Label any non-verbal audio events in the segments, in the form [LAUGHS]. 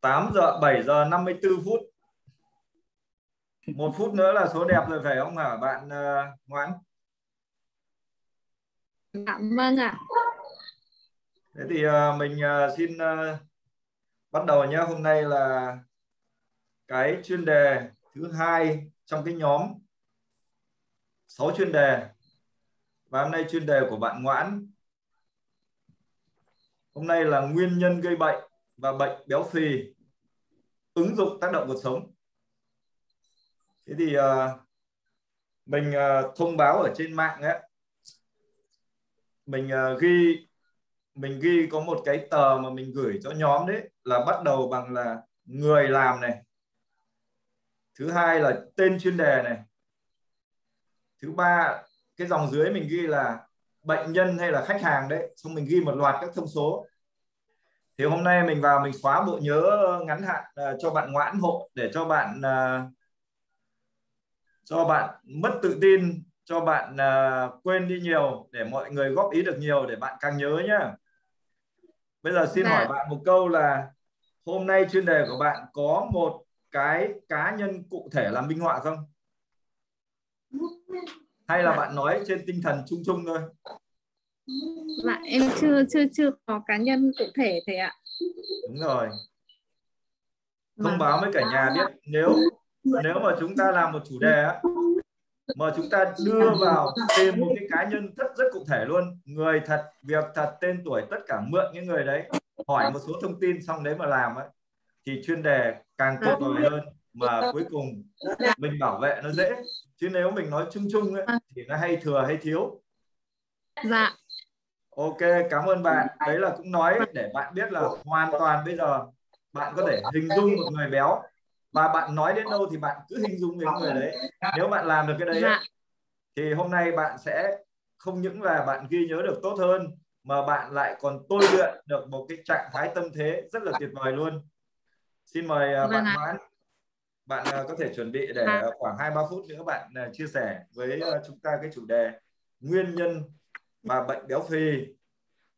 8 giờ 7 giờ 54 phút. Một phút nữa là số đẹp rồi phải không hả bạn uh, ngoan dạ vâng ạ. Thế thì uh, mình uh, xin uh, bắt đầu nhé. Hôm nay là cái chuyên đề thứ hai trong cái nhóm 6 chuyên đề. Và hôm nay chuyên đề của bạn Ngoãn. Hôm nay là nguyên nhân gây bệnh và bệnh béo phì ứng dụng tác động cuộc sống. Thế thì uh, mình uh, thông báo ở trên mạng ấy mình uh, ghi mình ghi có một cái tờ mà mình gửi cho nhóm đấy là bắt đầu bằng là người làm này. Thứ hai là tên chuyên đề này. Thứ ba cái dòng dưới mình ghi là bệnh nhân hay là khách hàng đấy xong mình ghi một loạt các thông số thì hôm nay mình vào mình xóa bộ nhớ ngắn hạn uh, cho bạn ngoãn hộ để cho bạn uh, cho bạn mất tự tin cho bạn uh, quên đi nhiều để mọi người góp ý được nhiều để bạn càng nhớ nhá bây giờ xin Đã. hỏi dạ. bạn một câu là hôm nay chuyên đề của bạn có một cái cá nhân cụ thể làm minh họa không hay là bạn nói trên tinh thần chung chung thôi dạ em chưa chưa chưa có cá nhân cụ thể thầy ạ. Đúng rồi. Thông báo với cả nhà biết nếu nếu mà chúng ta làm một chủ đề á, mà chúng ta đưa vào thêm một cái cá nhân rất rất cụ thể luôn. Người thật việc thật tên tuổi tất cả mượn những người đấy hỏi một số thông tin xong đấy mà làm ấy thì chuyên đề càng tuyệt vời hơn mà cuối cùng mình bảo vệ nó dễ. Chứ nếu mình nói chung chung ấy, thì nó hay thừa hay thiếu. Dạ ok cảm ơn bạn. Đấy là cũng nói để bạn biết là hoàn toàn bây giờ bạn có thể hình dung một người béo. Và bạn nói đến đâu thì bạn cứ hình dung đến người đấy. Nếu bạn làm được cái đấy dạ. thì hôm nay bạn sẽ không những là bạn ghi nhớ được tốt hơn mà bạn lại còn tôi luyện được một cái trạng thái tâm thế rất là tuyệt vời luôn. Xin mời à, bạn Mãn bạn à, có thể chuẩn bị để dạ. khoảng hai ba phút nữa bạn à, chia sẻ với chúng ta cái chủ đề nguyên nhân và bệnh béo phì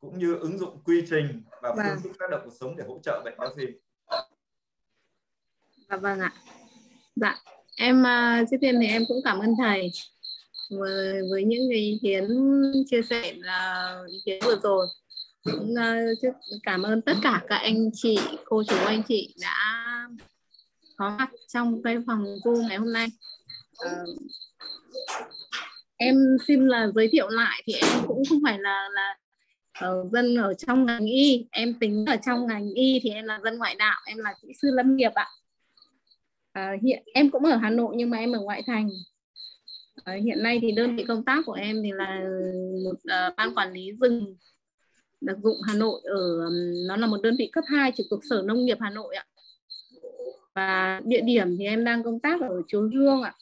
cũng như ứng dụng quy trình và phương vâng. thức tác động cuộc sống để hỗ trợ bệnh béo phì Dạ vâng ạ. Dạ, em uh, trước tiên thì em cũng cảm ơn thầy với, với những cái ý kiến chia sẻ là ý kiến vừa rồi. Cũng uh, cảm ơn tất cả các anh chị, cô chú anh chị đã có mặt trong cái phòng Zoom ngày hôm nay. Uh, em xin là giới thiệu lại thì em cũng không phải là là ở dân ở trong ngành y. Em tính ở trong ngành y thì em là dân ngoại đạo em là kỹ sư lâm nghiệp ạ. À, hiện em cũng ở Hà Nội nhưng mà em ở ngoại thành. À, hiện nay thì đơn vị công tác của em thì là một uh, ban quản lý rừng đặc dụng Hà Nội ở nó là một đơn vị cấp 2 trực thuộc Sở Nông nghiệp Hà Nội ạ. Và địa điểm thì em đang công tác ở Chùa Hương ạ.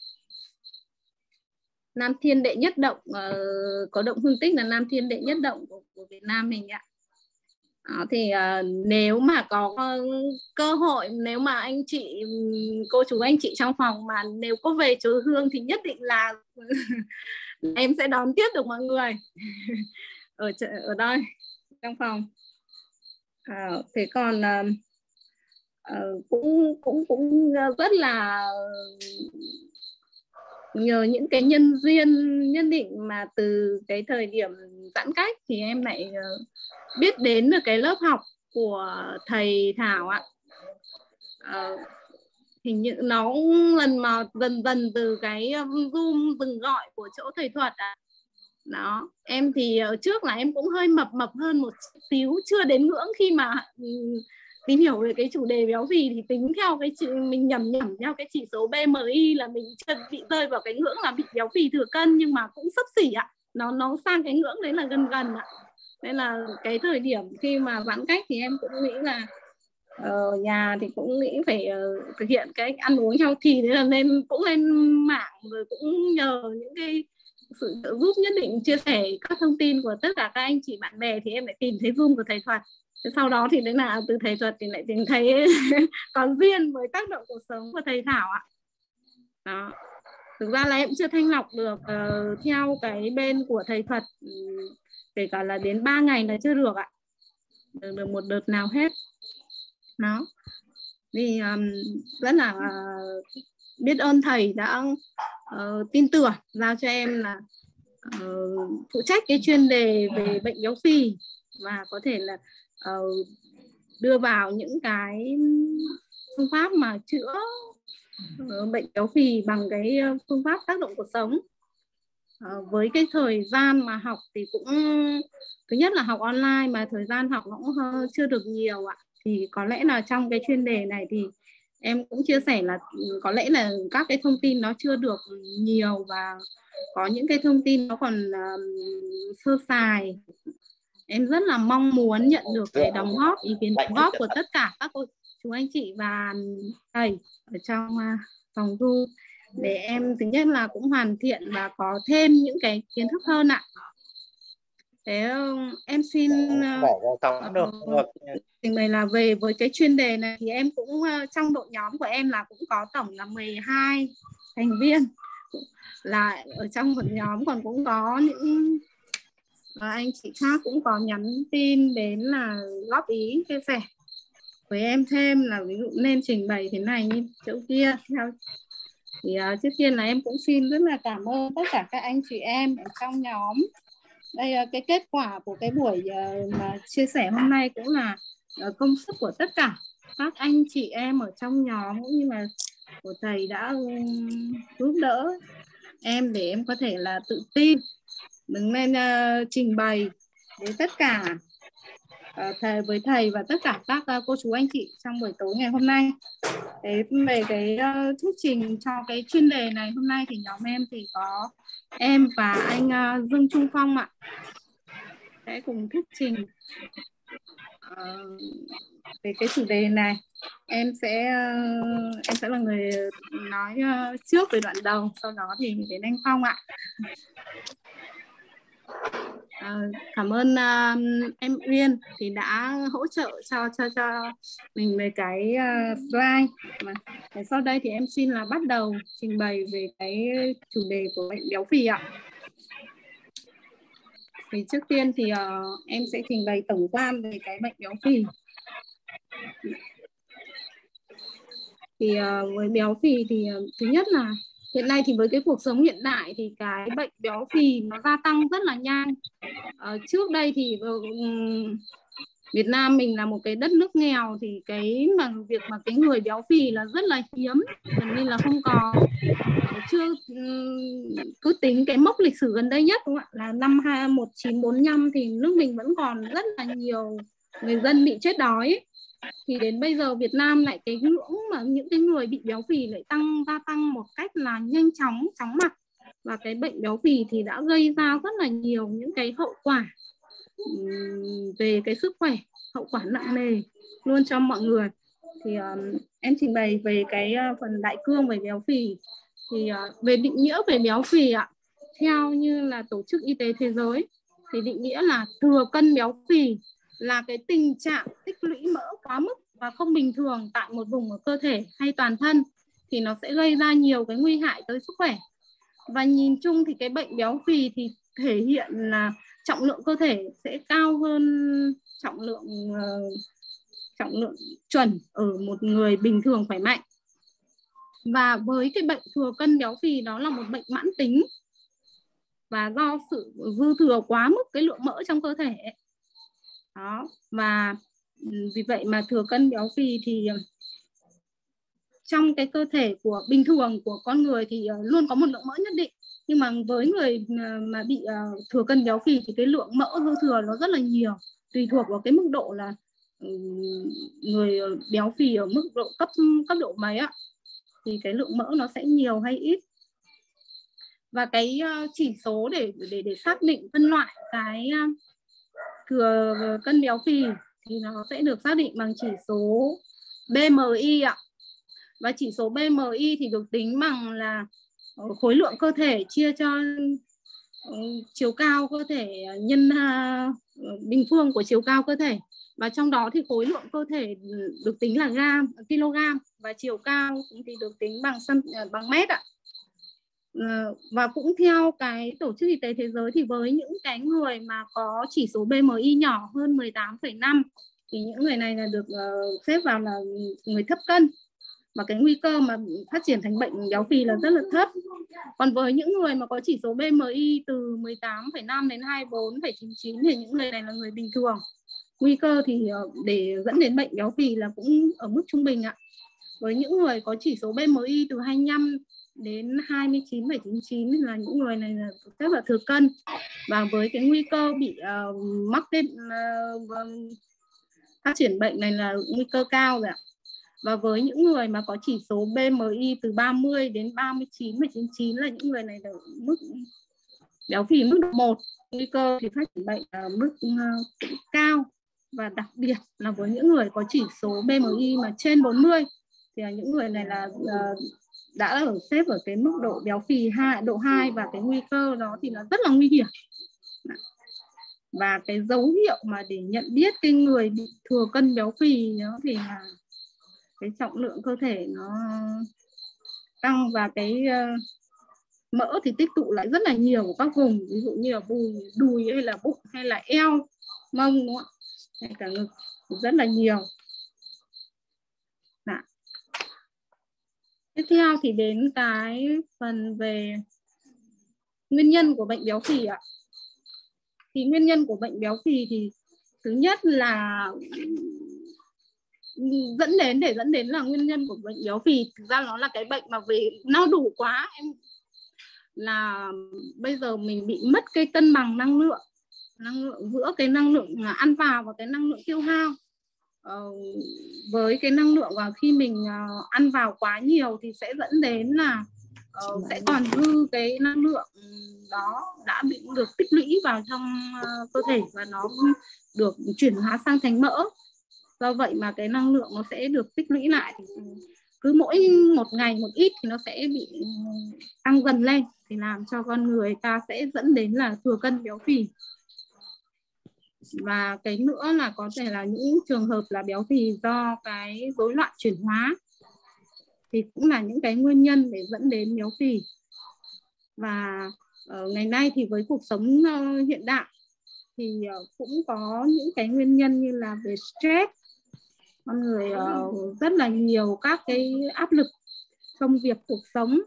Nam Thiên Đệ Nhất Động uh, có động hương tích là Nam Thiên Đệ Nhất Động của, của Việt Nam mình ạ. Đó, thì uh, nếu mà có uh, cơ hội nếu mà anh chị cô chú anh chị trong phòng mà nếu có về chùa Hương thì nhất định là [LAUGHS] em sẽ đón tiếp được mọi người. [LAUGHS] Ở ở đây trong phòng. À, thế còn uh, uh, cũng cũng cũng rất là nhờ những cái nhân duyên nhân định mà từ cái thời điểm giãn cách thì em lại ờ, biết đến được cái lớp học của thầy Thảo ạ. À, hình như nó lần mà dần dần từ cái zoom dừng gọi của chỗ thầy thuật ạ. Đó em thì ờ, trước là em cũng hơi mập mập hơn một xíu chưa đến ngưỡng khi mà ừ, tìm hiểu về cái chủ đề béo phì thì tính theo cái chị, mình nhầm nhầm theo cái chỉ số BMI là mình chưa bị rơi vào cái ngưỡng là bị béo phì thừa cân nhưng mà cũng sấp xỉ ạ. Nó nó sang cái ngưỡng đấy là gần gần ạ. Nên là cái thời điểm khi mà giãn cách thì em cũng nghĩ là ở nhà thì cũng nghĩ phải uh, thực hiện cái ăn uống healthy thế là nên cũng lên mạng rồi cũng nhờ những cái sự trợ giúp nhất định chia sẻ các thông tin của tất cả các anh chị bạn bè thì em lại tìm thấy zoom của thầy thuật sau đó thì đấy là từ thầy thuật thì lại tìm thấy [LAUGHS] có duyên với tác động cuộc sống của thầy thảo ạ. Đó. Thực ra là em chưa thanh lọc được uh, theo cái bên của thầy thuật ừ, kể cả là đến 3 ngày là chưa được ạ. Được được một đợt nào hết. Đó. Vì um, rất là uh, biết ơn thầy đã uh, tin tưởng giao cho em là uh, phụ trách cái chuyên đề về bệnh béo phì và có thể là uh, đưa vào những cái phương pháp mà chữa uh, bệnh béo phì bằng cái ờ, phương pháp tác động cuộc sống. Uh, với cái thời gian mà học thì cũng thứ nhất là học online mà thời gian học nó cũng chưa được nhiều ạ. Thì có lẽ là trong cái chuyên đề này thì em cũng chia sẻ là ừ, có lẽ là các cái thông tin nó chưa được nhiều và có những cái thông tin nó còn sơ sài em rất là mong muốn nhận được cái đóng góp ý kiến đóng góp của tất cả các cô chú anh chị và thầy ở trong uh, phòng thu để em thứ nhất là cũng hoàn thiện và có thêm những cái kiến thức hơn ạ. Thế em xin uh, trình bày là về với cái chuyên đề này thì em cũng uh, trong đội nhóm của em là cũng có tổng là 12 thành viên. Là ở trong một nhóm còn cũng có những và anh chị khác cũng có nhắn tin đến là góp ý chia sẻ với em thêm là ví dụ nên trình bày thế này như chỗ kia. Theo thì uh, trước tiên là em cũng xin rất là cảm ơn tất cả các anh chị em ở trong nhóm. Đây uh, cái kết quả của cái buổi uh, mà chia sẻ hôm nay cũng là uh, công sức của tất cả các anh chị em ở trong nhóm cũng như là của thầy đã um, giúp đỡ em để em có thể là tự tin đứng lên uh, trình bày với tất cả uh, thầy với thầy và tất cả các uh, cô chú anh chị trong buổi tối ngày hôm nay. Để về cái uh, thuyết trình cho cái chuyên đề này hôm nay thì nhóm em thì có em và anh uh, Dương Trung Phong ạ. Sẽ cùng thuyết trình uh, về cái chủ đề này. Em sẽ em sẽ là người nói trước về đoạn đầu sau đó thì đến anh Phong ạ. À, cảm ơn uh, em Uyên thì đã hỗ trợ cho cho cho mình về cái uh, slide. Mà sau đây thì em xin là bắt đầu trình bày về cái chủ đề của bệnh béo phì ạ. Thì trước tiên thì uh, em sẽ trình bày tổng quan về cái bệnh béo phì. Thì uh, với béo phì thì uh, thứ nhất là hiện nay thì với cái cuộc sống hiện đại thì cái bệnh béo phì nó gia tăng rất là nhanh. À, trước đây thì ờ, Việt Nam mình là một cái đất nước nghèo thì cái mà việc mà cái người béo phì là rất là hiếm gần như là không có. Ờ, chưa cứ tính cái mốc lịch sử gần đây nhất đúng không ạ? Là năm 1945 thì nước mình vẫn còn rất là nhiều người dân bị chết đói ấy thì đến bây giờ Việt Nam lại cái ngưỡng mà những cái người bị béo phì lại tăng gia tăng một cách là nhanh chóng chóng mặt. Và cái bệnh béo phì thì đã gây ra rất là nhiều những cái hậu quả về cái sức khỏe hậu quả nặng nề luôn cho mọi người. Thì um, em trình bày về cái uh, phần đại cương về béo phì. Thì uh, về định nghĩa về béo phì ạ theo như là tổ chức y tế thế giới thì định nghĩa là thừa cân béo phì là cái tình trạng tích lũy mỡ quá mức và không bình thường tại một vùng ở cơ thể hay toàn thân thì nó sẽ gây ra nhiều cái nguy hại tới sức khỏe. Và nhìn chung thì cái bệnh béo phì thì thể hiện là trọng lượng cơ thể sẽ cao hơn trọng lượng uh, trọng lượng chuẩn ở một người bình thường khỏe mạnh. Và với cái bệnh thừa cân béo phì đó là một bệnh mãn tính. Và do sự dư thừa quá mức cái lượng mỡ trong cơ thể đó. Và ừ, vì vậy mà thừa cân béo phì thì ờ, trong cái cơ thể của, bình thường của con người thì ờ, luôn có một lượng mỡ nhất định. Nhưng mà với người ờ, mà bị thừa cân béo phì thì cái lượng mỡ dư thừa nó rất là nhiều. Tùy thuộc vào cái mức độ là ừ, người béo phì ở mức độ cấp cấp độ mấy ạ. Thì cái lượng mỡ nó sẽ nhiều hay ít. Và cái chỉ số để để để xác định phân loại cái thừa cân béo phì thì nó sẽ được xác định bằng chỉ số BMI ạ. Và chỉ số BMI thì được tính bằng là ờ, khối lượng cơ thể chia cho ờ, chiều cao cơ thể ờ, nhân bình phương của chiều cao cơ thể. Và trong đó thì khối lượng cơ thể được tính là gam kg. Và chiều cao cũng thì được tính bằng cm bằng mét ạ. Ờ, và cũng theo cái tổ chức y tế thế giới thì với những cái người mà có chỉ số BMI nhỏ hơn 18,5 thì những người này là được uh, xếp vào là người thấp cân. Và cái nguy cơ mà phát triển thành bệnh béo phì là rất là thấp. Còn với những người mà có chỉ số BMI từ 18,5 đến 24,99 thì những người này là người bình thường. Nguy cơ thì ờ, để dẫn đến bệnh béo phì là cũng ở mức trung bình ạ. Với những người có chỉ số BMI từ 25 đến 29,99 là những người này là rất là thừa cân. Và với cái nguy cơ bị uh, mắc cái uh, ờ, vâng, phát triển bệnh này là nguy cơ cao rồi ạ. Và với những người mà có chỉ số BMI từ 30 đến 39,99 là những người này ở mức béo phì mức độ 1 nguy cơ thì phát triển bệnh ở mức uh, cao. Và đặc biệt là với những người có chỉ số BMI mà trên 40 thì những người này là uh, đã ở xếp ở cái mức độ béo phì hai độ 2 và cái nguy cơ đó thì nó rất là nguy hiểm. Và cái dấu hiệu mà để nhận biết cái người bị thừa cân béo phì đó thì là cái trọng lượng cơ thể nó tăng và cái uh, mỡ thì tích tụ lại rất là nhiều của các vùng ví dụ như là đùi đùi hay là bụng hay là eo mông đúng không hay cả ngực rất là nhiều Đã tiếp theo thì đến cái phần về nguyên nhân của bệnh béo phì ạ. Thì nguyên nhân của bệnh béo phì thì thứ nhất là dẫn đến, để dẫn đến là nguyên nhân của bệnh béo phì, thực ra nó là cái bệnh mà vì no đủ quá em. Là bây giờ mình bị mất cái cân bằng năng lượng năng lượng, giữa cái năng lượng ăn vào và cái năng lượng tiêu hao ờ, với cái năng lượng và khi mình uh, ăn vào quá nhiều thì sẽ dẫn đến là uh, sẽ còn dư cái năng lượng đó đã bị được tích lũy vào trong uh, cơ thể và nó được chuyển hóa sang thành mỡ. Do vậy mà cái năng lượng nó sẽ được tích lũy lại thì cứ mỗi một ngày một ít thì nó sẽ bị tăng dần lên thì làm cho con người ta sẽ dẫn đến là thừa cân béo phì và cái nữa là có thể là những trường hợp là béo phì do cái rối loạn chuyển hóa. Thì cũng là những cái nguyên nhân để dẫn đến béo phì. Và ở ngày nay thì với cuộc sống ờ, hiện đại thì uh, cũng có những cái nguyên nhân như là về stress. Con người uh, rất là nhiều các cái áp lực công việc cuộc sống.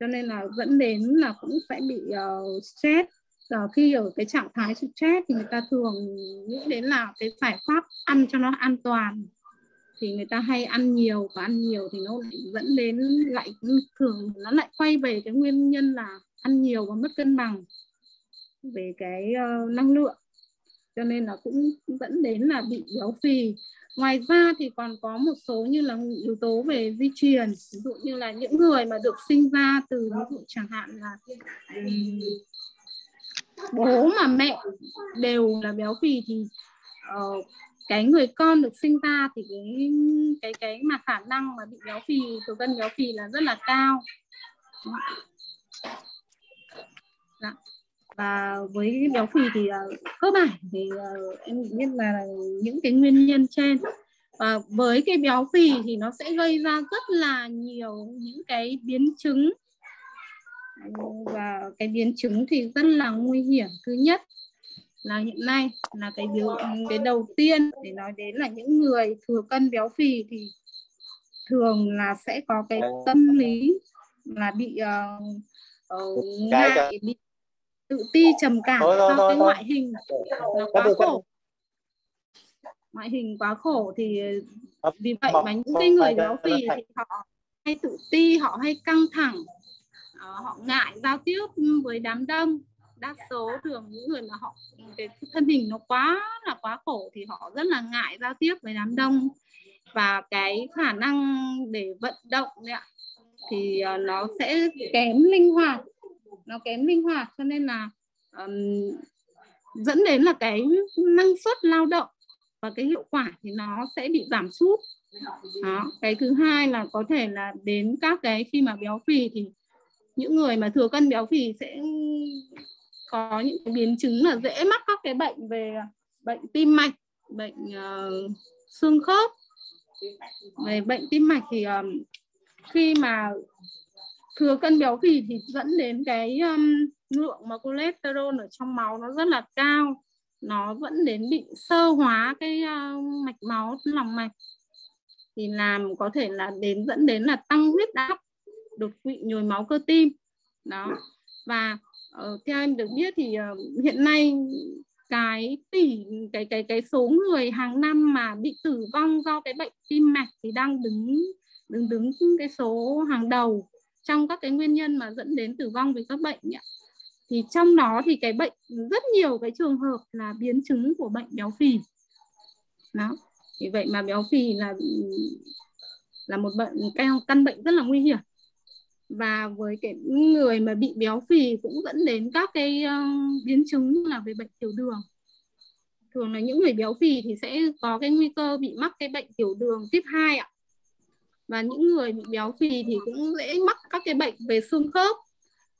Cho nên là dẫn đến là cũng sẽ bị uh, stress uh, khi ở cái trạng thái stress thì người ta thường nghĩ đến là cái giải pháp ăn cho nó an toàn. Thì người ta hay ăn nhiều và ăn nhiều thì nó lại dẫn đến lại thường nó lại quay về cái nguyên nhân là ăn nhiều và mất cân bằng về cái uh, năng lượng. Cho nên là cũng dẫn đến là bị béo phì. Ngoài ra thì còn có một số như là yếu tố về di truyền. Ví dụ như là những người mà được sinh ra từ ví dụ chẳng hạn là um, bố mà mẹ đều là béo phì thì uh, cái người con được sinh ra thì cái cái cái mà khả năng mà bị béo phì thừa cân béo phì là rất là cao. Đó và với béo phì thì uh, cơ bản thì uh, em biết là những cái nguyên nhân trên. Và với cái béo phì thì nó sẽ gây ra rất là nhiều những cái biến chứng và cái biến chứng thì rất là nguy hiểm. Thứ nhất là hiện nay là cái điều cái đầu tiên để nói đến là những người thừa cân béo phì thì thường là sẽ có cái tâm lý là bị uh, uh, ngại bị tự ti trầm cảm thôi, do thôi, cái thôi. ngoại hình nó quá khổ. Ngoại hình quá khổ thì vì vậy mà những cái người béo phì thì họ hay tự ti họ hay căng thẳng. ờ, họ ngại giao tiếp với đám đông. Đa số thường những người mà họ cái thân hình nó quá là quá khổ thì họ rất là ngại giao tiếp với đám đông. Và cái khả năng để vận động đấy ạ thì ờ, nó sẽ kém linh hoạt. Nó kém linh hoạt cho nên là um, dẫn đến là cái năng suất lao động và cái hiệu quả thì nó sẽ bị giảm sút. Đó cái thứ hai là có thể là đến các cái khi mà béo phì thì những người mà thừa cân béo phì sẽ có những biến chứng là dễ mắc các cái bệnh về bệnh tim mạch bệnh uh, xương khớp. Về bệnh tim mạch thì um, khi mà thừa cân béo phì thì dẫn đến cái um, lượng mà cholesterol ở trong máu nó rất là cao. Nó vẫn đến bị sơ hóa cái uh, mạch máu lòng mạch. Thì làm có thể là đến dẫn đến là tăng huyết áp đột quỵ nhồi máu cơ tim. Đó. Và uh, theo em được biết thì uh, hiện nay cái tỷ cái cái cái số người hàng năm mà bị tử vong do cái bệnh tim mạch thì đang đứng đứng đứng cái số hàng đầu trong các cái nguyên nhân mà dẫn đến tử vong vì các bệnh ấy. thì trong đó thì cái bệnh rất nhiều cái trường hợp là biến chứng của bệnh béo phì. Đó. Vì vậy mà béo phì là là một bệnh căn, căn bệnh rất là nguy hiểm và với cái người mà bị béo phì cũng dẫn đến các cái uh, biến chứng là về bệnh tiểu đường. Thường là những người béo phì thì sẽ có cái nguy cơ bị mắc cái bệnh tiểu đường tiếp 2 ạ. Và những người bị béo phì thì cũng dễ mắc các cái bệnh về xương khớp.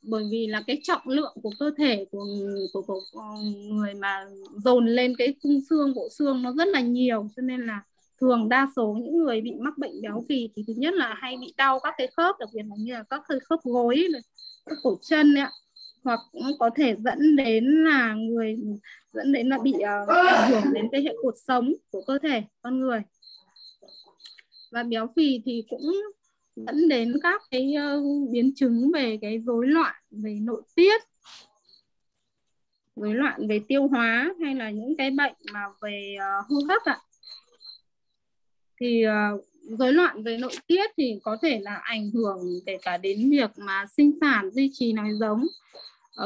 Bởi vì là cái trọng lượng của cơ thể của của, của, của người mà dồn lên cái khung xương bộ xương nó rất là nhiều cho nên là thường đa số những người bị mắc bệnh béo phì thì thứ nhất là hay bị đau các cái khớp đặc biệt là như là các cái khớp gối các cổ chân ấy, hoặc cũng có thể dẫn đến là người dẫn đến là bị uh, ảnh hưởng đến cái hệ cột sống của cơ thể con người. Và béo phì thì cũng dẫn đến các cái uh, biến chứng về cái rối loạn về nội tiết rối loạn về tiêu hóa hay là những cái bệnh mà về uh, hô hấp ạ thì uh, rối loạn về nội tiết thì có thể là ảnh hưởng kể cả đến việc mà sinh sản duy trì nói giống.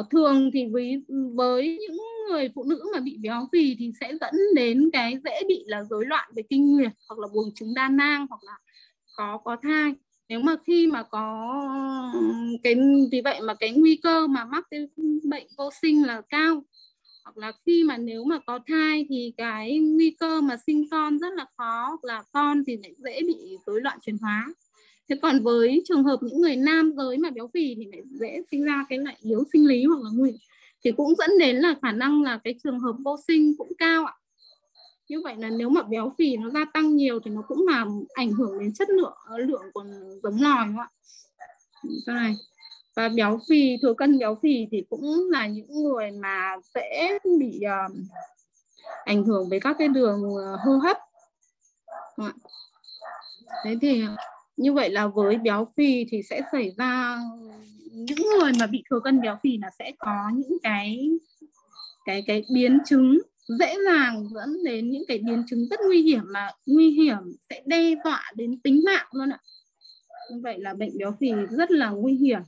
Uh, thường thì với với những người phụ nữ mà bị béo phì thì sẽ dẫn đến cái dễ bị là rối loạn về kinh nguyệt hoặc là buồng trứng đa nang hoặc là có có thai. Nếu mà khi mà có cái vì vậy mà cái nguy cơ mà mắc cái bệnh vô sinh là cao hoặc là khi mà nếu mà có thai thì cái nguy cơ mà sinh con rất là khó, hoặc là con thì lại dễ bị rối loạn chuyển hóa. Thế còn với trường hợp những người nam giới mà béo phì thì lại dễ sinh ra cái lại yếu sinh lý hoặc là nguy, thì cũng dẫn đến là khả năng là cái trường hợp vô sinh cũng cao ạ. Như vậy là nếu mà béo phì nó gia tăng nhiều thì nó cũng làm ảnh hưởng đến chất lượng lượng của giống lòi ạ. không ạ này và béo phì thừa cân béo phì thì cũng là những người mà sẽ bị uh, ảnh hưởng với các cái đường ờ, hô hấp. Thế thì như vậy là với béo phì thì sẽ xảy ra những người mà bị thừa cân béo phì là sẽ có những cái cái cái biến chứng dễ dàng dẫn đến những cái biến chứng rất nguy hiểm mà nguy hiểm sẽ đe dọa đến tính mạng luôn ạ. Như vậy là bệnh béo phì rất là nguy hiểm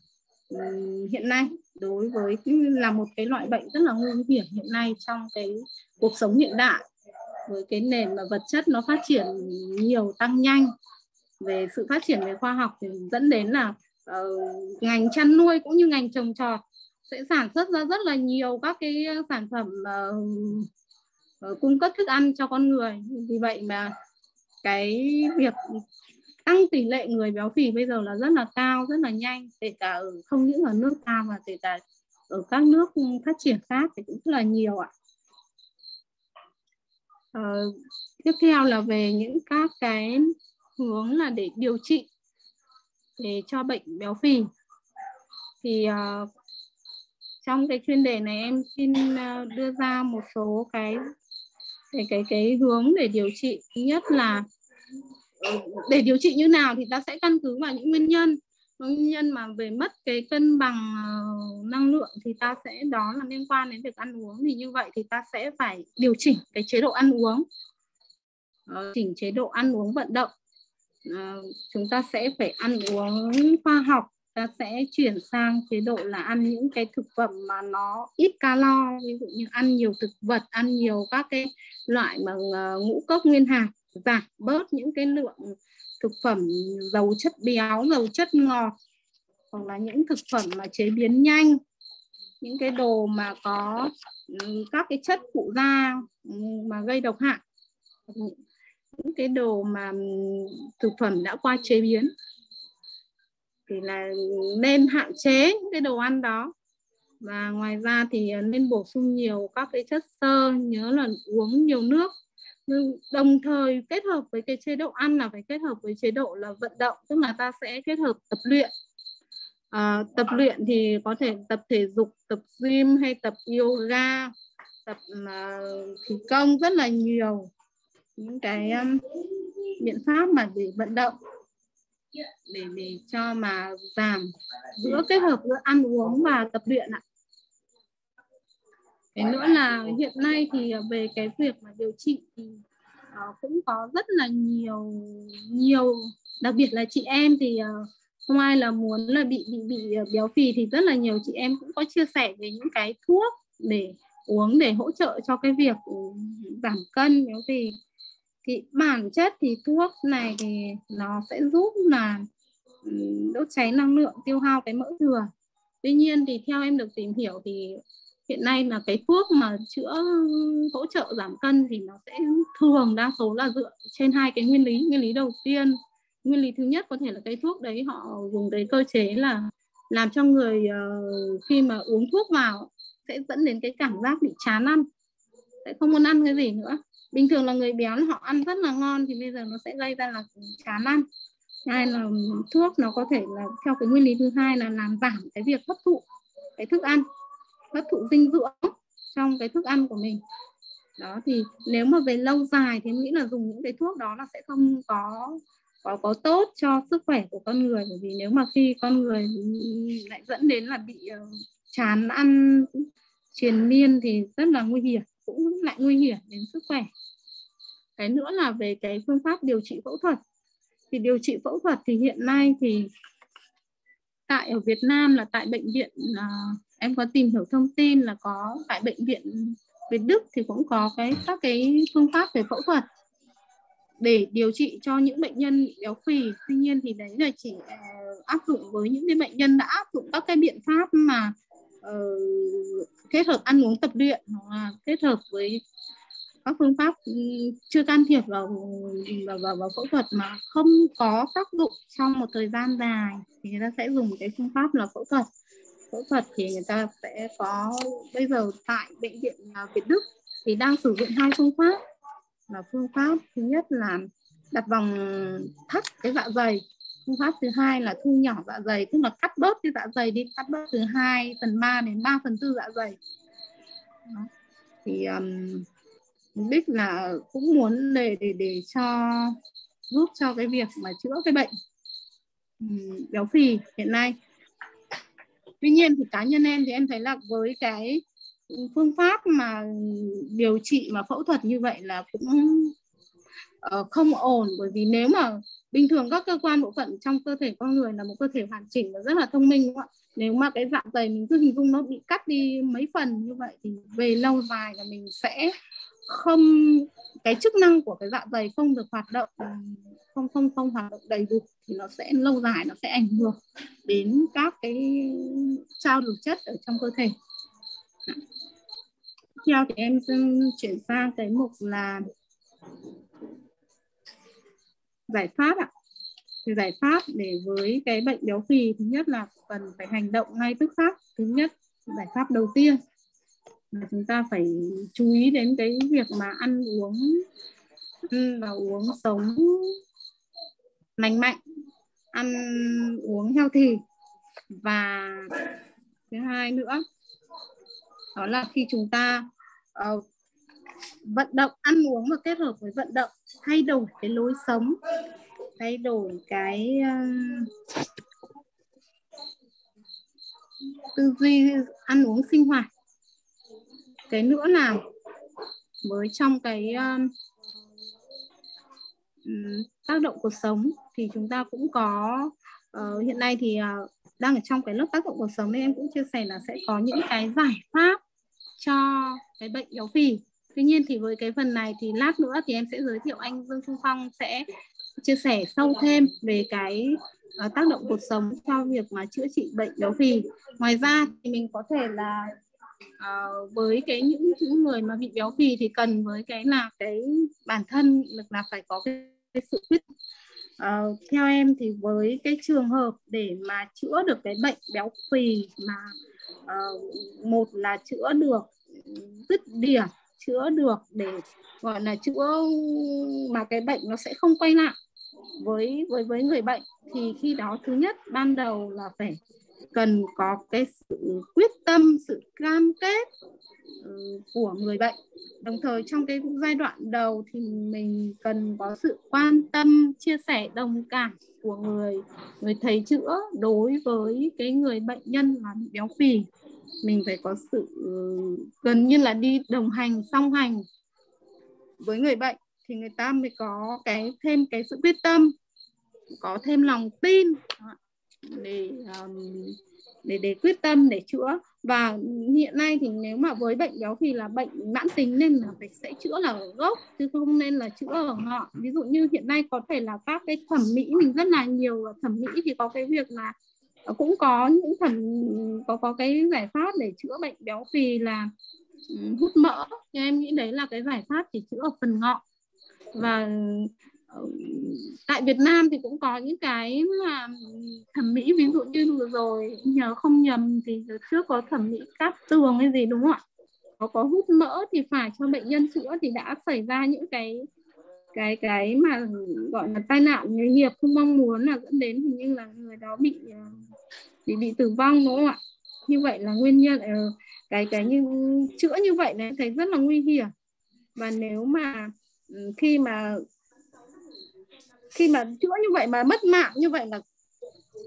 hiện nay đối với là một cái loại bệnh rất là nguy hiểm hiện nay trong cái cuộc sống hiện đại với cái nền mà vật chất nó phát triển nhiều tăng nhanh về sự phát triển về khoa học thì dẫn đến là uh, ngành chăn nuôi cũng như ngành trồng trọt sẽ sản xuất ra rất là nhiều các cái sản phẩm uh, uh, cung cấp thức ăn cho con người. Vì vậy mà cái việc tăng tỷ lệ người béo phì bây giờ là rất là cao rất là nhanh kể cả ở không những ở nước ta mà kể cả ở các nước phát triển khác thì cũng rất là nhiều ạ. À, tiếp theo là về những các cái hướng là để điều trị để cho bệnh béo phì. Thì uh, trong cái chuyên đề này em xin uh, đưa ra một số cái cái cái cái hướng để điều trị. Thứ nhất là Ờ, để điều trị như nào thì ta sẽ căn cứ vào những nguyên nhân. Nguyên nhân mà về mất cái cân bằng ờ, năng lượng thì ta sẽ, đó là liên quan đến việc ăn uống. Thì như vậy thì ta sẽ phải điều chỉnh cái chế độ ăn uống. Ờ, chỉnh chế độ ăn uống vận động. Chúng ta sẽ phải ăn uống khoa học. Ta sẽ chuyển sang chế độ là ăn những cái thực phẩm mà nó ít calo. Ví dụ như ăn nhiều thực vật, ăn nhiều các cái loại mà ngũ cốc nguyên hạt giảm bớt những cái lượng thực phẩm dầu chất béo dầu chất ngọt, hoặc là những thực phẩm mà chế biến nhanh, những cái đồ mà có ừ, các cái chất phụ gia ừ, mà gây độc hại, những cái đồ mà ừ, thực phẩm đã qua chế biến, thì là nên hạn chế những cái đồ ăn đó. Và ngoài ra thì ờ, nên bổ sung nhiều các cái chất xơ, nhớ là uống nhiều nước. Ừ, đồng thời kết hợp với cái chế độ ăn là phải kết hợp với chế độ là vận động tức là ta sẽ kết hợp tập luyện. À, tập luyện thì có thể tập thể dục tập gym hay tập yoga tập uh, công rất là nhiều. Những cái um, biện pháp mà để vận động để để cho mà giảm giữa kết hợp giữa ăn uống và tập luyện ạ cái nữa là hiện nay thì ờ, về cái việc mà điều trị thì uh, cũng có rất là nhiều nhiều đặc biệt là chị em thì uh, không ai là muốn là bị bị bị béo phì thì rất là nhiều chị em cũng có chia sẻ về những cái thuốc để uống để hỗ trợ cho cái việc giảm cân béo phì. Thì bản chất thì thuốc này thì nó sẽ giúp là ừ, đốt cháy năng lượng tiêu hao cái mỡ thừa. Tuy nhiên thì theo em được tìm hiểu thì hiện nay là cái thuốc mà chữa hỗ trợ giảm cân thì nó sẽ thường đa số là dựa trên hai cái nguyên lý. Nguyên lý đầu tiên nguyên lý thứ nhất có thể là cái thuốc đấy họ dùng cái cơ chế là làm cho người uh, khi mà uống thuốc vào sẽ dẫn đến cái cảm giác bị chán ăn sẽ không muốn ăn cái gì nữa. Bình thường là người béo họ ăn rất là ngon thì bây giờ nó sẽ gây ra là chán ăn. Hai là thuốc nó có thể là theo cái nguyên lý thứ hai là làm giảm cái việc hấp thụ cái thức ăn hấp thụ dinh dưỡng trong cái thức ăn của mình. Đó thì nếu mà về lâu dài thì em nghĩ là dùng những cái thuốc đó là sẽ không có có có tốt cho sức khỏe của con người. Bởi vì nếu mà khi con người lại dẫn đến là bị uh, chán ăn triền miên thì rất là nguy hiểm cũng lại nguy hiểm đến sức khỏe. Cái nữa là về cái phương pháp điều trị phẫu thuật. Thì điều trị phẫu thuật thì hiện nay thì tại ở Việt Nam là tại bệnh viện uh, em có tìm hiểu thông tin là có tại bệnh viện Việt Đức thì cũng có cái các cái phương pháp về phẫu thuật để điều trị cho những bệnh nhân béo phì. Tuy nhiên thì đấy là chỉ uh, áp dụng với những cái bệnh nhân đã áp dụng các cái biện pháp mà uh, kết hợp ăn uống tập luyện hoặc là kết hợp với các phương pháp ừ, chưa can thiệp vào vào, vào, vào phẫu thuật mà không có tác dụng trong một thời gian dài thì người ta sẽ dùng cái phương pháp là phẫu thuật phẫu thuật thì người ta sẽ có bây giờ tại bệnh viện à, Việt Đức thì đang sử dụng hai phương pháp. Là phương pháp thứ nhất là đặt vòng thắt cái dạ dày phương pháp thứ hai là thu nhỏ dạ dày tức là cắt bớt cái dạ dày đi cắt bớt từ 2 phần 3 đến 3 phần tư dạ dày. Đó. thì um, mục đích là cũng muốn để để để cho giúp cho cái việc mà chữa cái bệnh. Um, béo phì hiện nay tuy nhiên thì cá nhân em thì em thấy là với cái phương pháp mà điều trị mà phẫu thuật như vậy là cũng uh, không ổn. Bởi vì nếu mà bình thường các cơ quan bộ phận trong cơ thể con người là một cơ thể hoàn chỉnh và rất là thông minh đúng không ạ? Nếu mà cái dạ dày mình cứ hình dung nó bị cắt đi mấy phần như vậy thì về lâu dài là mình sẽ không, cái chức năng của cái dạ dày không được hoạt động, không không không hoạt động đầy đủ thì nó sẽ lâu dài, nó sẽ ảnh hưởng đến các cái trao đổi chất ở trong cơ thể. Theo thì em chuyển sang cái mục là giải pháp ạ. Thì giải pháp để với cái bệnh béo phì, thứ nhất là cần phải hành động ngay tức khắc. Thứ nhất, giải pháp đầu tiên là chúng ta phải chú ý đến cái việc mà ăn uống ăn và uống sống lành mạnh ăn uống healthy. Và thứ hai nữa đó là khi chúng ta uh, vận động ăn uống và kết hợp với vận động thay đổi cái lối sống thay đổi cái uh, tư duy ăn uống sinh hoạt cái nữa là với trong cái um, tác động cuộc sống thì chúng ta cũng có uh, hiện nay thì uh, đang ở trong cái lớp tác động cuộc sống nên em cũng chia sẻ là sẽ có những cái giải pháp cho cái bệnh béo phì. Tuy nhiên thì với cái phần này thì lát nữa thì em sẽ giới thiệu anh Dương Trung Phong sẽ chia sẻ sâu thêm về cái uh, tác động cuộc sống cho việc mà chữa trị bệnh béo phì. Ngoài ra thì mình có thể là uh, với cái những, những người mà bị béo phì thì cần với cái là cái bản thân là phải có cái, cái sự quyết. Uh, theo em thì với cái trường hợp để mà chữa được cái bệnh béo phì mà uh, một là chữa được dứt điểm chữa được để gọi là chữa mà cái bệnh nó sẽ không quay lại với với với người bệnh thì khi đó thứ nhất ban đầu là phải cần có cái sự quyết tâm, sự cam kết ừ, của người bệnh. Đồng thời trong cái giai đoạn đầu thì mình cần có sự quan tâm, chia sẻ đồng cảm của người người thầy chữa đối với cái người bệnh nhân là bị béo phì. Mình phải có sự ừ, gần như là đi đồng hành, song hành với người bệnh thì người ta mới có cái thêm cái sự quyết tâm, có thêm lòng tin để um, để để quyết tâm, để chữa. Và hiện nay thì nếu mà với bệnh béo phì là bệnh mãn tính nên là phải sẽ chữa là ở gốc, chứ không nên là chữa ở ngọn. Ví dụ như hiện nay có thể là các cái thẩm mỹ mình rất là nhiều thẩm mỹ thì có cái việc là cũng có những thẩm, có có cái giải pháp để chữa bệnh béo phì là ừ, hút mỡ. Nhưng em nghĩ đấy là cái giải pháp chỉ chữa ở phần ngọn. Và Ờ, tại Việt Nam thì cũng có những cái là thẩm mỹ, ví dụ như vừa rồi, nhờ không nhầm thì trước có thẩm mỹ cắt tường hay gì, đúng không ạ? Có có hút mỡ thì phải cho bệnh nhân chữa thì đã xảy ra những cái cái cái mà, gọi là, tai nạn nghề nghiệp không mong muốn là dẫn đến hình như là người đó bị ờ, bị bị tử vong, đúng không ạ? Như vậy là nguyên nhân ờ, cái cái như, chữa như vậy này thấy rất là nguy hiểm. Và nếu mà ừ, khi mà khi mà chữa như vậy mà mất mạng như vậy là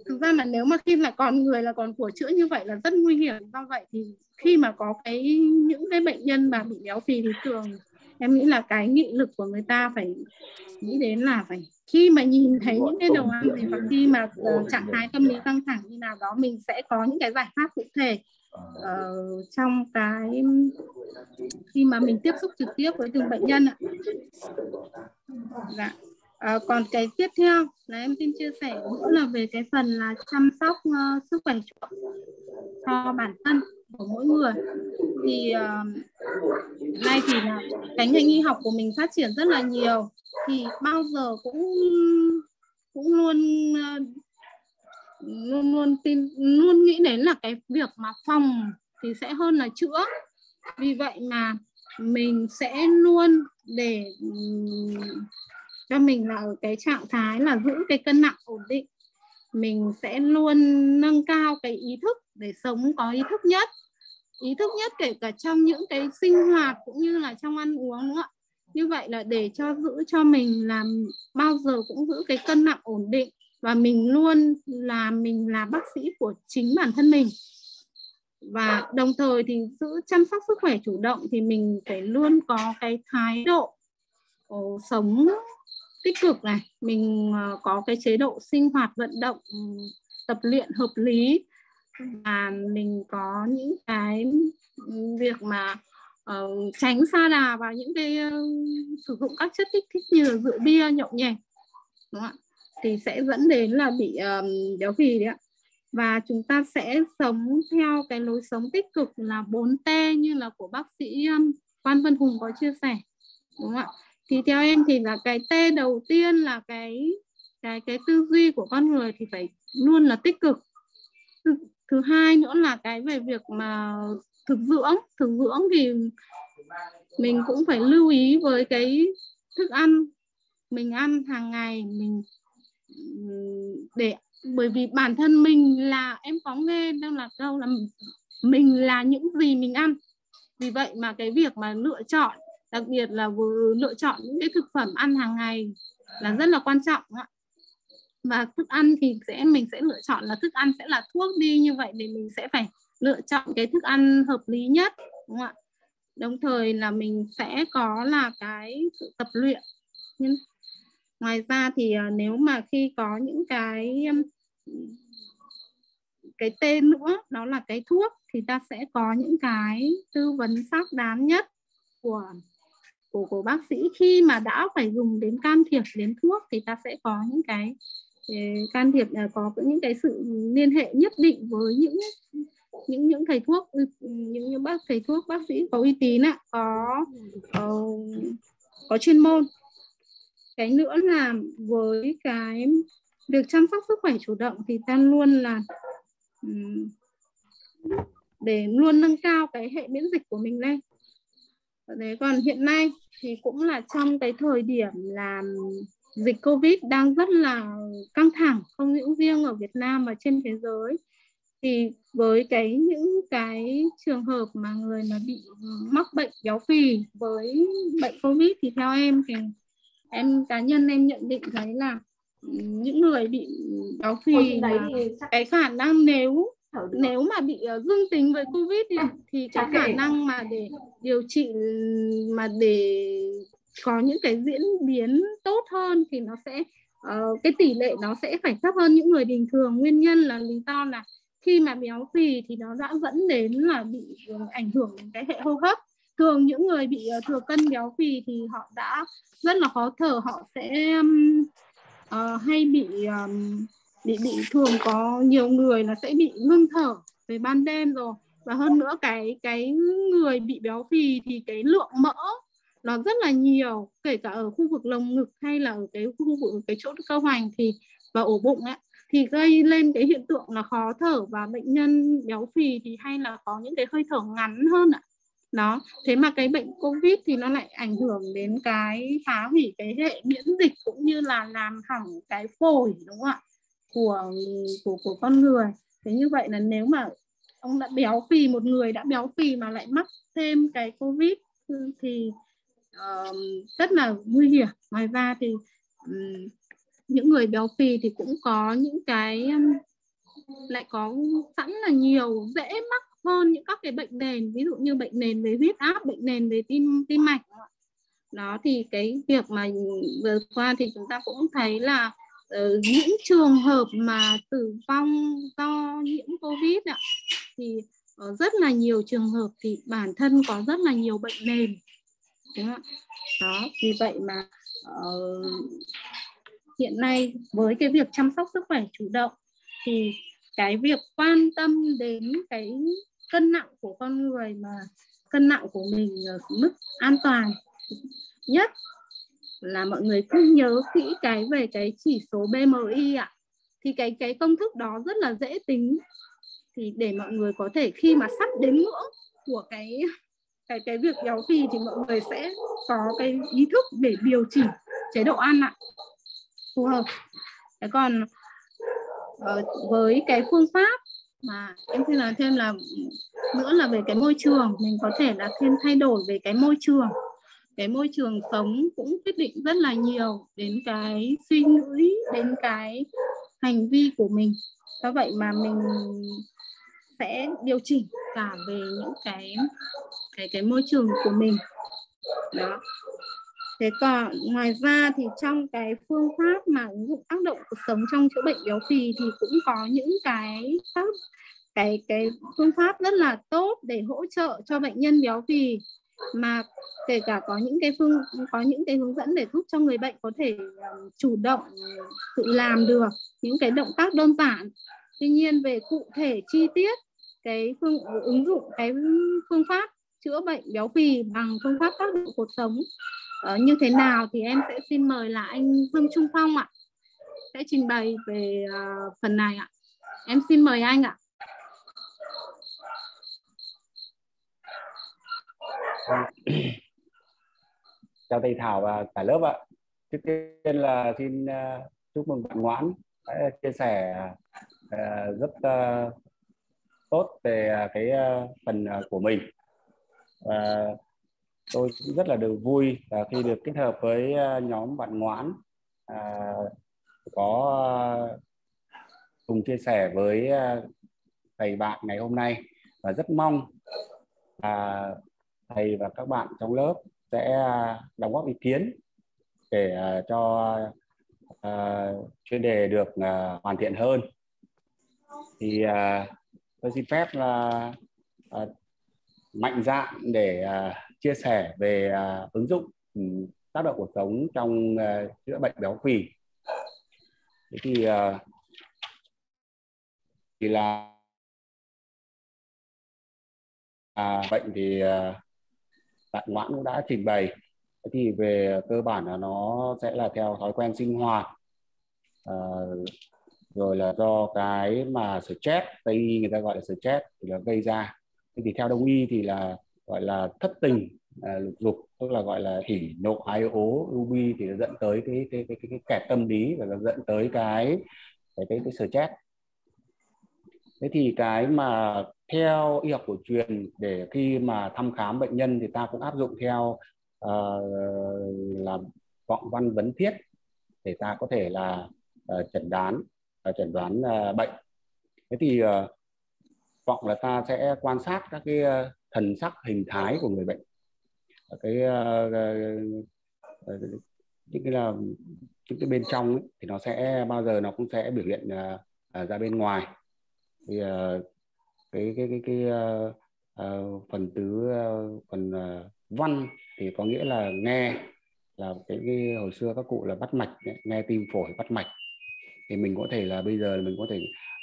thực ra là nếu mà khi là còn người là còn của chữa như vậy là rất nguy hiểm do vậy thì khi mà có cái những cái bệnh nhân mà bị béo phì thì thường em nghĩ là cái nghị lực của người ta phải nghĩ đến là phải khi mà nhìn thấy những cái đồ ăn gì và khi mà uh, trạng thái tâm lý căng thẳng như nào đó mình sẽ có những cái giải pháp cụ thể uh, trong cái khi mà mình tiếp xúc trực tiếp với từng bệnh nhân ạ. Dạ. À, còn cái tiếp theo là em xin chia sẻ nữa là về cái phần là chăm sóc uh, sức khỏe cho bản thân của mỗi người. Thì uh, nay thì là cái ngành y học của mình phát triển rất là nhiều. Thì bao giờ cũng cũng luôn uh, luôn luôn tin luôn nghĩ đến là cái việc mà phòng thì sẽ hơn là chữa. Vì vậy mà mình sẽ luôn để cho mình là ở cái trạng thái là giữ cái cân nặng ổn định. Mình sẽ luôn nâng cao cái ý thức để sống có ý thức nhất. Ý thức nhất kể cả trong những cái sinh hoạt cũng như là trong ăn uống nữa. Như vậy là để cho giữ cho mình làm bao giờ cũng giữ cái cân nặng ổn định và mình luôn là mình là bác sĩ của chính bản thân mình. Và đồng thời thì giữ chăm sóc sức khỏe chủ động thì mình phải luôn có cái thái độ ờ, sống tích cực này mình ờ, có cái chế độ sinh hoạt vận động ừ, tập luyện hợp lý. Và mình có những cái ừ, việc mà uh, tránh xa đà vào những cái uh, sử dụng các chất kích thích như là rượu bia nhậu nhẹt đúng không ạ? Thì sẽ dẫn đến là bị um, béo phì đấy ạ. Và chúng ta sẽ sống theo cái lối sống tích cực là 4 T như là của bác sĩ um, Quan Vân Hùng có chia sẻ đúng không ạ? Thì theo em thì là cái T đầu tiên là cái cái cái tư duy của con người thì phải luôn là tích cực. Thứ, thứ hai nữa là cái về việc mà thực dưỡng. Thực dưỡng thì mình cũng phải lưu ý với cái thức ăn. Mình ăn hàng ngày mình để bởi vì bản thân mình là em có nghe đâu là đâu là mình là những gì mình ăn. Vì vậy mà cái việc mà lựa chọn đặc biệt là vừa lựa chọn những cái thực phẩm ăn hàng ngày là rất là quan trọng ạ. Và thức ăn thì sẽ, mình sẽ lựa chọn là thức ăn sẽ là thuốc đi, như vậy thì mình sẽ phải lựa chọn cái thức ăn hợp lý nhất, đúng không ạ? Đồng thời là mình sẽ có là cái sự tập luyện. Nhưng ngoài ra thì à, nếu mà khi có những cái cái tên nữa, đó là cái thuốc, thì ta sẽ có những cái tư vấn xác đáng nhất của của của bác sĩ. Khi mà đã phải dùng đến can thiệp, đến thuốc thì ta sẽ có những cái ờ, can thiệp là có những cái sự liên hệ nhất định với những những những thầy thuốc những những bác thầy thuốc, bác sĩ có uy tín ạ, có ờ, có chuyên môn. Cái nữa là với cái việc chăm sóc sức khỏe chủ động thì ta luôn là để luôn nâng cao cái hệ miễn dịch của mình lên. Đấy, còn hiện nay thì cũng là trong cái thời điểm là dịch Covid đang rất là căng thẳng không những riêng ở Việt Nam mà trên thế giới. Thì với cái những cái trường hợp mà người mà bị mắc bệnh béo phì với bệnh covid thì theo em thì em cá nhân em nhận định thấy là những người bị béo phì cái khả năng nếu nếu mà bị uh, dương tính với covid thì, thì cái khả năng mà để điều trị mà để có những cái diễn biến tốt hơn thì nó sẽ uh, cái tỷ lệ nó sẽ phải thấp hơn những người bình thường. Nguyên nhân là lý do là khi mà béo phì thì nó đã dẫn đến là bị ảnh hưởng đến cái hệ hô hấp. Thường những người bị thừa cân béo phì thì họ đã rất là khó thở họ sẽ um, uh, hay bị um, bị bị thường có nhiều người là sẽ bị ngưng thở về ban đêm rồi. Và hơn nữa cái cái người bị béo phì thì cái lượng mỡ nó rất là nhiều, kể cả ở khu vực lồng ngực hay là ở cái khu vực, cái chỗ cơ hoành thì, và ổ bụng ấy thì gây lên cái hiện tượng là khó thở và bệnh nhân béo phì thì hay là có những cái hơi thở ngắn hơn ạ. Đó, thế mà cái bệnh covid thì nó lại ảnh hưởng đến cái phá hủy cái hệ miễn dịch cũng như là làm hỏng cái phổi, đúng không ạ? Của của của con người. Thế như vậy là nếu mà ông đã béo phì một người đã béo phì mà lại mắc thêm cái covid ừ, thì uh, rất là nguy hiểm. Ngoài ra thì um, những người béo phì thì cũng có những cái um, lại có sẵn là nhiều dễ mắc hơn những các cái bệnh nền ví dụ như bệnh nền về huyết áp bệnh nền về tim tim mạch. Đó thì cái việc mà vừa qua thì chúng ta cũng thấy là uh, những trường hợp mà tử vong do nhiễm covid ạ thì uh, rất là nhiều trường hợp thì bản thân có rất là nhiều bệnh nền đúng không? đó vì vậy mà uh, hiện nay với cái việc chăm sóc sức khỏe chủ động thì cái việc quan tâm đến cái cân nặng của con người mà cân nặng của mình ở mức an toàn nhất là mọi người cứ nhớ kỹ cái về cái chỉ số BMI ạ. Thì cái cái công thức đó rất là dễ tính. Thì để mọi người có thể khi mà sắp đến ngưỡng của cái cái cái việc béo phì thì mọi người sẽ có cái ý thức để điều chỉnh chế độ ăn ạ. Phù hợp. Thế còn ờ, với cái phương pháp mà em xin nói thêm là nữa là về cái môi trường mình có thể là thêm thay đổi về cái môi trường cái môi trường sống cũng quyết định rất là nhiều đến cái suy nghĩ, đến cái hành vi của mình. Do vậy mà mình sẽ điều chỉnh cả về những cái cái cái môi trường của mình. Đó. Thế còn ngoài ra thì trong cái phương pháp mà ứng dụng tác động cuộc sống trong chữa bệnh béo phì thì cũng có những cái pháp, cái cái phương pháp rất là tốt để hỗ trợ cho bệnh nhân béo phì mà kể cả có những cái phương có những cái hướng dẫn để giúp cho người bệnh có thể chủ động tự làm được những cái động tác đơn giản. Tuy nhiên về cụ thể chi tiết cái phương ứng dụng cái phương pháp chữa bệnh béo phì bằng phương pháp tác động cuộc sống uh, như thế nào thì em sẽ xin mời là anh Dương Trung Phong ạ. Sẽ trình bày về uh, phần này ạ. Em xin mời anh ạ. Dạ. chào thầy Thảo và cả lớp ạ. Trước tiên là xin uh, chúc mừng bạn Ngoãn đã chia sẻ uh, rất uh, tốt về uh, cái uh, phần uh, của mình. Và tôi cũng rất là được vui uh, khi được kết hợp với uh, nhóm bạn Ngoãn uh, có uh, cùng chia sẻ với uh, thầy bạn ngày hôm nay. Và rất mong uh, thầy và các bạn trong lớp sẽ à, đóng góp ý kiến để à, cho uh, chuyên đề được uh, hoàn thiện hơn. Thì uh, tôi xin phép là uh, mạnh dạn để uh, chia sẻ về uh, ứng dụng um, tác động cuộc sống trong uh, chữa bệnh béo phì. Thế thì uh, thì là à, bệnh thì uh, bạn ngoãn cũng đã trình bày. Thì về cơ bản là nó sẽ là theo thói quen sinh hoạt. À, rồi là do cái mà stress tây y người ta gọi là stress thì là gây ra. Thế thì theo đông y thì là gọi là thất tình à, lục dục tức là gọi là hỉ nộ ái ố ruby thì nó dẫn tới cái cái cái cái, cái kẹt tâm lý và nó dẫn tới cái cái cái, cái stress. Thế thì cái mà theo y học cổ truyền để khi mà thăm khám bệnh nhân thì ta cũng áp dụng theo uh, là vọng văn vấn thiết để ta có thể là uh, chẩn đoán uh, chẩn đoán uh, bệnh. Thế thì uh, vọng là ta sẽ quan sát các cái uh, thần sắc hình thái của người bệnh. Cái uh, uh, những cái là những cái bên trong ấy, thì nó sẽ bao giờ nó cũng sẽ biểu hiện uh, ra bên ngoài. Thì uh, cái cái cái cái uh, uh, phần tứ uh, phần uh, văn thì có nghĩa là nghe là cái, cái hồi xưa các cụ là bắt mạch nghe tim phổi bắt mạch. Thì mình có thể là bây giờ mình có thể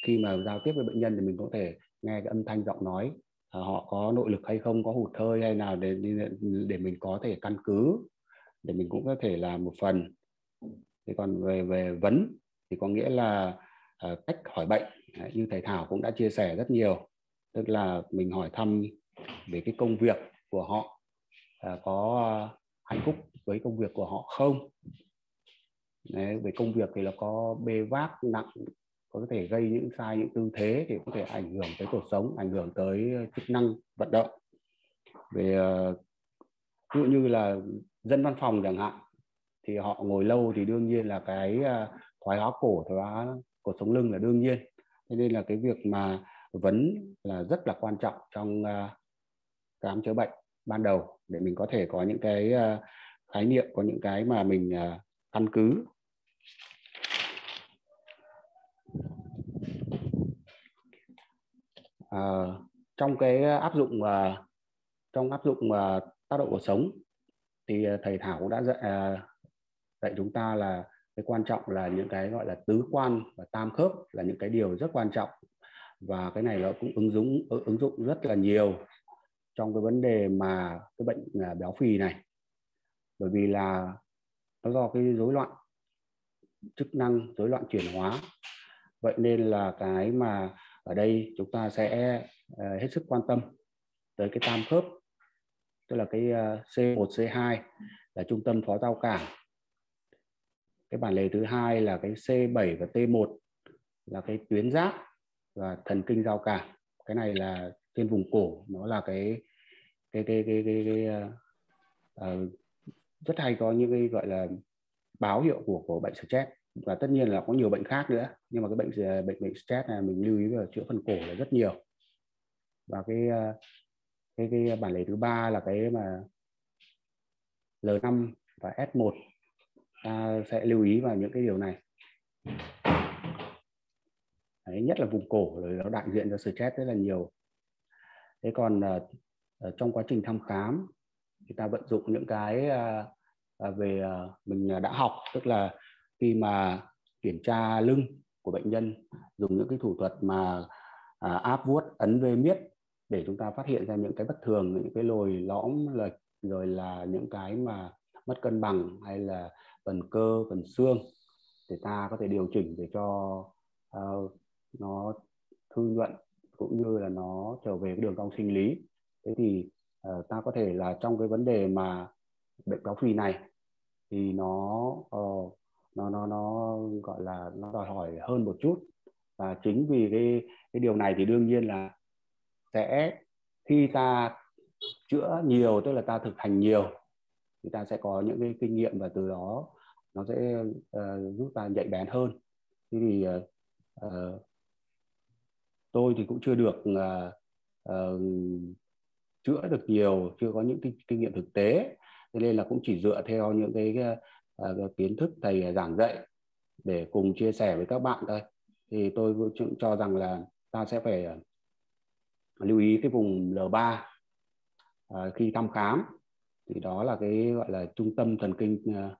khi mà giao tiếp với bệnh nhân thì mình có thể nghe cái âm thanh giọng nói à, họ có nội lực hay không có hụt hơi hay nào để để mình có thể căn cứ để mình cũng có thể làm một phần. Thì còn về về vấn thì có nghĩa là uh, cách hỏi bệnh như thầy Thảo cũng đã chia sẻ rất nhiều tức là mình hỏi thăm về cái công việc của họ à, có hạnh phúc với công việc của họ không? Đấy, về công việc thì là có bê vác nặng có thể gây những sai những tư thế thì có thể ảnh hưởng tới cuộc sống ảnh hưởng tới chức năng vận động. Về ờ, ví dụ như là dân văn phòng chẳng hạn thì họ ngồi lâu thì đương nhiên là cái ờ, thoái hóa cổ thoái hóa cột sống lưng là đương nhiên. Thế nên là cái việc mà vấn là rất là quan trọng trong ờ, khám chữa bệnh ban đầu để mình có thể có những cái ờ, khái niệm có những cái mà mình ờ, căn cứ. À, trong cái áp dụng trong áp dụng tác động cuộc sống thì thầy Thảo cũng đã dạy dạy chúng ta là cái quan trọng là những cái gọi là tứ quan và tam khớp là những cái điều rất quan trọng và cái này nó cũng ứng dụng ứng dụng rất là nhiều trong cái vấn đề mà cái bệnh à, béo phì này. Bởi vì là nó do cái rối loạn chức năng, rối loạn chuyển hóa. Vậy nên là cái mà ở đây chúng ta sẽ à, hết sức quan tâm tới cái tam khớp, tức là cái à, C1 C2 là trung tâm phó giao cảm cái bản lề thứ hai là cái C7 và T1 là cái tuyến giáp và thần kinh giao cảm. Cái này là trên vùng cổ nó là cái cái cái cái cái, cái, cái uh, rất hay có những cái gọi là báo hiệu của của bệnh stress. Và tất nhiên là có nhiều bệnh khác nữa nhưng mà cái bệnh ờ, bệnh bệnh stress này mình lưu ý về chữa phần cổ là rất nhiều. Và cái cái cái bản lề thứ ba là cái mà L5 và S1 ta sẽ lưu ý vào những cái điều này. Đấy, nhất là vùng cổ rồi nó đại diện cho stress rất là nhiều. Thế còn uh, trong quá trình thăm khám thì ta vận dụng những cái uh, về uh, mình đã học tức là khi mà kiểm tra lưng của bệnh nhân dùng những cái thủ thuật mà à, áp vuốt ấn về miết để chúng ta phát hiện ra những cái bất thường những cái lồi lõm lệch rồi là những cái mà mất cân bằng hay là phần cơ phần xương thì ta có thể điều chỉnh để cho uh, nó thư nhuận cũng như là nó trở về cái đường cong sinh lý. Thế thì uh, ta có thể là trong cái vấn đề mà bệnh béo phì này thì nó uh, nó nó nó gọi là nó đòi hỏi hơn một chút. Và chính vì cái cái điều này thì đương nhiên là sẽ khi ta chữa nhiều tức là ta thực hành nhiều thì ta sẽ có những cái kinh nghiệm và từ đó nó sẽ uh, giúp ta nhạy bén hơn. Thế thì uh, uh, tôi thì cũng chưa được uh, uh, chữa được nhiều chưa có những kinh nghiệm thực tế. Thế nên là cũng chỉ dựa theo những cái uh, kiến thức thầy giảng dạy để cùng chia sẻ với các bạn thôi. Thì tôi cũng cho rằng là ta sẽ phải à, lưu ý cái vùng L3 uh, khi thăm khám. Thì đó là cái gọi là trung tâm thần kinh uh,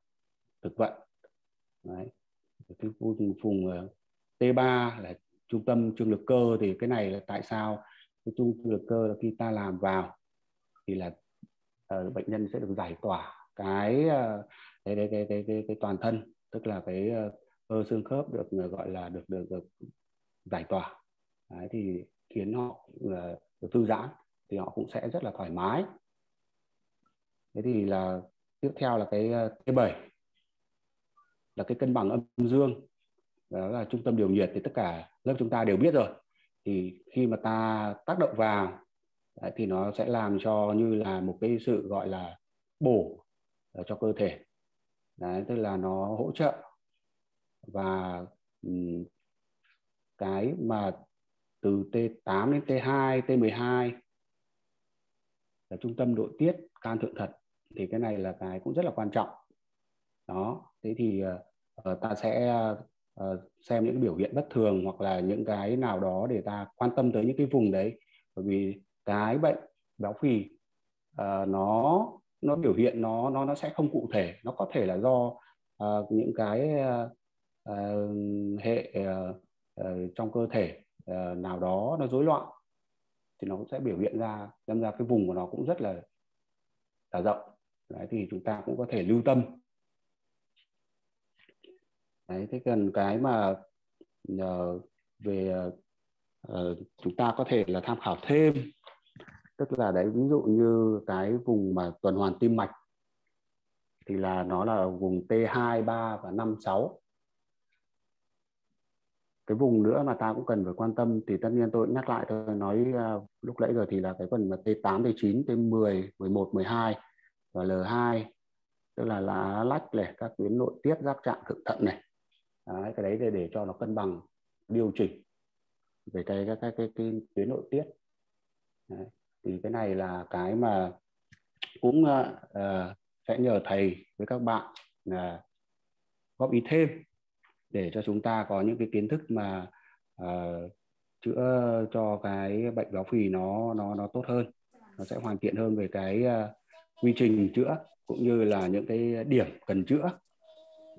thực vận Đấy. cái vùng vùng T3 là trung tâm trương lực cơ thì cái này là tại sao? Cái trung lực cơ là khi ta làm vào thì là uh, bệnh nhân sẽ được giải tỏa cái uh, cái, cái, cái, cái, cái, cái toàn thân tức là cái uh, cơ xương khớp được gọi là được được, được giải tỏa. Đấy, thì khiến họ uh, được thư giãn thì họ cũng sẽ rất là thoải mái. Thế thì là tiếp theo là cái uh, T7 là cái cân bằng âm dương đó là trung tâm điều nhiệt thì tất cả lớp chúng ta đều biết rồi. Thì khi mà ta tác động vào đấy, thì nó sẽ làm cho như là một cái sự gọi là bổ cho cơ thể. Đấy tức là nó hỗ trợ và cái mà từ T8 đến T2, T12 là trung tâm nội tiết can thượng thật thì cái này là cái cũng rất là quan trọng. Đó thế thì uh, ta sẽ uh, xem những biểu hiện bất thường hoặc là những cái nào đó để ta quan tâm tới những cái vùng đấy. Bởi vì cái bệnh béo phì uh, nó nó biểu hiện nó nó nó sẽ không cụ thể. Nó có thể là do uh, những cái uh, uh, hệ uh, uh, trong cơ thể uh, nào đó nó rối loạn thì nó cũng sẽ biểu hiện ra đâm ra cái vùng của nó cũng rất là là rộng. Đấy thì chúng ta cũng có thể lưu tâm đấy thế cần cái mà uh, về uh, chúng ta có thể là tham khảo thêm tức là đấy ví dụ như cái vùng mà tuần hoàn tim mạch thì là nó là vùng T2, 3 và 5, 6 cái vùng nữa mà ta cũng cần phải quan tâm thì tất nhiên tôi nhắc lại thôi nói uh, lúc nãy rồi thì là cái phần mà T8, T9, T10, 11, 12 và L2 tức là lá lách này các tuyến nội tiết giáp trạng thượng thận này đấy, cái đấy để, để cho nó cân bằng điều chỉnh về cái các cái, cái, cái tuyến nội tiết đấy. thì cái này là cái mà cũng uh, sẽ nhờ thầy với các bạn là góp ý thêm để cho chúng ta có những cái kiến thức mà uh, chữa cho cái bệnh béo phì nó nó nó tốt hơn nó sẽ hoàn thiện hơn về cái uh, quy trình chữa cũng như là những cái điểm cần chữa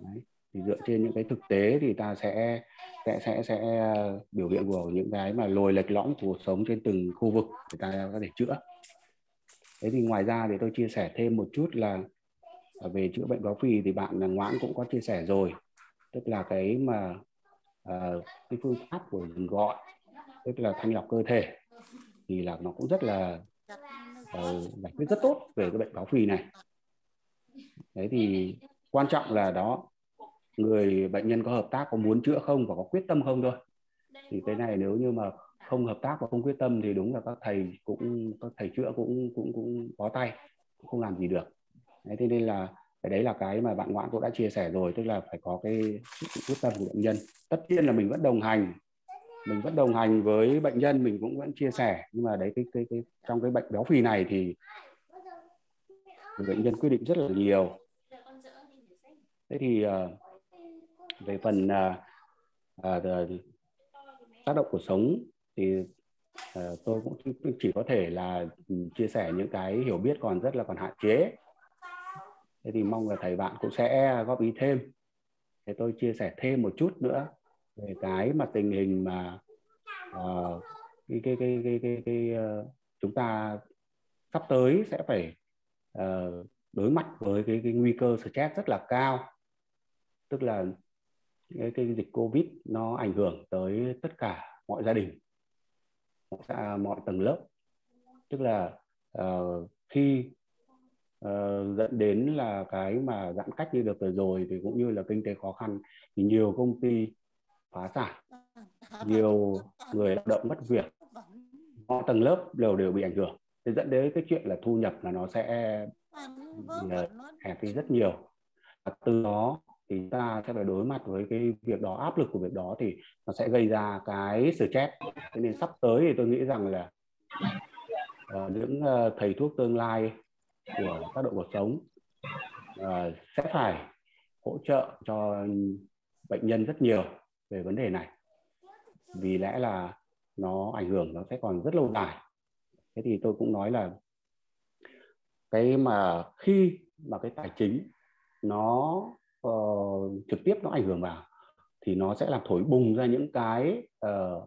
Đấy thì dựa trên những cái thực tế thì ta sẽ sẽ sẽ sẽ ờ, biểu hiện của những cái mà lồi lệch lõm của cuộc sống trên từng khu vực để ta có thể chữa. Thế thì ngoài ra thì tôi chia sẻ thêm một chút là à, về chữa bệnh béo phì thì bạn ngoãn cũng có chia sẻ rồi. Tức là cái mà uh, cái phương pháp của mình gọi tức là thanh lọc cơ thể thì là nó cũng rất là uh, giải quyết rất tốt về cái bệnh béo phì này. Đấy thì quan trọng là đó người bệnh nhân có hợp tác có muốn chữa không và có quyết tâm không thôi. Thì cái này nếu như mà không hợp tác và không quyết tâm thì đúng là các thầy cũng các thầy chữa cũng cũng cũng có tay cũng không làm gì được. Đấy, thế nên là cái đấy là cái mà bạn ngoạn cũng đã chia sẻ rồi tức là phải có cái quyết tâm của bệnh nhân. Tất nhiên là mình vẫn đồng hành mình vẫn đồng hành với bệnh nhân mình cũng vẫn chia sẻ. Nhưng mà đấy cái cái, cái trong cái bệnh béo phì này thì bệnh nhân quyết định rất là nhiều. Thế thì uh, về phần uh, uh, tác động cuộc sống thì uh, tôi cũng chỉ có thể là ừ, chia sẻ những cái hiểu biết còn rất là còn hạn chế. Thế thì mong là thầy bạn cũng sẽ góp ý thêm. Để tôi chia sẻ thêm một chút nữa về cái mà tình hình mà uh, cái, cái, cái, cái, cái, cái uh, chúng ta sắp tới sẽ phải uh, đối mặt với cái, cái nguy cơ stress rất là cao. Tức là cái, cái dịch covid nó ảnh hưởng tới tất cả mọi gia đình mọi, mọi tầng lớp. Tức là uh, khi uh, dẫn đến là cái mà giãn cách như được vừa rồi thì cũng như là kinh tế khó khăn thì nhiều công ty phá sản nhiều người lao động mất việc mọi tầng lớp đều đều bị ảnh hưởng. Thì dẫn đến cái chuyện là thu nhập là nó sẽ ờ, hẹp đi rất nhiều. Và từ đó thì ta sẽ phải đối mặt với cái việc đó áp lực của việc đó thì nó sẽ gây ra cái stress. Cho nên sắp tới thì tôi nghĩ rằng là uh, những uh, thầy thuốc tương lai của tác động cuộc sống uh, sẽ phải hỗ trợ cho bệnh nhân rất nhiều về vấn đề này. Vì lẽ là nó ảnh hưởng nó sẽ còn rất lâu dài. Thế thì tôi cũng nói là cái mà khi mà cái tài chính nó uh, trực tiếp nó ảnh hưởng vào thì nó sẽ làm thổi bùng ra những cái uh,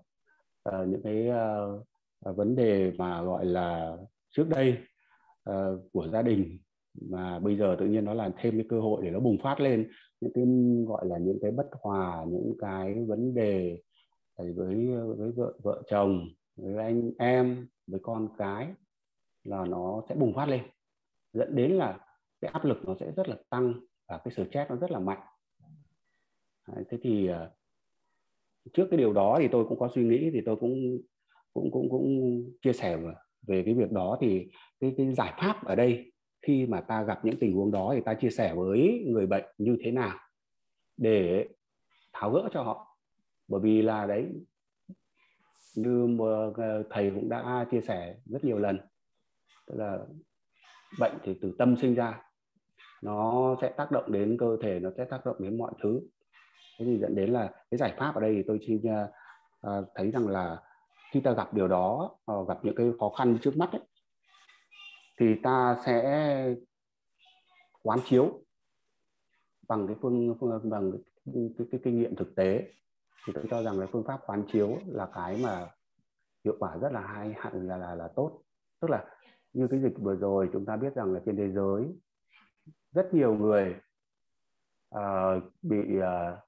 uh, những cái uh, vấn đề mà gọi là trước đây uh, của gia đình. Mà bây giờ tự nhiên nó làm thêm cái cơ hội để nó bùng phát lên những cái gọi là những cái bất hòa những cái vấn đề với với vợ vợ chồng với anh em với con cái là nó sẽ bùng phát lên. Dẫn đến là cái áp lực nó sẽ rất là tăng và cái stress nó rất là mạnh. Thế thì ờ, trước cái điều đó thì tôi cũng có suy nghĩ, thì tôi cũng cũng cũng cũng chia sẻ về cái việc đó. Thì cái cái giải pháp ở đây, khi mà ta gặp những tình huống đó thì ta chia sẻ với người bệnh như thế nào để tháo gỡ cho họ. Bởi vì là đấy, như ờ, thầy cũng đã chia sẻ rất nhiều lần, tức là bệnh thì từ tâm sinh ra nó sẽ tác động đến cơ thể nó sẽ tác động đến mọi thứ. Thế thì dẫn đến là cái giải pháp ở đây thì tôi xin uh, thấy rằng là khi ta gặp điều đó uh, gặp những cái khó khăn trước mắt ấy, thì ta sẽ quán chiếu bằng cái phương, phương bằng cái, cái, cái kinh nghiệm thực tế. Thì tôi cho rằng là phương pháp quán chiếu là cái mà hiệu quả rất là hay là là là tốt. Tức là như cái dịch vừa rồi chúng ta biết rằng là trên thế giới rất nhiều người uh, bị uh,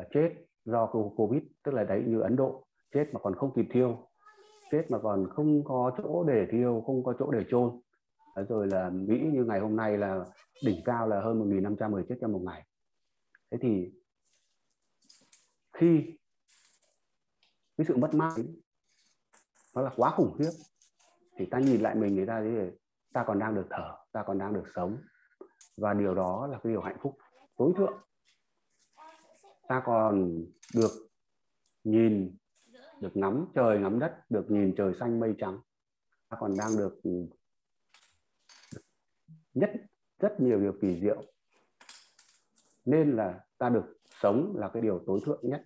uh, chết do covid tức là đấy như ấn độ. Chết mà còn không kịp thiêu. Chết mà còn không có chỗ để thiêu không có chỗ để chôn. Rồi là mỹ như ngày hôm nay là đỉnh cao là hơn 1.500 người chết trong một ngày. Thế thì khi cái sự mất mát nó là quá khủng khiếp thì ta nhìn lại mình người ta thấy ta còn đang được thở ta còn đang được sống và điều đó là cái điều hạnh phúc tối thượng. Ta còn được nhìn, được ngắm trời ngắm đất, được nhìn trời xanh mây trắng. Ta còn đang được nhất rất nhiều điều kỳ diệu. Nên là ta được sống là cái điều tối thượng nhất.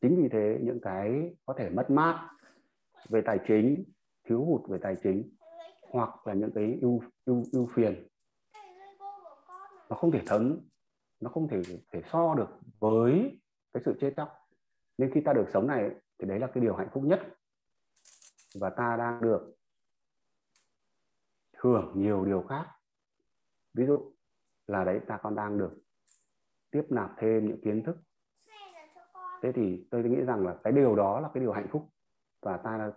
Chính vì thế, những cái có thể mất mát về tài chính, thiếu hụt về tài chính, hoặc là những cái ưu ưu ưu phiền nó không thể thấm, nó không thể thể so được với cái sự chết chóc. Nên khi ta được sống này, thì đấy là cái điều hạnh phúc nhất. Và ta đang được hưởng nhiều điều khác. Ví dụ là đấy, ta còn đang được tiếp nạp thêm những kiến thức. Thế thì tôi nghĩ rằng là cái điều đó là cái điều hạnh phúc. Và ta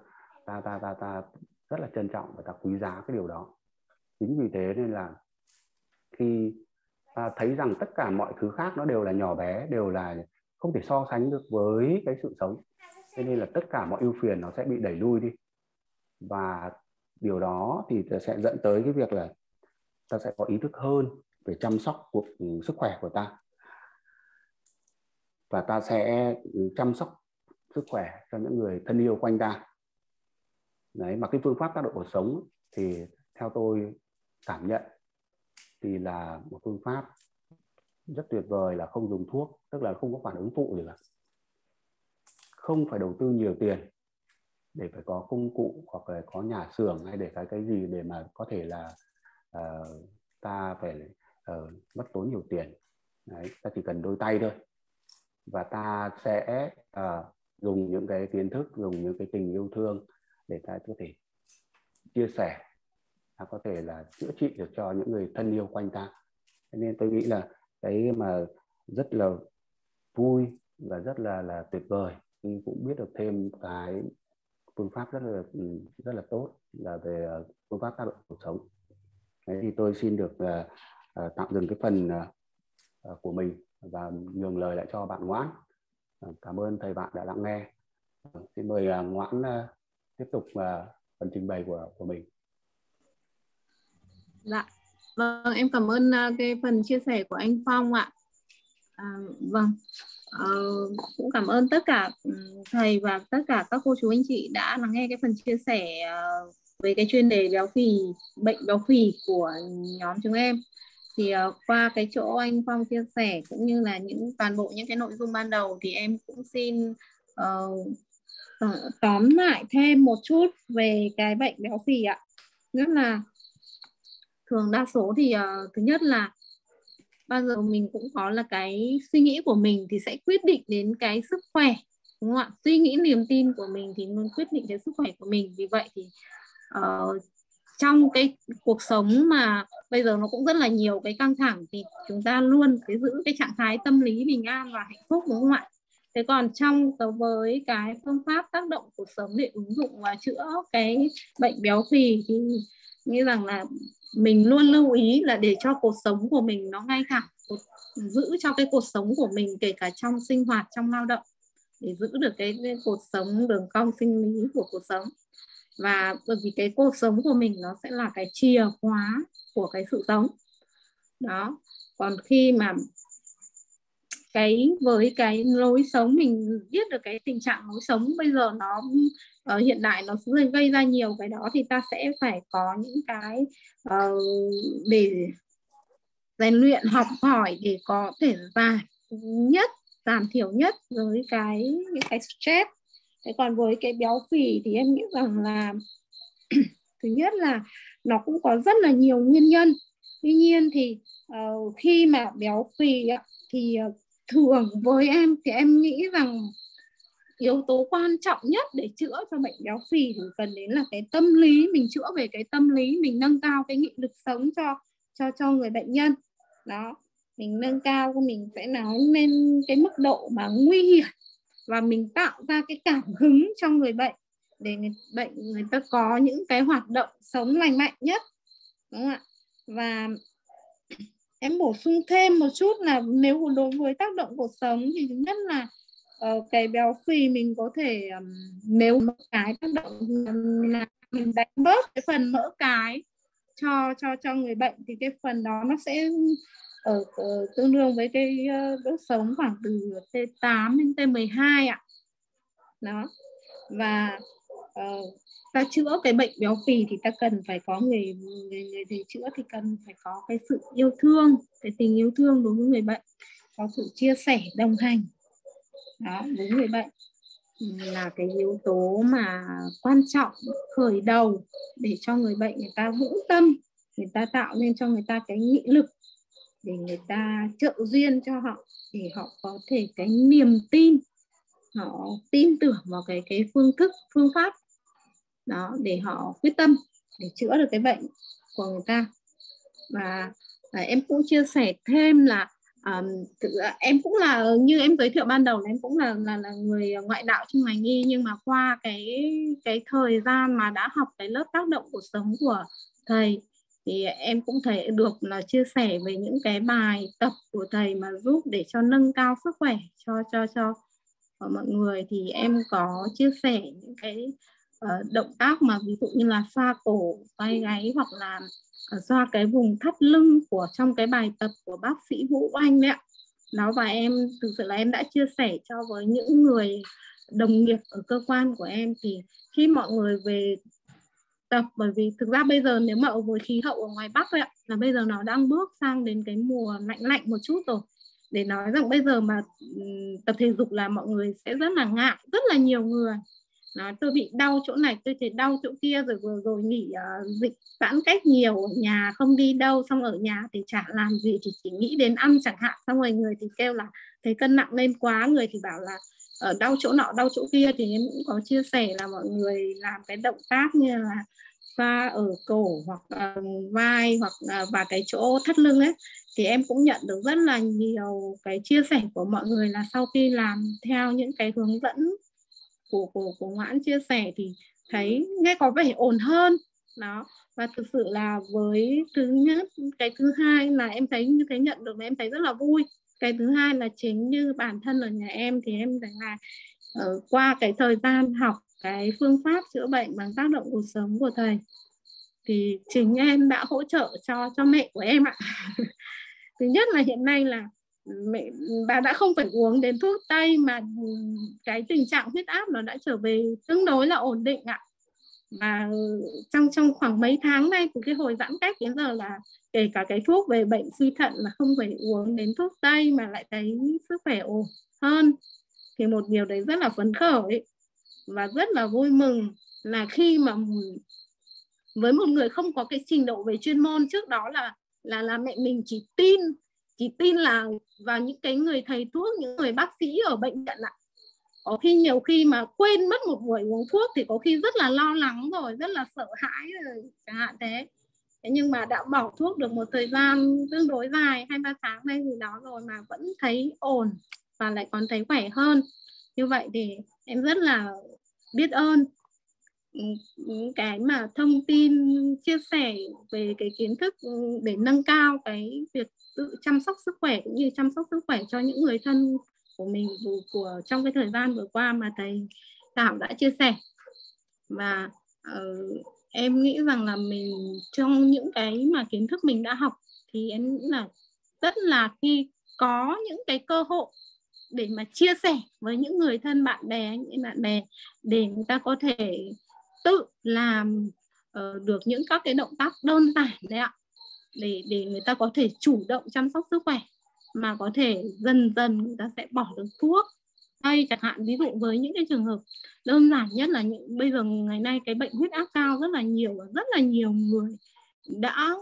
ta ta ta ta rất là trân trọng và ta quý giá cái điều đó. Chính vì thế nên là khi ta thấy rằng tất cả mọi thứ khác nó đều là nhỏ bé, đều là không thể so sánh được với cái sự sống. Thế nên là tất cả mọi ưu phiền nó sẽ bị đẩy lui đi. Và điều đó thì sẽ dẫn tới cái việc là ta sẽ có ý thức hơn về chăm sóc cuộc ừ, sức khỏe của ta. Và ta sẽ ừ, chăm sóc sức khỏe cho những người thân yêu quanh ta. Đấy, mà cái phương pháp tác động cuộc sống thì theo tôi cảm nhận thì là một phương pháp rất tuyệt vời là không dùng thuốc tức là không có phản ứng phụ gì cả. Không phải đầu tư nhiều tiền để phải có công cụ hoặc là có nhà xưởng hay để cái cái gì để mà có thể là uh, ta phải uh, mất tốn nhiều tiền. Đấy, ta chỉ cần đôi tay thôi. Và ta sẽ uh, dùng những cái kiến thức dùng những cái tình yêu thương để ta có thể chia sẻ ta có thể là chữa trị được cho những người thân yêu quanh ta nên tôi nghĩ là cái mà rất là vui và rất là là tuyệt vời khi cũng biết được thêm cái phương pháp rất là ừ, rất là tốt là về ờ, phương pháp tác động cuộc sống Đấy, thì tôi xin được uh, uh, tạm dừng cái phần uh, của mình và nhường lời lại cho bạn Ngoãn. Uh, cảm ơn thầy bạn đã lắng nghe. Uh, xin mời uh, Ngoãn uh, tiếp tục uh, phần trình bày của của mình. Dạ, vâng em cảm ơn uh, cái phần chia sẻ của anh Phong ạ. À, vâng, uh, cũng cảm ơn tất cả ừ, thầy và tất cả các cô chú anh chị đã lắng nghe cái phần chia sẻ uh, về cái chuyên đề béo phì bệnh béo phì của nhóm chúng em. Thì uh, qua cái chỗ anh Phong chia sẻ cũng như là những toàn bộ những cái nội dung ban đầu thì em cũng xin uh, tóm lại thêm một chút về cái bệnh béo phì ạ. Rất là thường đa số thì uh, thứ nhất là bao giờ mình cũng có là cái suy nghĩ của mình thì sẽ quyết định đến cái sức khỏe đúng không ạ? Suy nghĩ niềm tin của mình thì luôn quyết định cái sức khỏe của mình. Vì vậy thì uh, trong cái cuộc sống mà bây giờ nó cũng rất là nhiều cái căng thẳng thì chúng ta luôn cái giữ cái trạng thái tâm lý bình an và hạnh phúc đúng không ạ? Thế còn trong ờ, với cái phương pháp tác động cuộc sống để ứng dụng và chữa cái bệnh béo phì thì nghĩ rằng là mình luôn lưu ý là để cho cuộc sống của mình nó ngay thẳng giữ cho cái cuộc sống của mình kể cả trong sinh hoạt trong lao động để giữ được cái, cái cuộc sống đường cong sinh lý của cuộc sống. Và bởi vì cái cuộc sống của mình nó sẽ là cái chìa khóa của cái sự sống. Đó. Còn khi mà cái với cái lối sống mình biết được cái tình trạng lối sống bây giờ nó ở hiện đại nó gây ra nhiều cái đó thì ta sẽ phải có những cái uh, để rèn luyện học hỏi để có thể giảm nhất giảm thiểu nhất với cái những cái stress. Thế còn với cái béo phì thì em nghĩ rằng là [CLEARS THROAT] thứ nhất là nó cũng có rất là nhiều nguyên nhân. Tuy nhiên thì uh, khi mà béo phì thì uh, thường với em thì em nghĩ rằng yếu tố quan trọng nhất để chữa cho bệnh béo phì thì cần đến là cái tâm lý, mình chữa về cái tâm lý, mình nâng cao cái nghị lực sống cho cho cho người bệnh nhân. Đó, mình nâng cao, mình sẽ nói lên cái mức độ mà nguy hiểm và mình tạo ra cái cảm hứng cho người bệnh để người bệnh, người ta có những cái hoạt động sống lành mạnh nhất, đúng không ạ? Và em bổ sung thêm một chút là nếu đối với tác động cuộc sống thì thứ nhất là uh, cái béo phì mình có thể um, nếu cái tác động là mình đánh bớt cái phần mỡ cái cho cho cho người bệnh thì cái phần đó nó sẽ ở, ở tương đương với cái uh, đốt sống khoảng từ T8 đến T12 ạ. Đó. Và uh, ta chữa cái bệnh béo phì thì ta cần phải có người người, người thầy chữa thì cần phải có cái sự yêu thương, cái tình yêu thương đối với người bệnh, có sự chia sẻ đồng hành. Đó với người bệnh. Là cái yếu tố mà quan trọng khởi đầu để cho người bệnh người ta vững tâm người ta tạo nên cho người ta cái nghị lực để người ta trợ duyên cho họ để họ có thể cái niềm tin họ tin tưởng vào cái cái phương thức phương pháp đó để họ quyết tâm để chữa được cái bệnh của người ta. Và, à, em cũng chia sẻ thêm là um, thực ra à, em cũng là như em giới thiệu ban đầu là em cũng là là là người ngoại đạo trong ngành y nhưng mà qua cái cái thời gian mà đã học cái lớp tác động cuộc sống của thầy thì em cũng thể được là chia sẻ về những cái bài tập của thầy mà giúp để cho nâng cao sức khỏe cho cho cho mọi người. Thì em có chia sẻ những cái uh, động tác mà ví dụ như là xoa cổ tay gáy hoặc là uh, xoa cái vùng thắt lưng của trong cái bài tập của bác sĩ Vũ Anh đấy ạ. Đó và em thực sự là em đã chia sẻ cho với những người đồng nghiệp ở cơ quan của em. Thì khi mọi người về tập bởi vì thực ra bây giờ nếu mà ở với khí hậu ở ngoài Bắc ấy là bây giờ nó đang bước sang đến cái mùa lạnh lạnh một chút rồi. Để nói rằng bây giờ mà tập thể dục là mọi người sẽ rất là ngại rất là nhiều người nói tôi bị đau chỗ này tôi thấy đau chỗ kia rồi vừa rồi nghỉ uh, dịch giãn cách nhiều ở nhà không đi đâu xong ở nhà thì chả làm gì thì chỉ nghĩ đến ăn chẳng hạn. Xong rồi người thì kêu là thấy cân nặng lên quá. Người thì bảo là ở đau chỗ nọ đau chỗ kia thì em cũng có chia sẻ là mọi người làm cái động tác như là pha ở cổ hoặc uh, vai hoặc uh, và cái chỗ thắt lưng ấy thì em cũng nhận được rất là nhiều cái chia sẻ của mọi người là sau khi làm theo những cái hướng dẫn của của của ngoãn chia sẻ thì thấy nghe có vẻ ổn hơn. Đó, và thực sự là với thứ nhất, cái thứ hai là em thấy như thế nhận được mà em thấy rất là vui. Cái thứ hai là chính như bản thân ở nhà em thì em thấy là ở qua cái thời gian học cái phương pháp chữa bệnh bằng tác động cuộc sống của thầy thì chính em đã hỗ trợ cho cho mẹ của em ạ. [LAUGHS] Thứ nhất là hiện nay là mẹ, bà đã không phải uống đến thuốc tây mà cái tình trạng huyết áp nó đã trở về tương đối là ổn định ạ. Và trong trong khoảng mấy tháng nay từ cái hồi giãn cách đến giờ là kể cả cái thuốc về bệnh suy thận là không phải uống đến thuốc tây mà lại thấy sức khỏe ổn hơn thì một điều đấy rất là phấn khởi và rất là vui mừng là khi mà với một người không có cái trình độ về chuyên môn trước đó là là là mẹ mình chỉ tin chỉ tin là vào những cái người thầy thuốc, những người bác sĩ ở bệnh viện ạ. Có khi nhiều khi mà quên mất một buổi uống thuốc thì có khi rất là lo lắng rồi, rất là sợ hãi rồi, chẳng hạn thế. Thế nhưng mà đã bỏ thuốc được một thời gian tương đối dài, hai, ba tháng đây gì đó rồi mà vẫn thấy ổn và lại còn thấy khỏe hơn. Như vậy thì em rất là biết ơn những cái mà thông tin chia sẻ về cái kiến thức ừ, để nâng cao cái việc tự chăm sóc sức khỏe cũng như chăm sóc sức khỏe cho những người thân của mình của trong cái thời gian vừa qua mà thầy Thảo đã chia sẻ. Và uh, em nghĩ rằng là mình trong những cái mà kiến thức mình đã học thì em nghĩ là rất là khi có những cái cơ hội để mà chia sẻ với những người thân bạn bè những bạn bè để người ta có thể tự làm uh, được những các cái động tác đơn giản đấy ạ. Để để người ta có thể chủ động chăm sóc sức khỏe mà có thể dần dần người ta sẽ bỏ được thuốc. Hay chẳng hạn ví dụ với những cái trường hợp đơn giản nhất là những bây giờ ngày nay cái bệnh huyết áp cao rất là nhiều và rất là nhiều người đã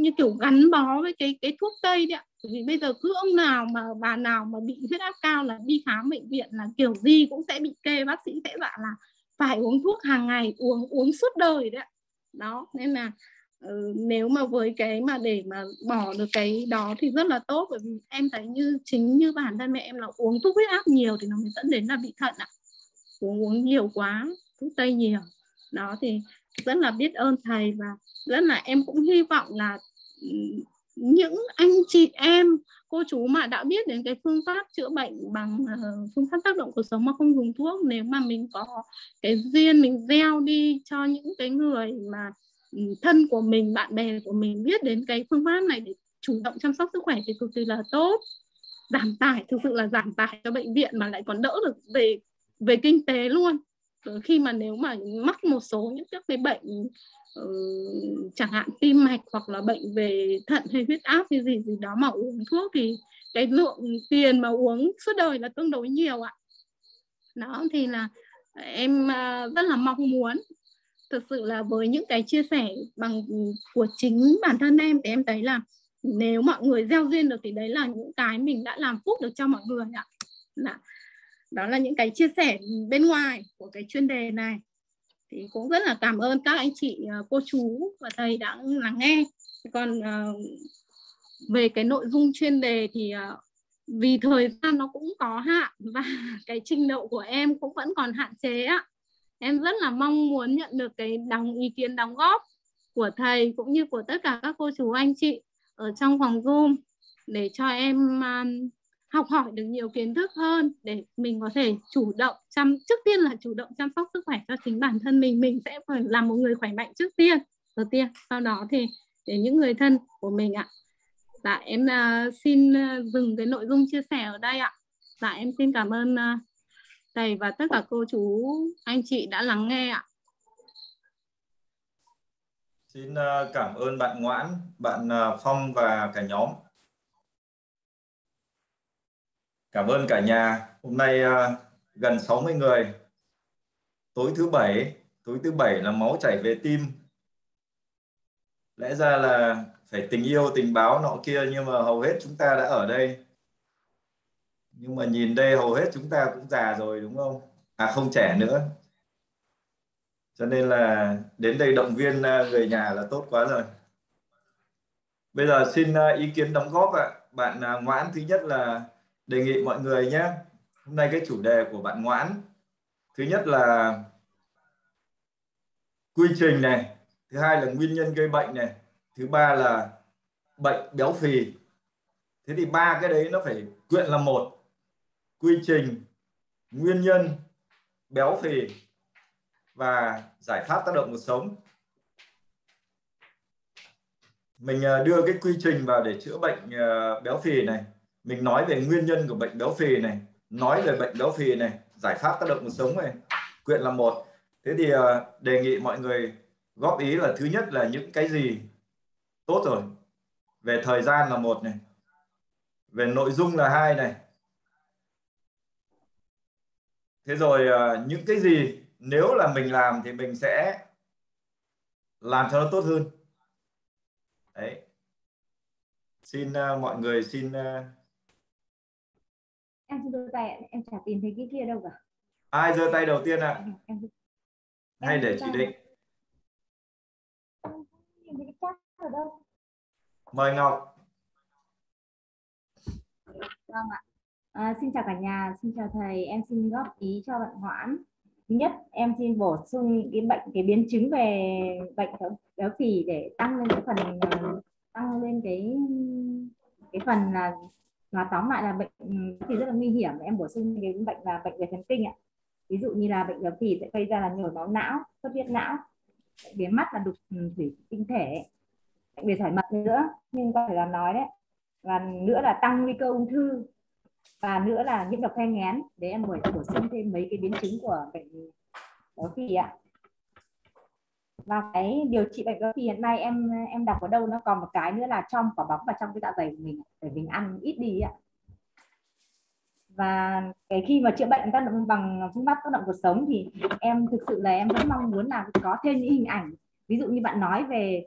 như kiểu gắn bó với cái cái thuốc tây đấy ạ. Vì bây giờ cứ ông nào mà bà nào mà bị huyết áp cao là đi khám bệnh viện là kiểu gì cũng sẽ bị kê bác sĩ sẽ dặn là phải uống thuốc hàng ngày uống uống suốt đời đấy đó nên là ừ, nếu mà với cái mà để mà bỏ được cái đó thì rất là tốt bởi vì em thấy như chính như bản thân mẹ em là uống thuốc huyết áp nhiều thì nó mới dẫn đến là bị thận ạ. Uống uống nhiều quá thuốc tây nhiều. Đó thì rất là biết ơn thầy và rất là em cũng hy vọng là ừ, những anh chị em cô chú mà đã biết đến cái phương pháp chữa bệnh bằng uh, phương pháp tác động cuộc sống mà không dùng thuốc nếu mà mình có cái duyên mình gieo đi cho những cái người mà ừ, thân của mình bạn bè của mình biết đến cái phương pháp này để chủ động chăm sóc sức khỏe thì cực kỳ là tốt. Giảm tải thực sự là giảm tải cho bệnh viện mà lại còn đỡ được về về kinh tế luôn. Khi mà nếu mà mắc một số những các cái bệnh Ờ, chẳng hạn tim mạch hoặc là bệnh về thận hay huyết áp hay gì gì đó mà uống thuốc thì cái lượng tiền mà uống suốt đời là tương đối nhiều ạ. Đó, thì là em à, rất là mong muốn thực sự là với những cái chia sẻ bằng của chính bản thân em thì em thấy là nếu mọi người gieo duyên được thì đấy là những cái mình đã làm phúc được cho mọi người ạ. Đó là những cái chia sẻ bên ngoài của cái chuyên đề này thì cũng rất là cảm ơn các anh chị ờ, cô chú và thầy đã lắng nghe. Còn ờ, về cái nội dung chuyên đề thì ờ, vì thời gian nó cũng có hạn [LAUGHS] và cái trình độ của em cũng vẫn còn hạn chế á em rất là mong muốn nhận được cái đóng ý kiến đóng góp của thầy cũng như của tất cả các cô chú anh chị ở trong phòng zoom để cho em um, học hỏi được nhiều kiến thức hơn để mình có thể chủ động chăm trước tiên là chủ động chăm sóc sức khỏe cho chính bản thân mình mình sẽ phải làm một người khỏe mạnh trước tiên. Đầu tiên sau đó thì để những người thân của mình ạ. Dạ em uh, xin uh, dừng cái nội dung chia sẻ ở đây ạ. Dạ em xin cảm ơn uh, thầy và tất cả cô chú anh chị đã lắng nghe ạ. Xin uh, cảm ơn bạn Ngoãn bạn uh, Phong và cả nhóm. Cảm ơn cả nhà. Hôm nay uh, gần 60 người. Tối thứ bảy, tối thứ bảy là máu chảy về tim. Lẽ ra là phải tình yêu, tình báo nọ kia nhưng mà hầu hết chúng ta đã ở đây. Nhưng mà nhìn đây hầu hết chúng ta cũng già rồi đúng không? À không trẻ nữa. Cho nên là đến đây động viên à, người nhà là tốt quá rồi. Bây giờ xin à, ý kiến đóng góp ạ. Bạn ngoãn thứ nhất là đề nghị mọi người nhé. Hôm nay cái chủ đề của bạn ngoãn. Thứ nhất là quy trình này, thứ hai là nguyên nhân gây bệnh này, thứ ba là bệnh béo phì. Thế thì ba cái đấy nó phải quyện là một. Quy trình, nguyên nhân, béo phì và giải pháp tác động cuộc sống. Mình ờ, đưa cái quy trình vào để chữa bệnh ờ, béo phì này mình nói về nguyên nhân của bệnh béo phì này nói về bệnh béo phì này giải pháp tác động cuộc sống này quyện là một. Thế thì ờ, đề nghị mọi người góp ý là thứ nhất là những cái gì tốt rồi. Về thời gian là một này. Về nội dung là hai này. Thế rồi ờ, những cái gì nếu là mình làm thì mình sẽ làm cho nó tốt hơn. Đấy. Xin uh, mọi người xin uh, tay em chả tìm thấy cái kia đâu cả ai giơ tay đầu tiên ạ à? em, hay để chỉ định mời ngọc vâng ạ à, xin chào cả nhà xin chào thầy em xin góp ý cho bạn hoãn thứ nhất em xin bổ sung cái bệnh cái biến chứng về bệnh béo phì để tăng lên cái phần tăng lên cái cái phần là và tóm lại là bệnh ừ, thì rất là nguy hiểm. Em bổ sung cái bệnh là bệnh về thần kinh ạ. Ví dụ như là bệnh béo phì sẽ gây ra là nhồi máu não xuất huyết não về mắt là đục ừ, thủy tinh thể bệnh về sỏi mật nữa. Nhưng có thể là nói đấy. Và nữa là tăng nguy cơ ung thư. Và nữa là nhiễm độc khen ngén. Để em bổ, bổ sung thêm mấy cái biến chứng của bệnh béo phì ạ và cái điều trị bệnh béo phì hiện nay em em đọc ở đâu, nó còn một cái nữa là trong quả bóng và trong cái dạ dày của mình để mình ăn ít đi ạ. Và cái khi mà chữa bệnh tác động bằng phương pháp tác động cuộc sống thì em thực sự là em vẫn mong muốn là có thêm những hình ảnh. Ví dụ như bạn nói về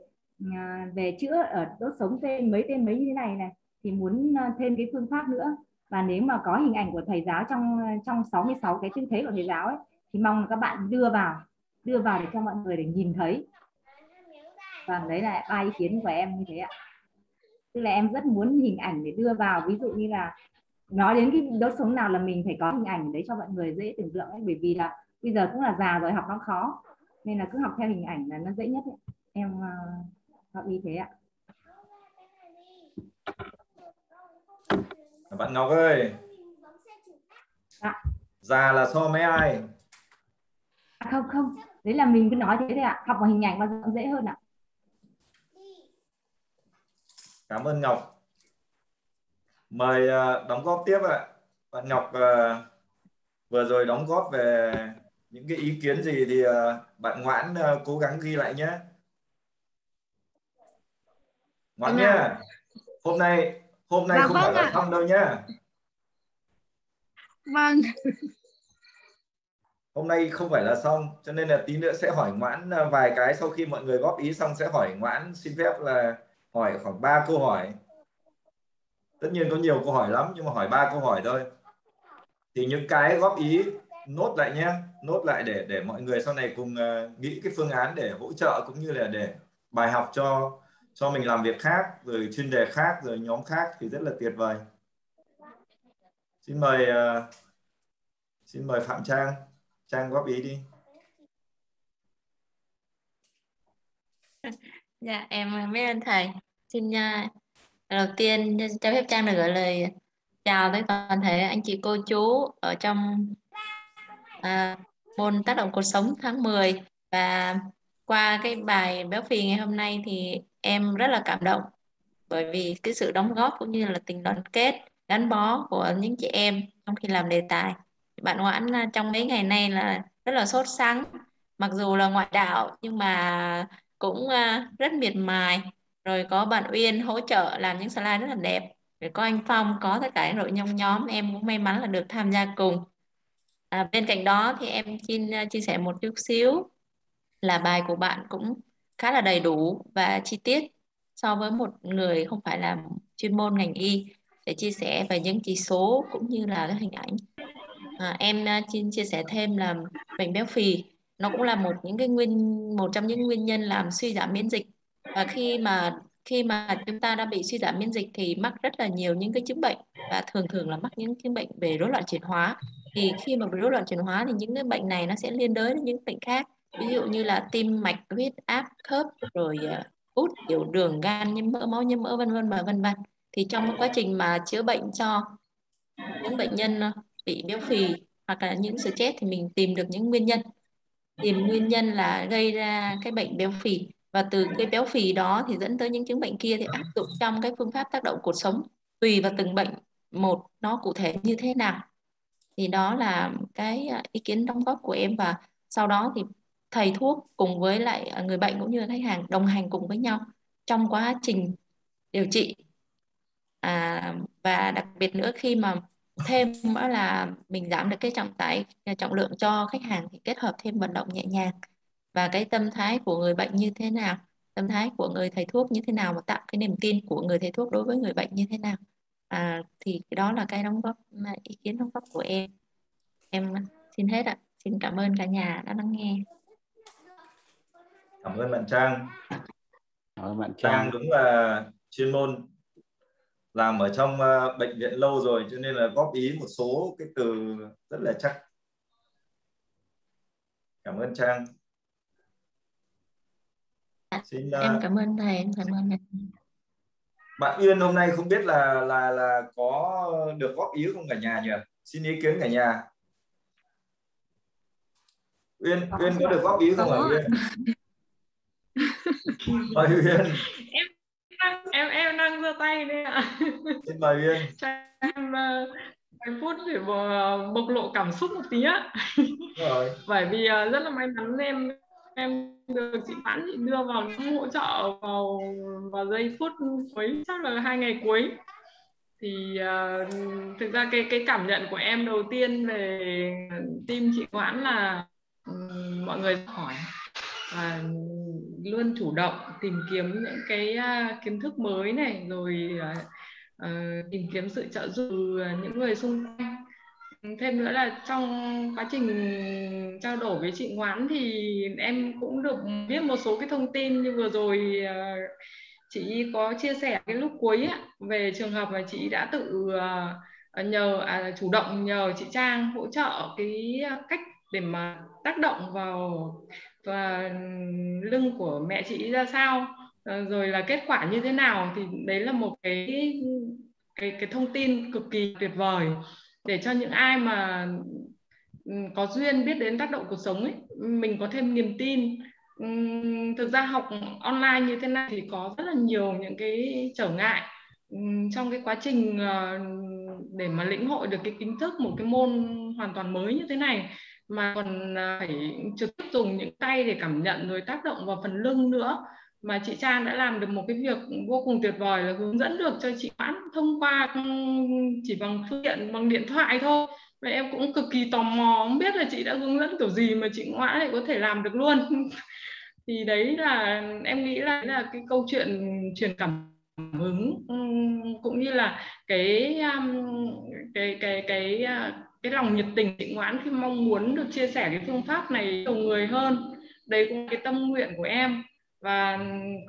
à, về chữa ở đốt sống tên mấy tên mấy như thế này này, thì muốn à, thêm cái phương pháp nữa. Và nếu mà có hình ảnh của thầy giáo trong à, trong 66 cái tư thế của thầy giáo ấy, thì mong các bạn đưa vào đưa vào để cho mọi người để nhìn thấy. Và đấy là ba ý kiến của em như thế ạ. Tức là em rất muốn hình ảnh để đưa vào. Ví dụ như là nói đến cái đốt sống nào là mình phải có hình ảnh đấy cho mọi người dễ tưởng tượng ấy. Bởi vì là bây giờ cũng là già rồi học nó khó. Nên là cứ học theo hình ảnh là nó dễ nhất ấy. em uh, học như thế ạ. Bạn Ngọc ơi. Dạ. già là so mấy ai? À, không không đấy là mình cứ nói thế thôi ạ. Học bằng hình ảnh bao giờ dễ hơn ạ. Cảm ơn Ngọc. Mời uh, đóng góp tiếp ạ. Bạn Ngọc uh, vừa rồi đóng góp về những cái ý kiến gì thì uh, bạn ngoãn cố gắng ghi lại nhé. Ngoãn vâng nhé hôm nay hôm nay dạ không vâng phải là xong đâu nhá. Vâng hôm nay không phải là xong cho nên là tí nữa sẽ hỏi ngoãn à, vài cái sau khi mọi người góp ý xong sẽ hỏi ngoãn xin phép là hỏi khoảng 3 câu hỏi. Tất nhiên có nhiều câu hỏi lắm nhưng mà hỏi ba câu hỏi thôi. Thì những cái góp ý nốt lại nhé nốt lại để để mọi người sau này cùng uh, nghĩ cái phương án để hỗ trợ cũng như là để bài học cho cho mình làm việc khác rồi chuyên đề khác rồi nhóm khác thì rất là tuyệt vời. Xin mời uh, xin mời phạm trang trang góp ý đi. [LAUGHS] Dạ em biết ơn thầy. Xin uh, đầu tiên cho phép trang được gửi lời chào tới toàn thể anh chị cô chú ở trong à, môn tác động cuộc sống tháng 10 và qua cái bài béo phì ngày hôm nay thì em rất là cảm động bởi vì cái sự đóng góp cũng như là tình đoàn kết gắn bó của những chị em trong khi làm đề tài bạn ngoãn à, trong mấy ngày nay là rất là sốt sắng. Mặc dù là ngoại đạo nhưng mà cũng à, rất miệt mài. Rồi có bạn Uyên hỗ trợ làm những slide rất là đẹp. Rồi có anh Phong có tất cả những đội nhóm nhóm em cũng may mắn là được tham gia cùng. À, bên cạnh đó thì em xin à, chia sẻ một chút xíu là bài của bạn cũng khá là đầy đủ và chi tiết so với một người không phải là chuyên môn ngành y để chia sẻ về những chỉ số cũng như là cái hình ảnh à, em à, xin chia sẻ thêm là bệnh béo phì nó cũng là một những cái nguyên một trong những nguyên nhân làm suy giảm miễn dịch. Và khi mà khi mà chúng ta đã bị suy giảm miễn dịch thì mắc rất là nhiều những cái chứng bệnh và thường thường là mắc những chứng bệnh về rối loạn chuyển hóa. Thì khi mà bị rối loạn chuyển hóa thì những cái bệnh này nó sẽ liên đới đến những bệnh khác ví dụ như là tim mạch huyết áp khớp rồi à, út tiểu đường gan nhiễm mỡ máu nhiễm mỡ vân vân và vân vân. Thì trong quá trình mà chữa bệnh cho những bệnh nhân bị béo phì hoặc là những stress thì mình tìm được những nguyên nhân. Tìm nguyên nhân là gây ra cái bệnh béo phì và từ cái béo phì đó thì dẫn tới những chứng bệnh kia thì áp dụng trong cái phương pháp tác động cuộc sống tùy vào từng bệnh một nó cụ thể như thế nào. Thì đó là cái à, ý kiến đóng góp của em và sau đó thì thầy thuốc cùng với lại à, người bệnh cũng như khách hàng đồng hành cùng với nhau trong quá trình điều trị. À, và đặc biệt nữa khi mà thêm nữa là mình giảm được cái trọng tải trọng lượng cho khách hàng thì kết hợp thêm vận động nhẹ nhàng. Và cái tâm thái của người bệnh như thế nào? Tâm thái của người thầy thuốc như thế nào và tạo cái niềm tin của người thầy thuốc đối với người bệnh như thế nào? À, thì đó là cái đóng góp ý kiến đóng góp của em. Em xin hết ạ. Xin cảm ơn cả nhà đã lắng nghe. Cảm ơn bạn Trang. Cảm ơn bạn Trang. Trang. đúng là chuyên môn làm ở trong uh, bệnh viện lâu rồi cho nên là góp ý một số cái từ rất là chắc. Cảm ơn Trang. Xin, uh... em cảm ơn thầy em cảm ơn thầy. Bạn Uyên hôm nay không biết là là là có được góp ý không cả nhà nhỉ? Xin ý kiến cả nhà. Uyên Uyên có được góp ý không hả Uyên? [LAUGHS] Mời Uyên. Em giơ tay đây ạ. [LAUGHS] Xin mời Uyên cho em uh, vài phút để bộc lộ cảm xúc một tí á [LAUGHS] bởi vì uh, rất là may mắn em em được chị Mãn chị đưa vào hỗ trợ vào vào giây phút cuối chắc là hai ngày cuối. Thì uh, thực ra cái cái cảm nhận của em đầu tiên về team chị Ngoãn là um, mọi người hỏi à, luôn chủ động tìm kiếm những cái à, kiến thức mới này rồi à, à, tìm kiếm sự trợ giúp từ những người xung quanh. Thêm nữa là trong quá trình trao đổi với chị Ngoãn thì em cũng được biết một số cái thông tin như vừa rồi à, chị có chia sẻ cái lúc cuối á, về trường hợp mà chị đã tự à, nhờ à, chủ động nhờ chị Trang hỗ trợ cái à, cách để mà tác động vào và lưng của mẹ chị ra sao? Ờ, rồi là kết quả như thế nào thì đấy là một cái cái cái thông tin cực kỳ tuyệt vời để cho những ai mà ừ, có duyên biết đến tác động cuộc sống ấy, mình có thêm niềm tin. Ừ, thực ra học online như thế này thì có rất là nhiều những cái trở ngại ừ, trong cái quá trình ờ, để mà lĩnh hội được cái kiến thức, một cái môn hoàn toàn mới như thế này mà còn à, phải trực tiếp dùng những tay để cảm nhận rồi tác động vào phần lưng nữa. Mà chị Trang đã làm được một cái việc vô cùng tuyệt vời là hướng dẫn được cho chị Mãn thông qua ừ, chỉ bằng phương tiện, bằng điện thoại thôi. Và em cũng cực kỳ tò mò, không biết là chị đã hướng dẫn kiểu gì mà chị Ngoã lại có thể làm được luôn. [LAUGHS] Thì đấy là, em nghĩ là là cái câu chuyện truyền cảm hứng ừ, cũng như là cái um, cái cái cái cái cái lòng nhiệt tình chị Ngoãn khi mong muốn được chia sẻ cái phương pháp này nhiều người hơn. Đấy cũng cái tâm nguyện của em. Và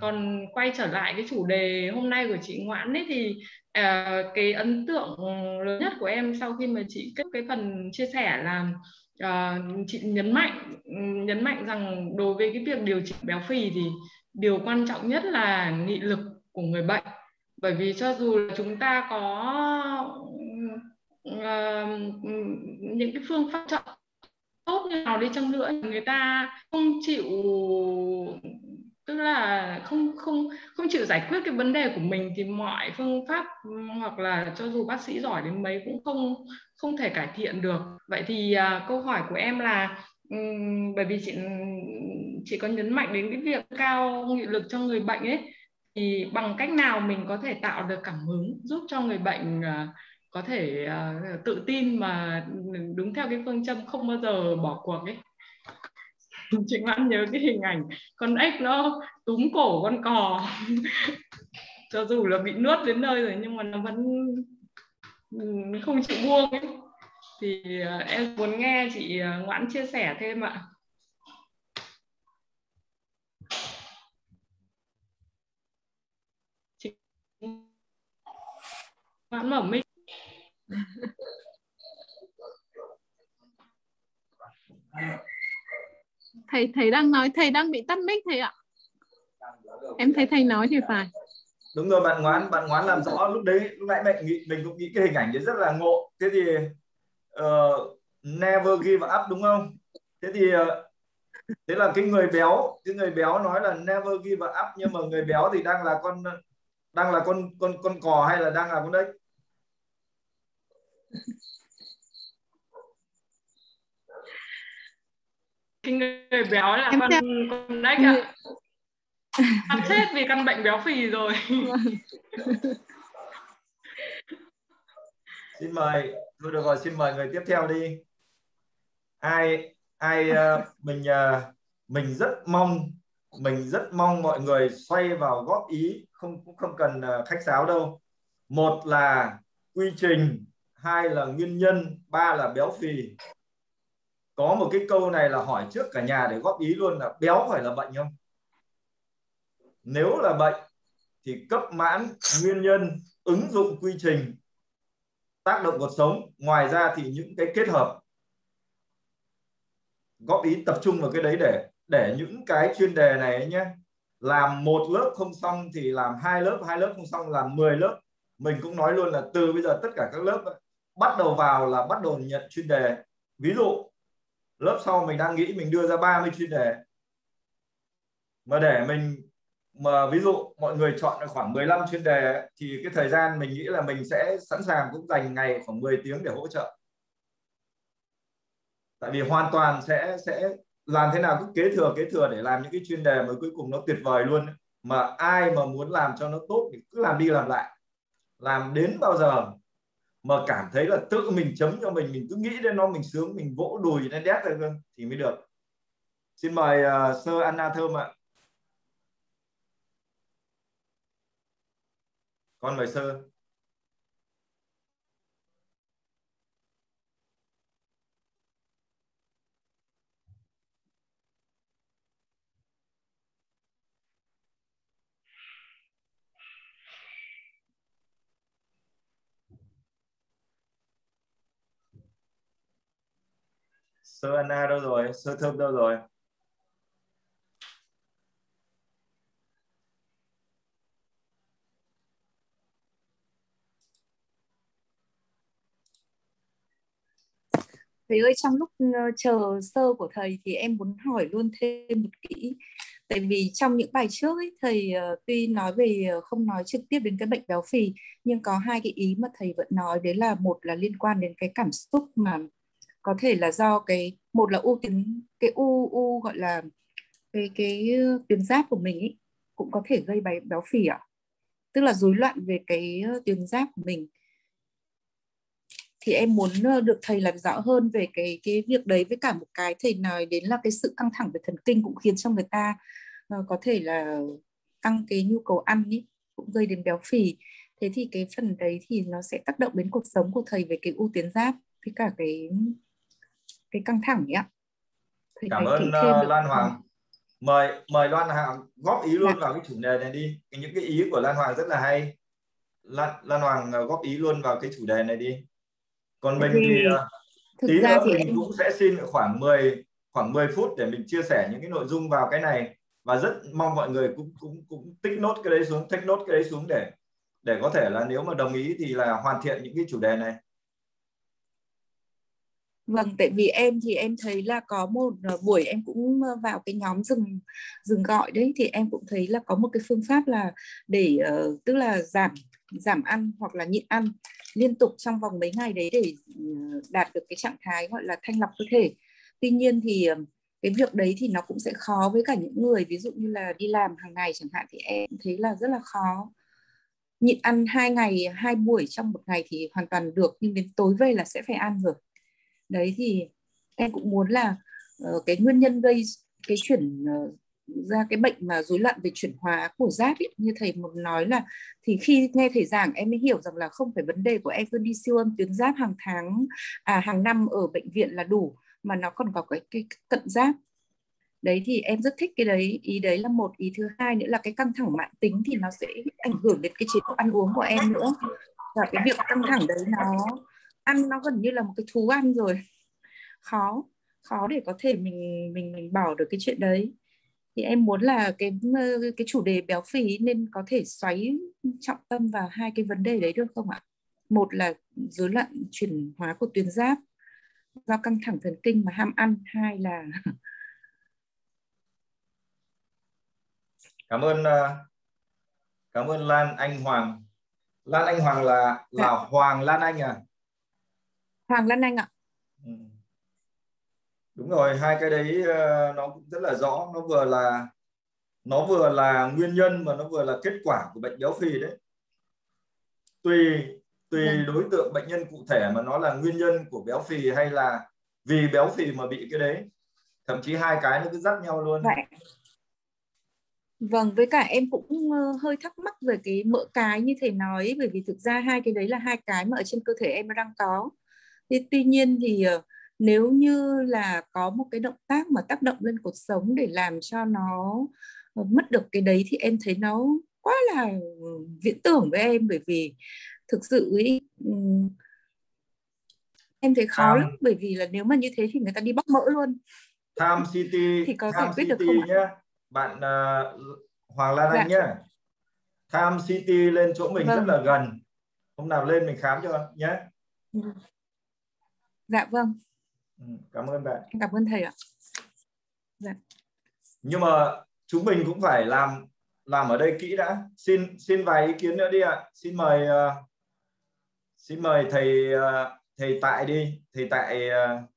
còn quay trở lại cái chủ đề hôm nay của chị Ngoãn ấy thì uh, cái ấn tượng lớn nhất của em sau khi mà chị kết cái phần chia sẻ là uh, chị nhấn mạnh nhấn mạnh rằng đối với cái việc điều trị béo phì thì điều quan trọng nhất là nghị lực của người bệnh. Bởi vì cho dù là chúng ta có uh, những cái phương pháp chọn tốt như nào đi chăng nữa người ta không chịu tức là không không không chịu giải quyết cái vấn đề của mình thì mọi phương pháp hoặc là cho dù bác sĩ giỏi đến mấy cũng không không thể cải thiện được. Vậy thì uh, câu hỏi của em là um, bởi vì chị chị có nhấn mạnh đến cái việc cao nghị lực cho người bệnh ấy thì bằng cách nào mình có thể tạo được cảm hứng giúp cho người bệnh uh, có thể uh, tự tin mà đúng theo cái phương châm không bao giờ bỏ cuộc ấy. [LAUGHS] Chị vẫn nhớ cái hình ảnh con ếch nó túm cổ con cò. [LAUGHS] Cho dù là bị nuốt đến nơi rồi nhưng mà nó vẫn ừ, không chịu buông ấy. Thì uh, em muốn nghe chị à, Ngoãn chia sẻ thêm ạ. Chị Ngoãn mở mic thầy thầy đang nói thầy đang bị tắt mic thầy ạ. Em thấy thầy nói thì phải. Đúng rồi bạn ngoán bạn ngoán làm rõ lúc đấy lúc nãy mình nghĩ mình cũng nghĩ cái hình ảnh đấy rất là ngộ. Thế thì uh, never give up đúng không? Thế thì uh, thế là cái người béo cái người béo nói là never give up nhưng mà người béo thì đang là con đang là con con con cò hay là đang là con đấy? Cái người béo là em con con đách ạ. À. chết vì căn bệnh béo phì rồi. [LAUGHS] Xin mời thôi được rồi xin mời người tiếp theo đi. Ai ai uh, mình uh, mình rất mong mình rất mong mọi người xoay vào góp ý không cũng không cần uh, khách sáo đâu. Một là quy trình hai là nguyên nhân, ba là béo phì. Có một cái câu này là hỏi trước cả nhà để góp ý luôn là béo phải là bệnh không? Nếu là bệnh thì cấp mãn nguyên nhân, ứng dụng quy trình, tác động cuộc sống. Ngoài ra thì những cái kết hợp. Góp ý tập trung vào cái đấy để để những cái chuyên đề này nhé làm một lớp không xong thì làm hai lớp hai lớp không xong làm 10 lớp. Mình cũng nói luôn là từ bây giờ tất cả các lớp bắt đầu vào là bắt đầu nhận chuyên đề. Ví dụ, lớp sau mình đang nghĩ mình đưa ra 30 chuyên đề. Mà để mình, mà ví dụ mọi người chọn khoảng 15 chuyên đề, thì cái thời gian mình nghĩ là mình sẽ sẵn sàng cũng dành ngày khoảng 10 tiếng để hỗ trợ. Tại vì hoàn toàn sẽ sẽ làm thế nào cứ kế thừa kế thừa để làm những cái chuyên đề mà cuối cùng nó tuyệt vời luôn. Mà ai mà muốn làm cho nó tốt thì cứ làm đi làm lại. Làm đến bao giờ mà cảm thấy là tự mình chấm cho mình mình cứ nghĩ đến nó mình sướng mình vỗ đùi lên đét rồi thì mới được. Xin mời à, uh, sơ Anna Thơm ạ. Con mời sơ sơ Anna đâu rồi? Sơ thơm đâu rồi? Thầy ơi trong lúc ờ, chờ sơ của thầy thì em muốn hỏi luôn thêm một kỹ. Tại vì trong những bài trước ấy, thầy ờ, tuy nói về ờ, không nói trực tiếp đến cái bệnh béo phì nhưng có hai cái ý mà thầy vẫn nói đấy là một là liên quan đến cái cảm xúc mà có thể là do cái một là u tuyến cái u u gọi là cái cái ờ, tuyến giáp của mình ấy cũng có thể gây béo phì ạ. Tức là rối loạn về cái ờ, tuyến giáp của mình. Thì em muốn ờ, được thầy làm rõ hơn về cái cái việc đấy với cả một cái thầy nói đến là cái sự căng thẳng về thần kinh cũng khiến cho người ta uh, có thể là tăng cái nhu cầu ăn ý, cũng gây đến béo phì. Thế thì cái phần đấy thì nó sẽ tác động đến cuộc sống của thầy về cái u tuyến giáp với cả cái cái căng thẳng ấy ạ. Thầy cảm ơn uh, Lan Hoàng. Mời mời Lan Hoàng góp ý luôn dạ. vào cái chủ đề này đi. Những cái ý của Lan Hoàng rất là hay. Lan, Lan Hoàng góp ý luôn vào cái chủ đề này đi. Còn mình thì ờ, thực tí ra nữa thì mình em... cũng sẽ xin khoảng 10 khoảng 10 phút để mình chia sẻ những cái nội dung vào cái này. Và rất mong mọi người cũng cũng cũng tích nốt cái đấy xuống take nốt cái đấy xuống để để có thể là nếu mà đồng ý thì là hoàn thiện những cái chủ đề này Vâng, tại vì em thì em thấy là có một ờ, buổi em cũng ờ, vào cái nhóm dừng dừng gọi đấy thì em cũng thấy là có một cái phương pháp là để uh, tức là giảm giảm ăn hoặc là nhịn ăn liên tục trong vòng mấy ngày đấy để đạt được cái trạng thái gọi là thanh lọc cơ thể. Tuy nhiên thì cái việc đấy thì nó cũng sẽ khó với cả những người ví dụ như là đi làm hàng ngày chẳng hạn thì em thấy là rất là khó. Nhịn ăn hai ngày hai buổi trong một ngày thì hoàn toàn được nhưng đến tối về là sẽ phải ăn rồi đấy thì em cũng muốn là uh, cái nguyên nhân gây cái chuyển uh, ra cái bệnh mà rối loạn về chuyển hóa của giáp ấy, như thầy một nói là thì khi nghe thầy giảng em mới hiểu rằng là không phải vấn đề của em cứ đi siêu âm tuyến giáp hàng tháng à hàng năm ở bệnh viện là đủ mà nó còn có cái, cái cận giáp. Đấy thì em rất thích cái đấy ý đấy là một. Ý thứ hai nữa là cái căng thẳng mạng tính thì nó sẽ ảnh hưởng đến cái chế độ ăn uống của em nữa. Và cái việc căng thẳng đấy nó ăn nó gần như là một cái thú ăn rồi. Khó khó để có thể mình mình mình bỏ được cái chuyện đấy. Thì em muốn là cái cái chủ đề béo phì nên có thể xoáy trọng tâm vào hai cái vấn đề đấy được không ạ? Một là rối loạn chuyển hóa của tuyến giáp do căng thẳng thần kinh mà ham ăn. Hai là [LAUGHS] cảm ơn ờ, cảm ơn Lan Anh Hoàng. Lan Anh Hoàng là là dạ. Hoàng Lan Anh à Hoàng Lan Anh ạ. Ừ. Đúng rồi, hai cái đấy ờ, nó cũng rất là rõ, nó vừa là nó vừa là nguyên nhân mà nó vừa là kết quả của bệnh béo phì đấy. Tùy tùy ừ. đối tượng bệnh nhân cụ thể mà nó là nguyên nhân của béo phì hay là vì béo phì mà bị cái đấy. Thậm chí hai cái nó cứ dắt nhau luôn. Vậy. Vâng, với cả em cũng ờ, hơi thắc mắc về cái mỡ cái như thầy nói bởi vì thực ra hai cái đấy là hai cái mà ở trên cơ thể em đang có thế tuy nhiên thì ờ, nếu như là có một cái động tác mà tác động lên cuộc sống để làm cho nó ờ, mất được cái đấy thì em thấy nó quá là viễn tưởng với em. Bởi vì thực sự ý, em thấy khó lắm. Bởi vì là nếu mà như thế thì người ta đi bóc mỡ luôn. Tham City thì có Tham giải quyết được không nhé bạn uh, Hoàng Lan Anh Dạ. nhé Tham City lên chỗ mình Vâng. rất là gần. Hôm nào lên mình khám cho nhé dạ vâng. Ừ, cảm ơn bạn. Em cảm ơn thầy ạ. Nhưng mà chúng mình cũng phải làm làm ở đây kỹ đã. Xin xin vài ý kiến nữa đi ạ. Xin mời ờ, xin mời thầy ờ, thầy tại đi. Thầy tại uh,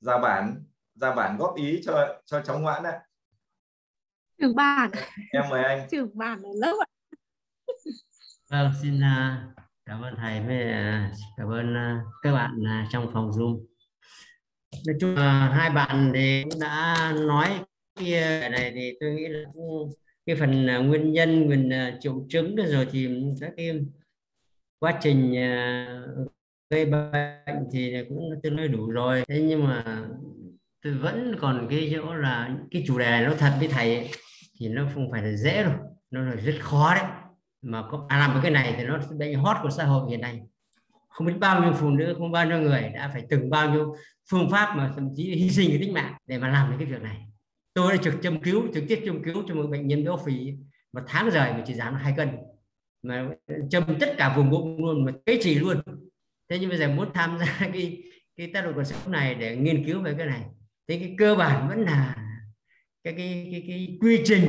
ra bản ra bản góp ý cho cho cháu ngoãn ạ. Trưởng bản. Em mời anh. Trưởng bản ở lớp ạ. Vâng, xin à, cảm ơn thầy với à, cảm ơn à, các bạn à, trong phòng Zoom. Nói chung là hai bạn thì cũng đã nói cái này thì tôi nghĩ là cái phần nguyên nhân, nguyên triệu chứng rồi thì các cái quá trình gây bệnh thì cũng tương đối đủ rồi. Thế nhưng mà tôi vẫn còn cái chỗ là cái chủ đề này nó thật với thầy ấy, thì nó không phải là dễ đâu, nó là rất khó đấy mà có à, làm được cái này thì nó sẽ hot của xã hội hiện nay. Không biết bao nhiêu phụ nữ không bao nhiêu người đã phải từng bao nhiêu phương pháp mà thậm chí hy sinh cái tính mạng để mà làm được cái việc này. Tôi đã trực châm cứu trực tiếp châm cứu cho một bệnh nhân béo phì một tháng rời mà chỉ giảm được hai cân. Mà châm tất cả vùng bụng luôn mà cái chỉ luôn. Thế nhưng bây giờ muốn tham gia [LAUGHS] cái cái tác động cuộc sống này để nghiên cứu về cái này thì cái cơ bản vẫn là cái cái cái, cái quy trình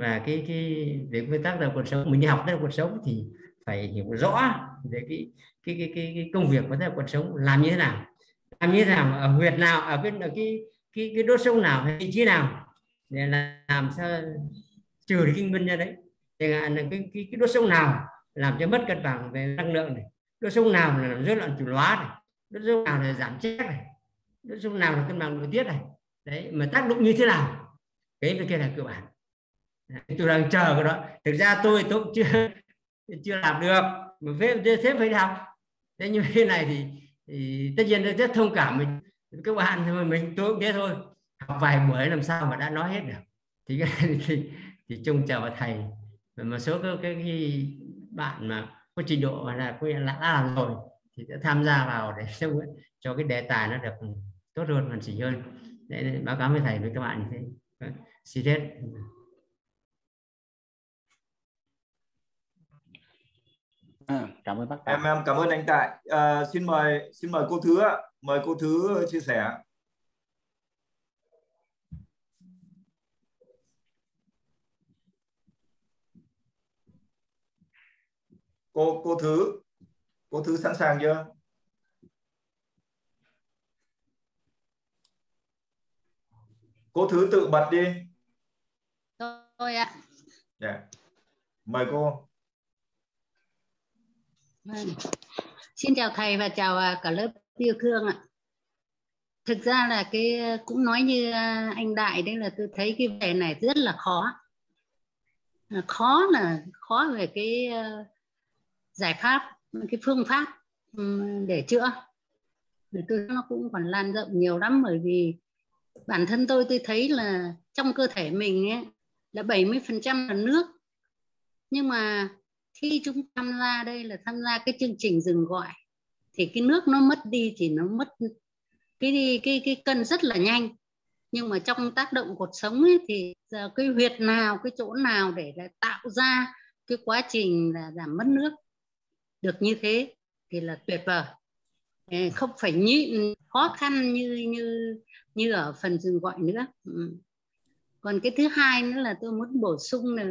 và cái cái về nguyên tắc là cuộc sống mình đi học là cuộc sống thì phải hiểu rõ về cái cái cái cái, cái công việc của thế cuộc sống làm như thế nào. Làm như thế nào ở huyệt nào ở bên ở cái cái cái đốt sống nào hay vị trí nào để làm sao trừ cái nguyên nhân đấy. Chẳng hạn là cái cái, cái đốt sống nào làm cho mất cân bằng về năng lượng này. Đốt sống nào là làm rối loạn chuyển hóa này. Đốt sống nào là giảm chết này. Đốt sống nào là cân bằng nội tiết này. Đấy mà tác động như thế nào? Cái kia là cơ bản tôi đang chờ cái đó. Thực ra tôi tôi cũng chưa chưa làm được. Mà thế thế phải học. Thế nhưng thế này thì, thì tất nhiên tôi rất thông cảm mình các bạn nhưng mà mình tôi cũng thế thôi. Học vài buổi làm sao mà đã nói hết được. Thì cái thì, thì trông chờ vào thầy. Mà một số cái, cái, cái bạn mà có trình độ mà là đã, đã làm rồi thì sẽ tham gia vào để [LAUGHS] cho cái đề tài nó được tốt hơn hoàn chỉnh hơn. Để báo cáo với thầy với các bạn như thế. Vâng, xin hết À, cảm ơn bác Tạ. em em cảm ơn anh tại à, xin mời xin mời cô thứ ạ. Mời cô thứ chia sẻ. Cô cô thứ cô thứ sẵn sàng chưa? Cô thứ tự bật đi. Tôi ạ. Yeah. mời cô Vâng. Xin chào thầy và chào à, cả lớp yêu thương ạ. Thực ra là cái à, cũng nói như à, anh Đại đấy là tôi thấy cái vẻ này rất là khó. Khó là khó về cái giải pháp, cái phương pháp để chữa. Thì tôi nó cũng còn lan rộng nhiều lắm bởi vì bản thân tôi tôi thấy là trong cơ thể mình ấy, là 70% là nước. Nhưng mà khi chúng tham gia đây là tham gia cái chương trình dừng gọi thì cái nước nó mất đi thì nó mất cái cái cái cân rất là nhanh. Nhưng mà trong tác động cuộc sống ấy, thì cái huyệt nào cái chỗ nào để tạo ra cái quá trình là giảm mất nước? Được như thế thì là tuyệt vời. Không phải nhịn khó khăn như như như ở phần dừng gọi nữa. Ừ. Còn cái thứ hai nữa là tôi muốn bổ sung là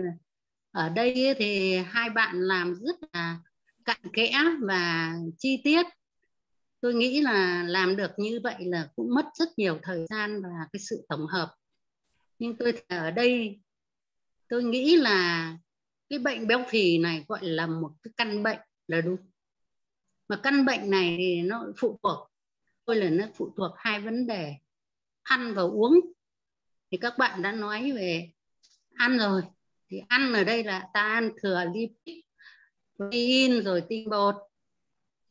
ở đây thì hai bạn làm rất là cặn kẽ và chi tiết. Tôi nghĩ là làm được như vậy là cũng mất rất nhiều thời gian và cái sự tổng hợp. Nhưng tôi ở đây, tôi nghĩ là cái bệnh béo phì này gọi là một cái căn bệnh là đúng. Mà căn bệnh này thì nó phụ thuộc, tôi là nó phụ thuộc hai vấn đề, ăn và uống. Thì các bạn đã nói về ăn rồi thì ăn ở đây là ta ăn thừa lipid, protein, rồi tinh bột.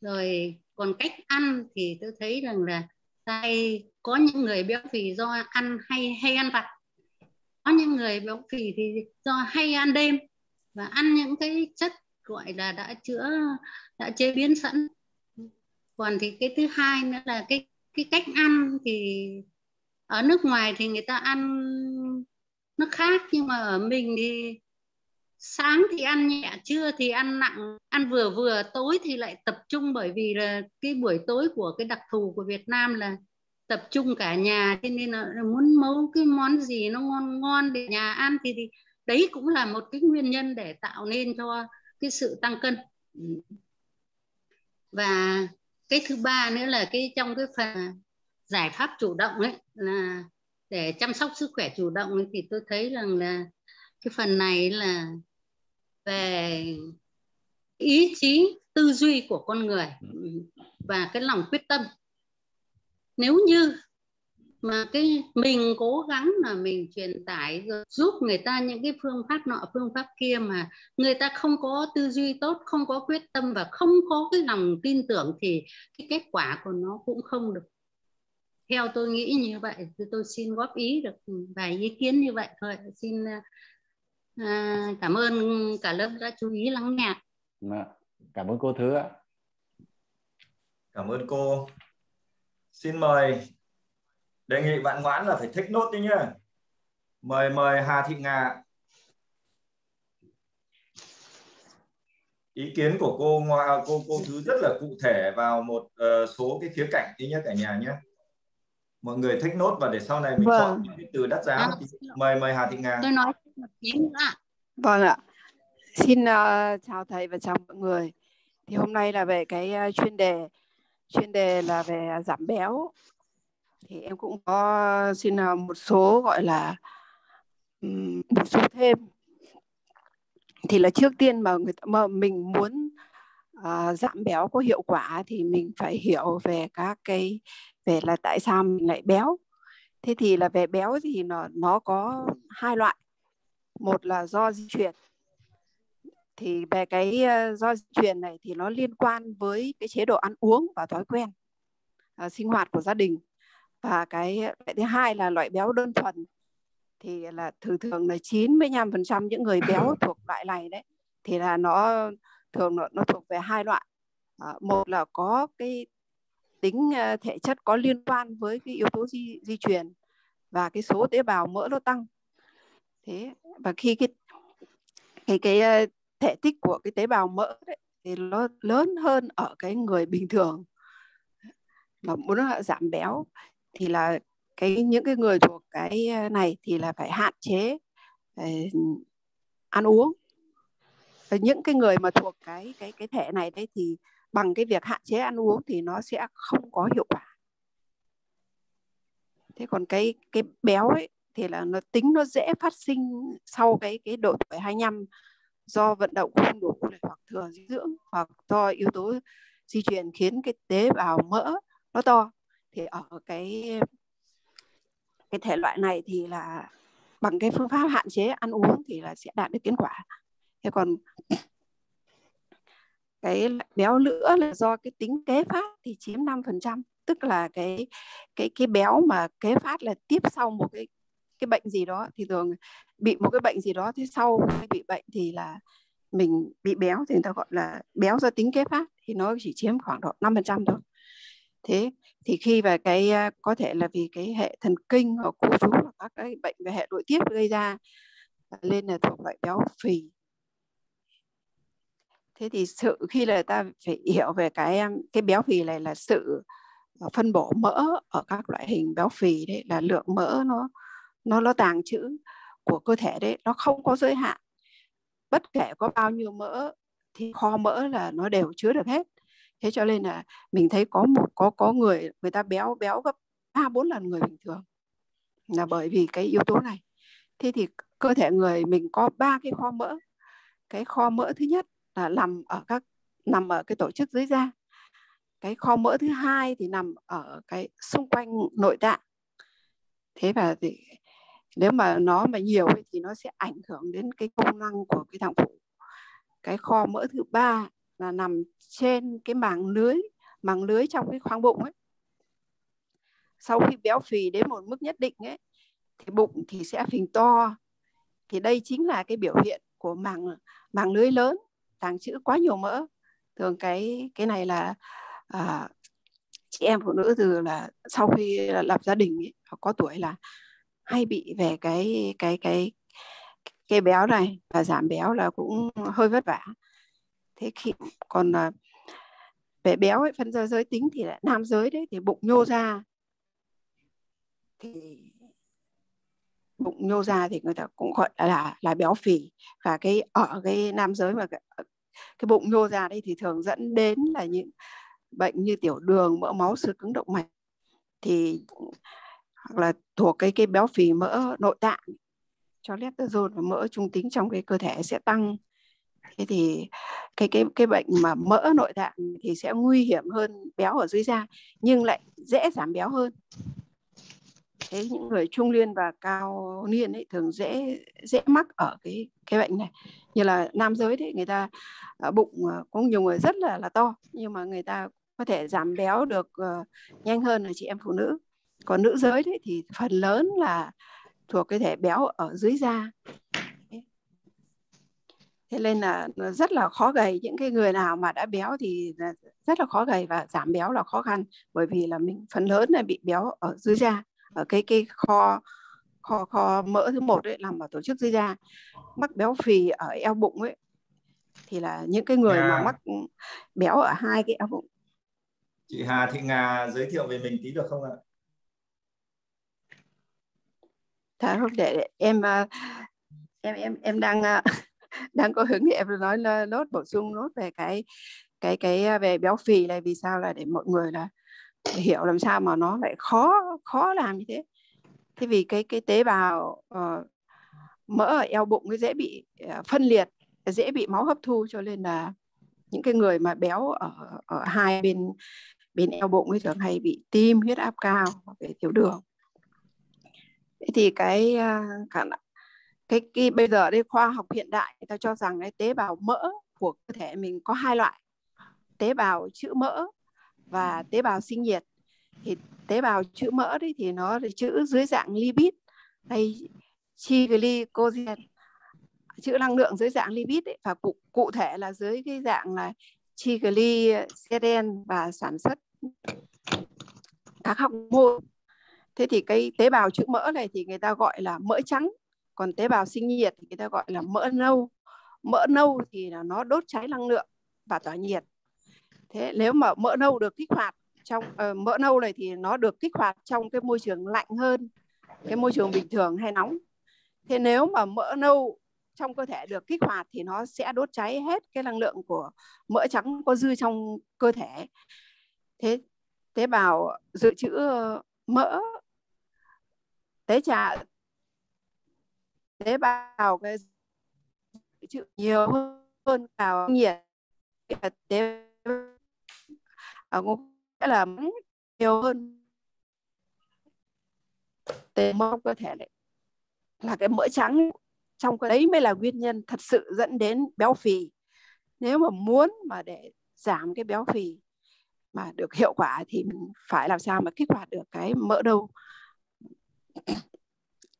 Rồi còn cách ăn thì tôi thấy rằng là hay có những người béo phì do ăn hay hay ăn vặt. Có những người béo phì thì do hay ăn đêm. Và ăn những cái chất gọi là đã chữa, đã chế biến sẵn. Còn thì cái thứ hai nữa là cái cái cách ăn thì ở nước ngoài thì người ta ăn nó khác nhưng mà ở mình thì sáng thì ăn nhẹ trưa thì ăn nặng ăn vừa vừa tối thì lại tập trung. Bởi vì là cái buổi tối của cái đặc thù của Việt Nam là tập trung cả nhà cho nên là muốn nấu cái món gì nó ngon ngon để nhà ăn thì, thì đấy cũng là một cái nguyên nhân để tạo nên cho cái sự tăng cân. Ừ. Và cái thứ ba nữa là cái trong cái phần giải pháp chủ động ấy là để chăm sóc sức khỏe chủ động thì tôi thấy rằng là cái phần này là về ý chí, tư duy của con người và cái lòng quyết tâm. Nếu như mà cái mình cố gắng là mình truyền tải giúp người ta những cái phương pháp nọ, phương pháp kia mà người ta không có tư duy tốt, không có quyết tâm và không có cái lòng tin tưởng thì cái kết quả của nó cũng không được theo tôi nghĩ như vậy thì tôi xin góp ý được vài ý kiến như vậy thôi. Xin à, cảm ơn cả lớp đã chú ý lắng nghe. Dạ, cảm ơn cô thứ ạ. Cảm ơn cô. Xin mời đề nghị bạn ngoãn là phải thích nốt đi nhá. Mời mời Hà Thị Nga ý kiến của cô cô cô thứ rất là cụ thể vào một uh, số cái khía cạnh đi nhé cả nhà nhé mọi người thích nốt và để sau này mình vâng. chọn những cái từ đắt giá à, mời mời Hà Thị Nga tôi nói một tiếng nữa vâng ạ. Xin uh, chào thầy và chào mọi người. Thì hôm nay là về cái uh, chuyên đề chuyên đề là về giảm béo. Thì em cũng có xin một số gọi là bổ sung thêm. Thì là trước tiên mà người mà mình muốn uh, giảm béo có hiệu quả thì mình phải hiểu về các cái về là tại sao mình lại béo. Thế thì là về béo thì nó nó có hai loại. Một là do di truyền. Thì về cái uh, do di truyền này thì nó liên quan với cái chế độ ăn uống và thói quen uh, sinh hoạt của gia đình. Và cái thứ hai là loại béo đơn thuần. Thì là thường thường là 95% những người béo [COUGHS] thuộc loại này đấy thì là nó thường nó, nó thuộc về hai loại. À, một là có cái tính ờ, thể chất có liên quan với cái yếu tố di, di truyền và cái số tế bào mỡ nó tăng. Thế và khi cái cái cái ờ, thể tích của cái tế bào mỡ đấy, thì nó lớn hơn ở cái người bình thường. Mà muốn giảm béo thì là cái những cái người thuộc cái ờ, này thì là phải hạn chế uh, ăn uống. Và những cái người mà thuộc cái cái cái thể này đấy thì bằng cái việc hạn chế ăn uống thì nó sẽ không có hiệu quả. Thế còn cái cái béo ấy thì là nó tính nó dễ phát sinh sau cái cái độ tuổi 25 do vận động không đủ này, hoặc thừa dinh dưỡng hoặc do yếu tố di truyền khiến cái tế bào mỡ nó to. Thì ở cái cái thể loại này thì là bằng cái phương pháp hạn chế ăn uống thì là sẽ đạt được kết quả. Thế còn cái béo nữa là do cái tính kế phát thì chiếm 5% tức là cái cái cái béo mà kế phát là tiếp sau một cái cái bệnh gì đó thì thường bị một cái bệnh gì đó thì sau khi bị bệnh thì là mình bị béo thì người ta gọi là béo do tính kế phát thì nó chỉ chiếm khoảng độ 5% thôi. Thế thì khi và cái à, có thể là vì cái hệ thần kinh hoặc cô chú hoặc các cái bệnh về hệ nội tiết gây ra lên là thuộc loại béo phì thế thì sự khi là ta phải hiểu về cái cái béo phì này là sự ờ, phân bổ mỡ ở các loại hình béo phì đấy, là lượng mỡ nó nó nó tàng trữ của cơ thể đấy, nó không có giới hạn. Bất kể có bao nhiêu mỡ thì kho mỡ là nó đều chứa được hết. Thế cho nên là mình thấy có một, có có người người ta béo béo gấp ba, bốn lần người bình thường là bởi vì cái yếu tố này. Thế thì cơ thể người mình có ba cái kho mỡ. Cái kho mỡ thứ nhất à, nằm ở các nằm ở cái tổ chức dưới da. Cái kho mỡ thứ hai thì nằm ở cái xung quanh nội tạng. Thế và thì nếu mà nó mà nhiều ấy, thì nó sẽ ảnh hưởng đến cái công năng của cái thằng phụ. Cái kho mỡ thứ ba là nằm trên cái màng lưới màng lưới trong cái khoang bụng ấy. Sau khi béo phì đến một mức nhất định ấy thì bụng thì sẽ phình to. Thì đây chính là cái biểu hiện của màng màng lưới lớn tàng trữ quá nhiều mỡ. Thường cái cái này là à, chị em phụ nữ từ là sau khi lập gia đình ấy, có tuổi là hay bị về cái cái cái cái béo này và giảm béo là cũng hơi vất vả. Thế khi còn à, về béo ấy, phân giới tính thì là nam giới đấy thì bụng nhô ra. Thì bụng nhô ra thì người ta cũng gọi là là béo phì. Và cái ở cái nam giới mà cái, cái bụng nhô ra đây thì thường dẫn đến là những bệnh như tiểu đường mỡ máu sơ cứng động mạch. Thì hoặc là thuộc cái cái béo phì mỡ nội tạng cho cholesterol và mỡ trung tính trong cái cơ thể sẽ tăng. Thế thì cái cái cái bệnh mà mỡ nội tạng thì sẽ nguy hiểm hơn béo ở dưới da nhưng lại dễ giảm béo hơn thế những người trung niên và cao niên ấy thường dễ dễ mắc ở cái cái bệnh này. Như là nam giới thì người ta à, bụng à, có nhiều người rất là là to nhưng mà người ta có thể giảm béo được uh, nhanh hơn là chị em phụ nữ. Còn nữ giới đấy thì phần lớn là thuộc cái thể béo ở dưới da. Thế nên là rất là khó gầy. Những cái người nào mà đã béo thì rất là khó gầy và giảm béo là khó khăn bởi vì là mình phần lớn là bị béo ở dưới da cái cái kho kho kho mỡ thứ một đấy nằm ở tổ chức dưới da mắc béo phì ở eo bụng ấy thì là những cái người yeah. mà mắc béo ở hai cái eo bụng chị Hà Thị Nga giới thiệu về mình tí được không ạ? Thôi không để em ờ, em em em đang ờ, [LAUGHS] đang có hứng thì em nói nốt bổ sung nốt về cái cái cái ờ, về béo phì này vì sao là để mọi người là hiểu làm sao mà nó lại khó khó làm như thế. Thế vì cái cái tế bào uh, mỡ ở eo bụng nó dễ bị uh, phân liệt dễ bị máu hấp thu cho nên là những cái người mà béo ở ở hai bên bên eo bụng ấy thường hay bị tim huyết áp cao hoặc về tiểu đường. Thế thì cái ờ, cả cái, cái bây giờ đây khoa học hiện đại người ta cho rằng cái tế bào mỡ của cơ thể mình có hai loại tế bào chữ mỡ và tế bào sinh nhiệt thì tế bào chữ mỡ đấy thì nó là chữ dưới dạng lipid hay chi glycogen chữ năng lượng dưới dạng lipid ấy, và cụ, cụ thể là dưới cái dạng là chi glycerin và sản xuất các học môn. Thế thì cái tế bào chữ mỡ này thì người ta gọi là mỡ trắng còn tế bào sinh nhiệt thì người ta gọi là mỡ nâu. Mỡ nâu thì là nó đốt cháy năng lượng và tỏa nhiệt thế nếu mà mỡ nâu được kích hoạt trong uh, mỡ nâu này thì nó được kích hoạt trong cái môi trường lạnh hơn cái môi trường bình thường hay nóng. Thế nếu mà mỡ nâu trong cơ thể được kích hoạt thì nó sẽ đốt cháy hết cái năng lượng của mỡ trắng có dư trong cơ thể. Thế tế bào dự trữ ờ, mỡ tế trà tế bào cái dự trữ nhiều hơn vào nhiệt tế Ờ, ở nghĩa là nhiều hơn. Tế mong cơ thể đấy là cái mỡ trắng, trong cái đấy mới là nguyên nhân thật sự dẫn đến béo phì. Nếu mà muốn mà để giảm cái béo phì mà được hiệu quả thì mình phải làm sao mà kích hoạt được cái mỡ đâu. [COUGHS]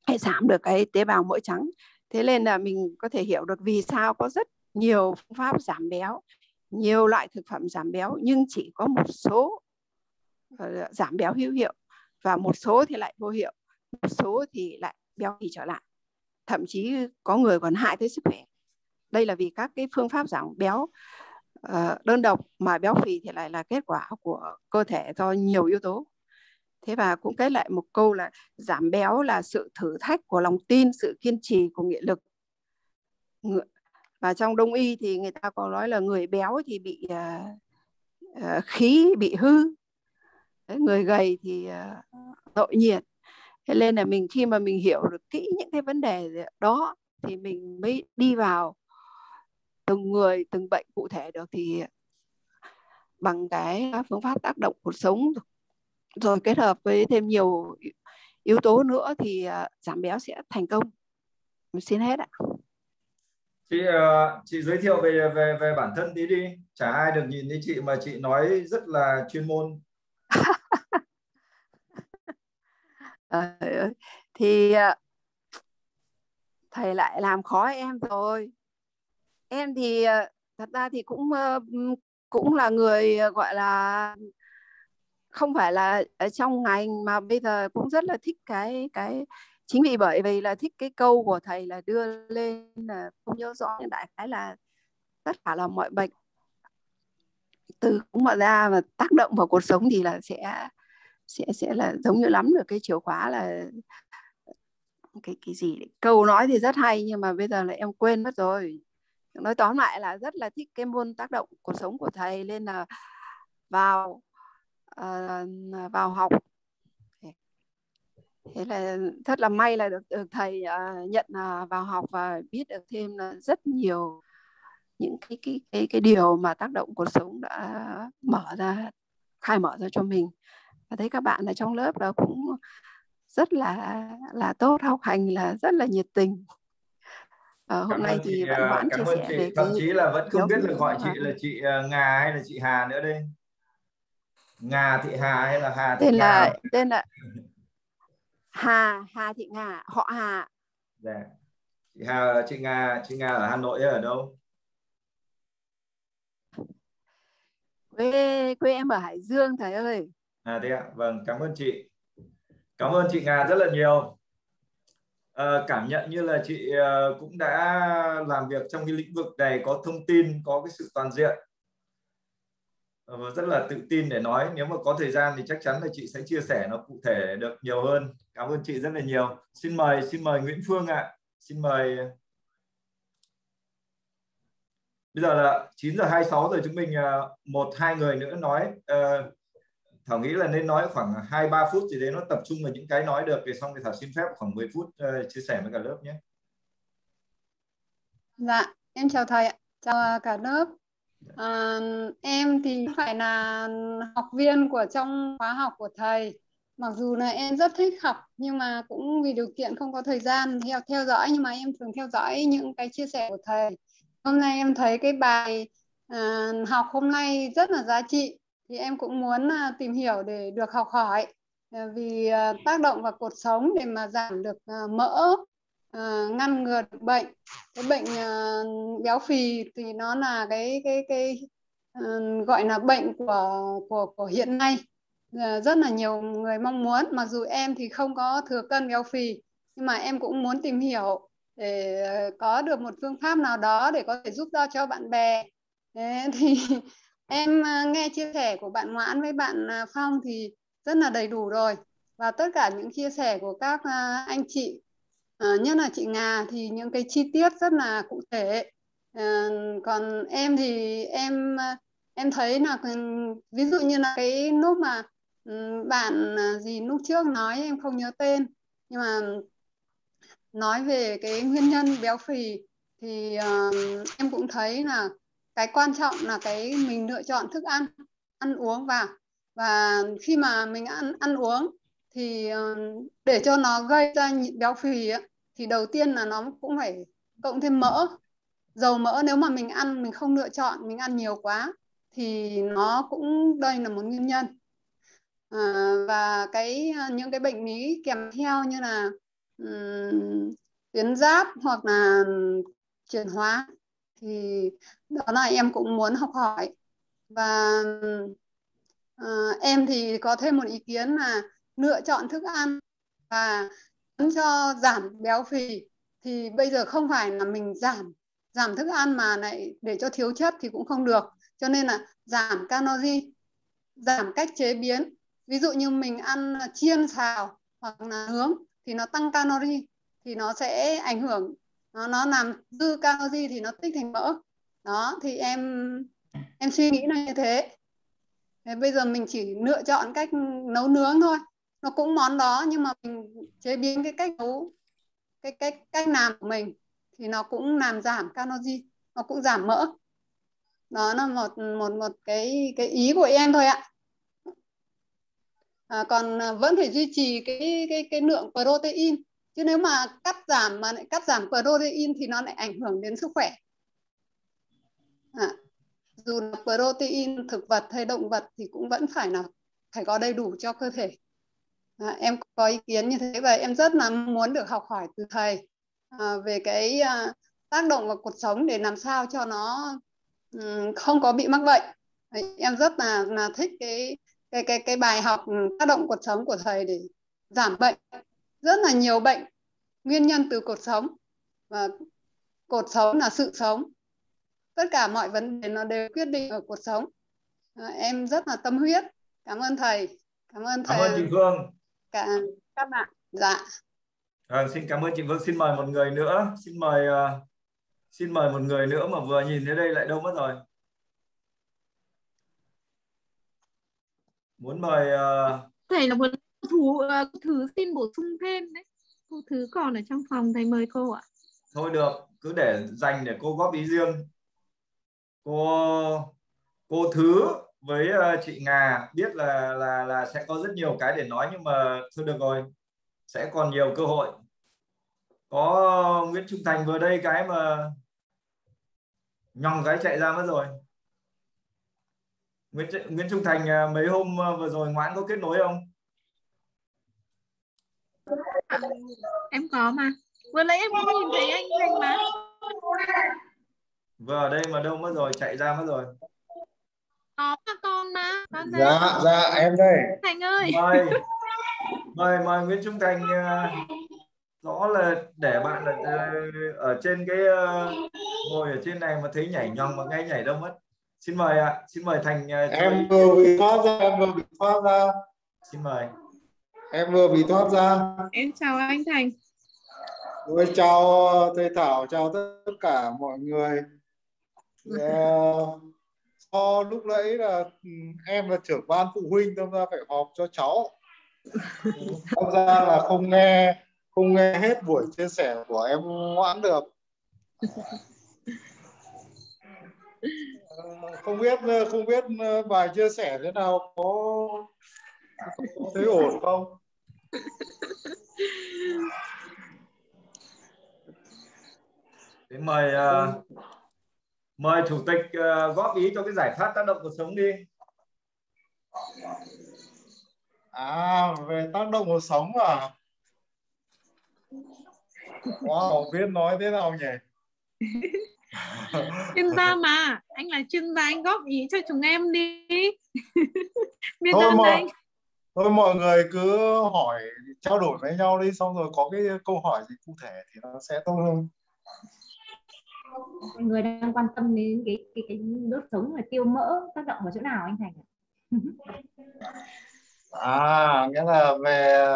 Hay giảm được cái tế bào mỡ trắng. Thế nên là mình có thể hiểu được vì sao có rất nhiều phương pháp giảm béo nhiều loại thực phẩm giảm béo, nhưng chỉ có một số ờ, giảm béo hữu hiệu và một số thì lại vô hiệu, một số thì lại béo phì trở lại. Thậm chí có người còn hại tới sức khỏe. Đây là vì các cái phương pháp giảm béo ờ, đơn độc mà béo phì thì lại là kết quả của cơ thể do nhiều yếu tố. Thế và cũng kết lại một câu là giảm béo là sự thử thách của lòng tin, sự kiên trì của nghị lực và trong đông y thì người ta có nói là người béo thì bị uh, uh, khí bị hư. Đấy, người gầy thì à, uh, nội nhiệt thế nên là mình khi mà mình hiểu được kỹ những cái vấn đề đó thì mình mới đi vào từng người từng bệnh cụ thể được thì bằng cái phương pháp tác động cuộc sống rồi kết hợp với thêm nhiều yếu tố nữa thì uh, giảm béo sẽ thành công. Mình xin hết ạ chị uh, chị giới thiệu về về về bản thân tí đi. Chả ai được nhìn thấy chị mà chị nói rất là chuyên môn. [LAUGHS] À, thì ờ, thầy lại làm khó em rồi. Em thì ờ, thật ra thì cũng cũng là người gọi là không phải là ở trong ngành mà bây giờ cũng rất là thích cái cái chính vì bởi vì là thích cái câu của thầy là đưa lên là không nhớ rõ nhưng đại khái là tất cả là mọi bệnh từ cũng mà ra và tác động vào cuộc sống thì là sẽ sẽ sẽ là giống như lắm được cái chìa khóa là cái cái gì đấy. Câu nói thì rất hay nhưng mà bây giờ là em quên mất rồi. Nói tóm lại là rất là thích cái môn tác động cuộc sống của thầy nên là vào uh, vào học thế là rất là may là được, được thầy uh, nhận uh, vào học và biết được thêm là rất nhiều những cái cái cái cái điều mà tác động cuộc sống đã mở ra khai mở ra cho mình và thấy các bạn ở trong lớp đó cũng rất là là tốt học hành là rất là nhiệt tình ờ, hôm nay thì bạn Doãn chia sẻ chị. về thậm chí là vẫn không biết được gọi chị là chị Ngà hay là chị Hà nữa đây Ngà thị Hà hay là Hà thị tên Ngà? là tên là Hà Hà thị Ngà họ Hà. Dạ. Chị Hà chị Ngà chị Ngà ở Hà Nội ở đâu? Quê quê em ở Hải Dương thầy ơi. À thế ạ. Vâng cảm ơn chị. Cảm ơn chị Ngà rất là nhiều. À, cảm nhận như là chị uh, cũng đã làm việc trong cái lĩnh vực này có thông tin có cái sự toàn diện Ờ, và rất là tự tin để nói nếu mà có thời gian thì chắc chắn là chị sẽ chia sẻ nó cụ thể được nhiều hơn cảm ơn chị rất là nhiều xin mời xin mời Nguyễn Phương ạ xin mời bây giờ là 9 giờ 26 rồi chúng mình ờ, một hai người nữa nói uh, Thảo nghĩ là nên nói khoảng 2 3 phút gì đấy nó tập trung vào những cái nói được thì xong thì Thảo xin phép khoảng 10 phút uh, chia sẻ với cả lớp nhé. Dạ, em chào thầy ạ. Chào cả lớp. À, em thì phải là học viên của trong khóa học của thầy. Mặc dù là em rất thích học nhưng mà cũng vì điều kiện không có thời gian theo theo dõi nhưng mà em thường theo dõi những cái chia sẻ của thầy. Hôm nay em thấy cái bài à, học hôm nay rất là giá trị thì em cũng muốn à, tìm hiểu để được học hỏi à, vì à, tác động vào cuộc sống để mà giảm được mỡ Ờ, ngăn ngừa được bệnh. Cái bệnh ờ, béo phì thì nó là cái cái cái ờ, gọi là bệnh của của của hiện nay. Rất là nhiều người mong muốn. Mặc dù em thì không có thừa cân béo phì, nhưng mà em cũng muốn tìm hiểu để có được một phương pháp nào đó để có thể giúp đỡ cho bạn bè. Thế [LAUGHS] thì em nghe chia sẻ của bạn Ngoãn với bạn Phong thì rất là đầy đủ rồi. Và tất cả những chia sẻ của các anh chị Ờ, nhất là chị nga thì những cái chi tiết rất là cụ thể. Ờ, còn em thì em em thấy là ví dụ như là cái lúc mà ừ, bạn à, gì lúc trước nói em không nhớ tên nhưng mà nói về cái nguyên nhân béo phì thì uh, em cũng thấy là cái quan trọng là cái mình lựa chọn thức ăn ăn uống vào. Và khi mà mình ăn ăn uống thì ờ, để cho nó gây ra béo phì ấy, thì đầu tiên là nó cũng phải cộng thêm mỡ. Dầu mỡ nếu mà mình ăn mình không lựa chọn mình ăn nhiều quá thì nó cũng đây là một nguyên nhân. À, và cái ờ, những cái bệnh lý kèm theo như là um, tuyến giáp hoặc là chuyển hóa thì đó là em cũng muốn học hỏi. Và uh, em thì có thêm một ý kiến là lựa chọn thức ăn và cho giảm béo phì, thì bây giờ không phải là mình giảm giảm thức ăn mà lại để cho thiếu chất thì cũng không được. Cho nên là giảm calorie, giảm cách chế biến. Ví dụ như mình ăn chiên xào hoặc là nướng thì nó tăng calorie thì nó sẽ ảnh hưởng, nó nó làm dư calorie thì nó tích thành mỡ. Đó, thì em em suy nghĩ là như thế. Thế bây giờ mình chỉ lựa chọn cách nấu nướng thôi nó cũng món đó nhưng mà mình chế biến cái cách nấu cái cách cách làm của mình thì nó cũng làm giảm calorie nó cũng giảm mỡ. Đó là một một một cái cái ý của em thôi ạ. À, còn à, vẫn phải duy trì cái cái cái lượng protein. Chứ nếu mà cắt giảm mà lại cắt giảm protein thì nó lại ảnh hưởng đến sức khỏe. À, dù là protein thực vật hay động vật thì cũng vẫn phải là phải có đầy đủ cho cơ thể à, em có ý kiến như thế và em rất là muốn được học hỏi từ thầy à, về cái à, tác động vào cuộc sống để làm sao cho nó um, không có bị mắc bệnh. Em rất là là thích cái cái cái cái bài học tác động cuộc sống của thầy để giảm bệnh. Rất là nhiều bệnh nguyên nhân từ cột sống và cột sống là sự sống. Tất cả mọi vấn đề nó đều quyết định ở cột sống. À, em rất là tâm huyết. Cảm ơn thầy. Cảm ơn thầy cảm ơn chị Phương cả các bạn. Dạ. À, xin cảm ơn chị Phương xin mời một người nữa. Xin mời uh, xin mời một người nữa mà vừa nhìn thấy đây lại đâu mất rồi. Muốn mời uh... thầy là một thú uh, thứ xin bổ sung thêm đấy. Cô thứ còn ở trong phòng thầy mời cô ạ. Thôi được. Cứ để dành để cô góp ý riêng. Cô cô thứ với uh, chị Ngà biết là là là sẽ có rất nhiều cái để nói nhưng mà thôi được rồi sẽ còn nhiều cơ hội. Có Nguyễn Trung Thành vừa đây cái mà nhong cái chạy ra mất rồi. Nguyễn Nguyễn Trung Thành à, mấy hôm à, vừa rồi ngoãn có kết nối không? Em có mà. Vừa nãy em cũng nhìn thấy anh Thành mà. Vừa ở đây mà đâu mất rồi chạy ra mất rồi có mà con mà con đây. dạ dạ em đây. Thành ơi. Mời. [LAUGHS] Mời mời Nguyễn Trung Thành à, rõ là để bạn ở, ở trên cái ngồi ở trên này mà thấy nhảy nhòng mà ngay nhảy đâu mất. Xin mời ạ xin mời thành uh, em vừa bị thoát ra em vừa bị thoát ra. Xin mời. Em vừa bị thoát ra. Em chào anh thành. Tôi chào thầy thảo chào tất cả mọi người. Uh, do lúc nãy là ừ, em là trưởng ban phụ huynh đâm ra phải họp cho cháu. Đâm ra là không nghe không nghe hết buổi chia sẻ của em ngoãn được. Ờ, không biết không biết bài chia sẻ thế nào có, có thấy ổn không? Thế mời uh, mời chủ tịch uh, góp ý cho cái giải pháp tác động cuộc sống đi. À về tác động cuộc sống à? Wow, biết nói thế nào nhỉ? [LAUGHS] chuyên gia mà anh là chuyên gia anh góp ý cho chúng em đi [LAUGHS] biết thôi, mọi, anh thôi mọi người cứ hỏi trao đổi với nhau đi xong rồi có cái câu hỏi gì cụ thể thì nó sẽ tốt hơn mọi người đang quan tâm đến cái cái cái đốt sống và tiêu mỡ tác động vào chỗ nào anh Thành [LAUGHS] à nghĩa là về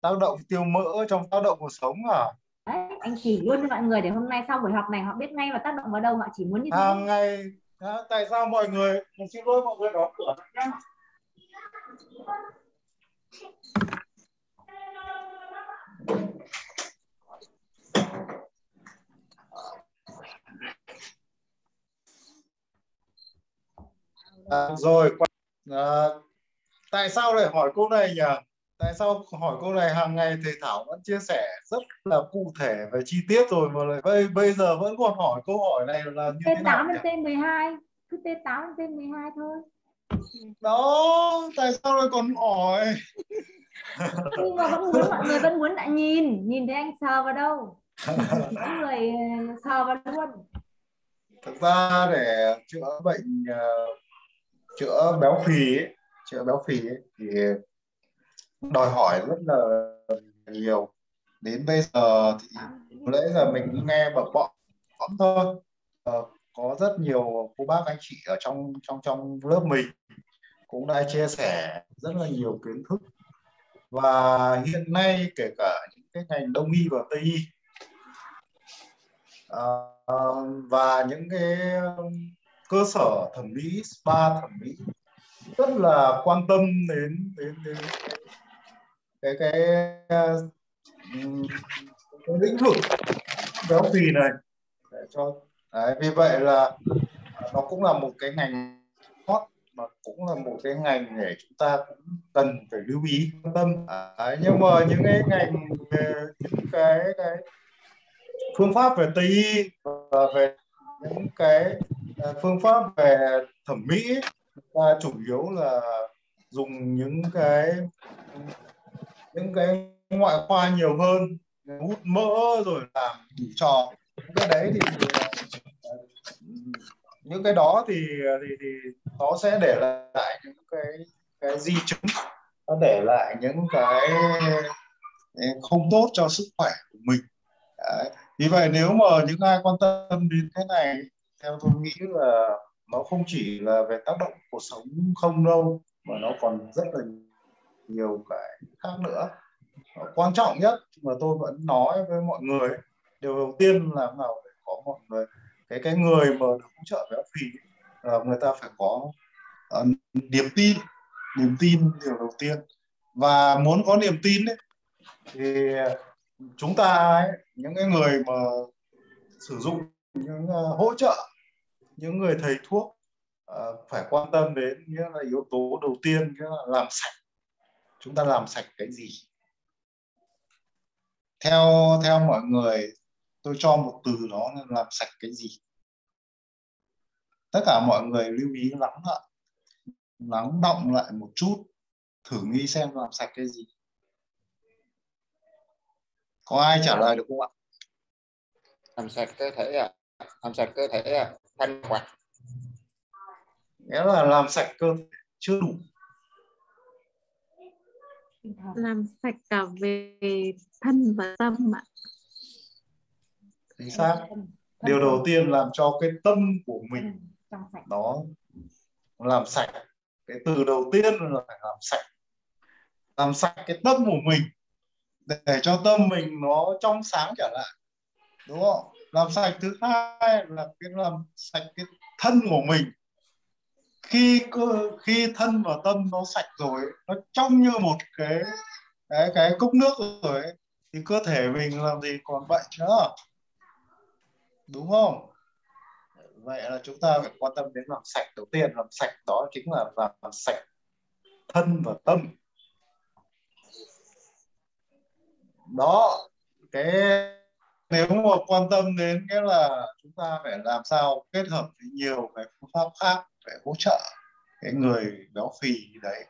tác động tiêu mỡ trong tác động cuộc sống à? Đấy, anh chỉ luôn cho mọi người để hôm nay sau buổi học này họ biết ngay và tác động vào đâu họ chỉ muốn như thế. hàng ngày à, tại sao mọi người mình xin lỗi mọi người đóng cửa nhé à, rồi à, tại sao lại hỏi câu này nhỉ? Tại sao hỏi câu này? Hàng ngày thầy Thảo vẫn chia sẻ rất là cụ thể và chi tiết rồi mà lại bây, bây giờ vẫn còn hỏi câu hỏi này là như T8 thế nào đến T12 cứ T8 đến T12 thôi. Đó tại sao lại còn hỏi? [LAUGHS] Nhưng mà vẫn muốn mọi người vẫn muốn lại nhìn nhìn thấy anh sờ vào đâu? Mọi [LAUGHS] người ờ, sờ vào luôn. Thực ra để chữa bệnh uh, chữa béo phì ấy, chữa béo phì ấy, thì đòi hỏi rất là nhiều. Đến bây giờ thì lẽ giờ mình nghe bập bọ thôi. Ờ, có rất nhiều cô bác anh chị ở trong trong trong lớp mình cũng đã chia sẻ rất là nhiều kiến thức. Và hiện nay kể cả những cái ngành đông y và tây y à, và những cái cơ sở thẩm mỹ spa thẩm mỹ rất là quan tâm đến đến, đến cái cái, ờ, cái lĩnh vực béo phì này. Để cho đấy, vì vậy là nó cũng là một cái ngành hot mà cũng là một cái ngành để chúng ta cũng cần phải lưu ý quan tâm. Đấy, nhưng mà những cái ngành về những cái cái phương pháp về tây y và về những cái Ờ, phương pháp về thẩm mỹ ta chủ yếu là dùng những cái những cái ngoại khoa nhiều hơn, hút mỡ rồi làm đủ trò cái đấy thì ờ, những cái đó thì thì thì nó sẽ để lại những cái cái di chứng, nó để lại những cái không tốt cho sức khỏe của mình Đấy. vì vậy nếu mà những ai quan tâm đến cái này theo tôi nghĩ là nó không chỉ là về tác động cuộc sống không đâu mà nó còn rất là nhiều cái khác nữa. Ờ, quan trọng nhất mà tôi vẫn nói với mọi người điều đầu tiên là nào phải có mọi người cái cái người mà được hỗ trợ béo phì là người ta phải có uh, niềm tin niềm tin điều đầu tiên. Và muốn có niềm tin ấy, thì chúng ta ấy, những cái người mà sử dụng những uh, hỗ trợ những người thầy thuốc uh, phải quan tâm đến nghĩa là yếu tố đầu tiên nghĩa là làm sạch. Chúng ta làm sạch cái gì? Theo theo mọi người tôi cho một từ đó là làm sạch cái gì? Tất cả mọi người lưu ý lắng lại lắng động lại một chút thử nghĩ xem làm sạch cái gì. Có ai trả lời được không ạ? Làm sạch cơ thể à làm sạch cơ thể à thanh hoạt nghĩa là làm sạch cơ thể chưa đủ. Làm sạch cả về thân và tâm ạ. Chính xác. Điều đầu tiên làm cho cái tâm của mình nó làm sạch. Cái từ đầu tiên là phải làm sạch. Làm sạch cái tâm của mình để cho tâm mình nó trong sáng trở lại. Đúng không làm sạch thứ hai là cái làm sạch cái thân của mình. Khi cơ khi thân và tâm nó sạch rồi nó trong như một cái cái cái cốc nước rồi ấy, thì cơ thể mình làm gì còn bệnh nữa đúng không? Vậy là chúng ta phải quan tâm đến làm sạch đầu tiên. Làm sạch đó chính là làm sạch thân và tâm. Đó cái nếu mà quan tâm đến cái là chúng ta phải làm sao kết hợp với nhiều cái phương pháp khác để hỗ trợ cái người béo phì đấy,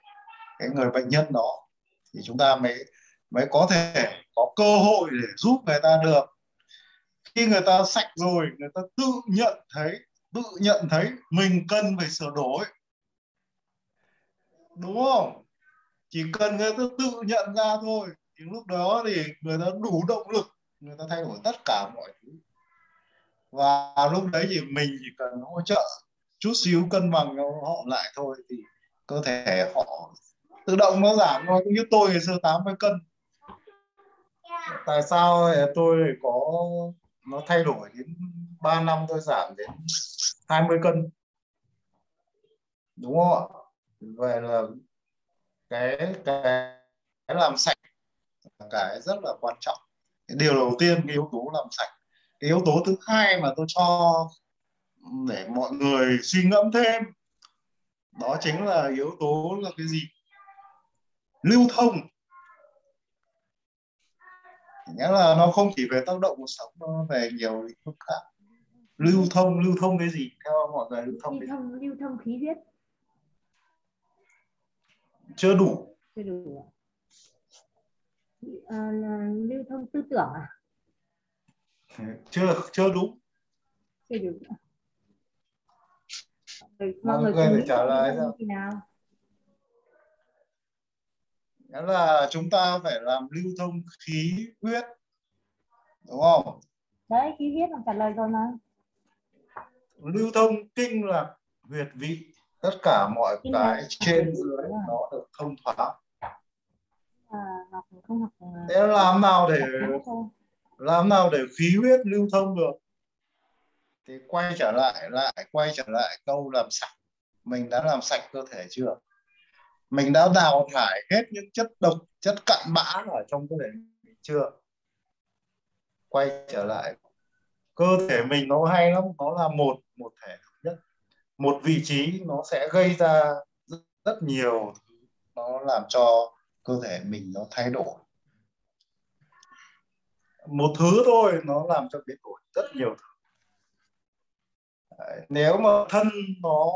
cái người bệnh nhân đó, thì chúng ta mới mới có thể có cơ hội để giúp người ta được. Khi người ta sạch rồi, người ta tự nhận thấy, tự nhận thấy mình cần phải sửa đổi. Đúng không? Chỉ cần người ta tự nhận ra thôi, thì lúc đó thì người ta đủ động lực người ta thay đổi tất cả mọi thứ. Và lúc đấy thì mình chỉ cần hỗ trợ chút xíu cân bằng cho họ lại thôi thì cơ thể họ tự động nó giảm thôi. Như tôi ngày xưa 80 cân. Tại sao tôi có nó thay đổi đến 3 năm tôi giảm đến 20 cân. Đúng không ạ? Vậy là cái cái, cái làm sạch cái rất là quan trọng điều đầu tiên cái yếu tố làm sạch. Cái yếu tố thứ hai mà tôi cho để mọi người suy ngẫm thêm đó chính là yếu tố là cái gì? Lưu thông. Nghĩa là nó không chỉ về tác động cuộc sống nó về nhiều lĩnh vực khác. Lưu thông lưu thông cái gì? Theo mọi người lưu thông lưu thông lưu thông khí huyết. Chưa đủ. Chưa đủ à, lưu thông tư tưởng à? Chưa chưa đúng. Chưa đủ mọi, mọi người phải trả lời sao? nào. Nghĩa là chúng ta phải làm lưu thông khí huyết đúng không? Đấy khí huyết là trả lời rồi mà lưu thông kinh là huyệt vị. Tất cả mọi kinh cái trên dưới nó được thông thoáng học không học thế làm nào để làm nào để khí huyết lưu thông được? Thì quay trở lại lại quay trở lại câu làm sạch. Mình đã làm sạch cơ thể chưa? Mình đã đào thải hết những chất độc chất cặn bã ở trong cơ thể mình chưa? Quay trở lại. Cơ thể mình nó hay lắm nó là một một thể nhất. Một vị trí nó sẽ gây ra rất, rất nhiều nó làm cho cơ thể mình nó thay đổi. Một thứ thôi nó làm cho biến đổi rất nhiều thứ. Đấy, nếu mà thân nó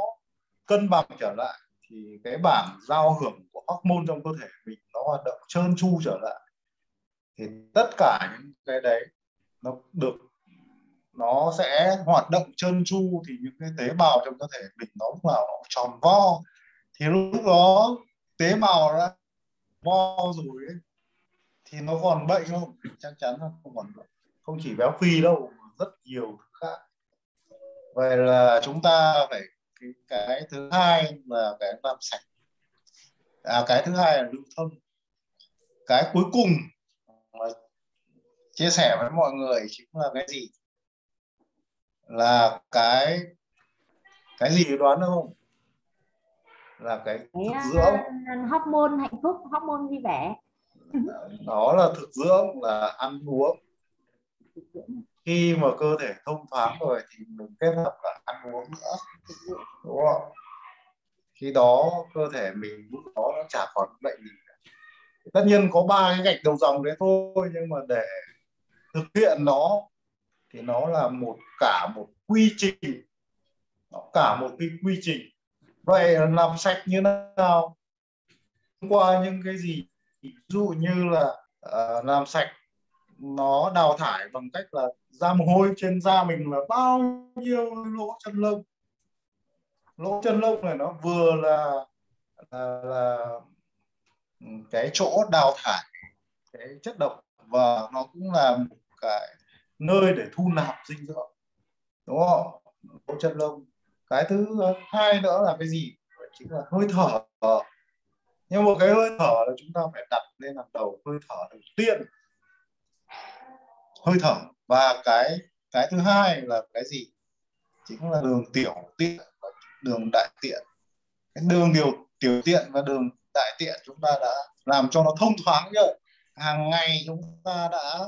cân bằng trở lại thì cái bảng giao hưởng của hormone trong cơ thể mình nó hoạt động trơn tru trở lại. Thì tất cả những cái đấy nó được nó sẽ hoạt động trơn tru thì những cái tế bào trong cơ thể mình nó lúc nào nó tròn vo. Thì lúc đó tế bào ra vo rồi ấy, thì nó còn bệnh không? Chắc chắn là không còn bệnh không chỉ béo phì đâu rất nhiều thứ khác. Vậy là chúng ta phải cái, cái thứ hai là cái làm sạch. À, cái thứ hai là lưu thông. Cái cuối cùng mà chia sẻ với mọi người chính là cái gì? Là cái cái gì đoán được không? Là cái thực dưỡng uh, hormone hạnh phúc hormone vui vẻ. [LAUGHS] Đó là thực dưỡng là ăn uống. Khi mà cơ thể thông thoáng rồi thì mình kết hợp cả ăn uống nữa đúng không? Khi đó cơ thể mình lúc đó nó chả còn bệnh gì cả. tất nhiên có ba cái gạch đầu dòng đấy thôi nhưng mà để thực hiện nó thì nó là một cả một quy trình. Nó cả một cái quy trình vậy làm sạch như nào? Qua những cái gì? Ví dụ như là uh, làm sạch nó đào thải bằng cách là da mồ hôi trên da mình là bao nhiêu lỗ chân lông? Lỗ chân lông này nó vừa là là, là cái chỗ đào thải cái chất độc và nó cũng là một cái nơi để thu nạp dinh dưỡng đúng không? Lỗ chân lông cái thứ hai nữa là cái gì? Chính là hơi thở. Nhưng một cái hơi thở là chúng ta phải đặt lên hàng đầu, hơi thở đầu tiên. Hơi thở. Và cái cái thứ hai là cái gì? Chính là đường tiểu tiện và đường đại tiện. Cái đường điều, tiểu tiện và đường đại tiện chúng ta đã làm cho nó thông thoáng chưa hàng ngày chúng ta đã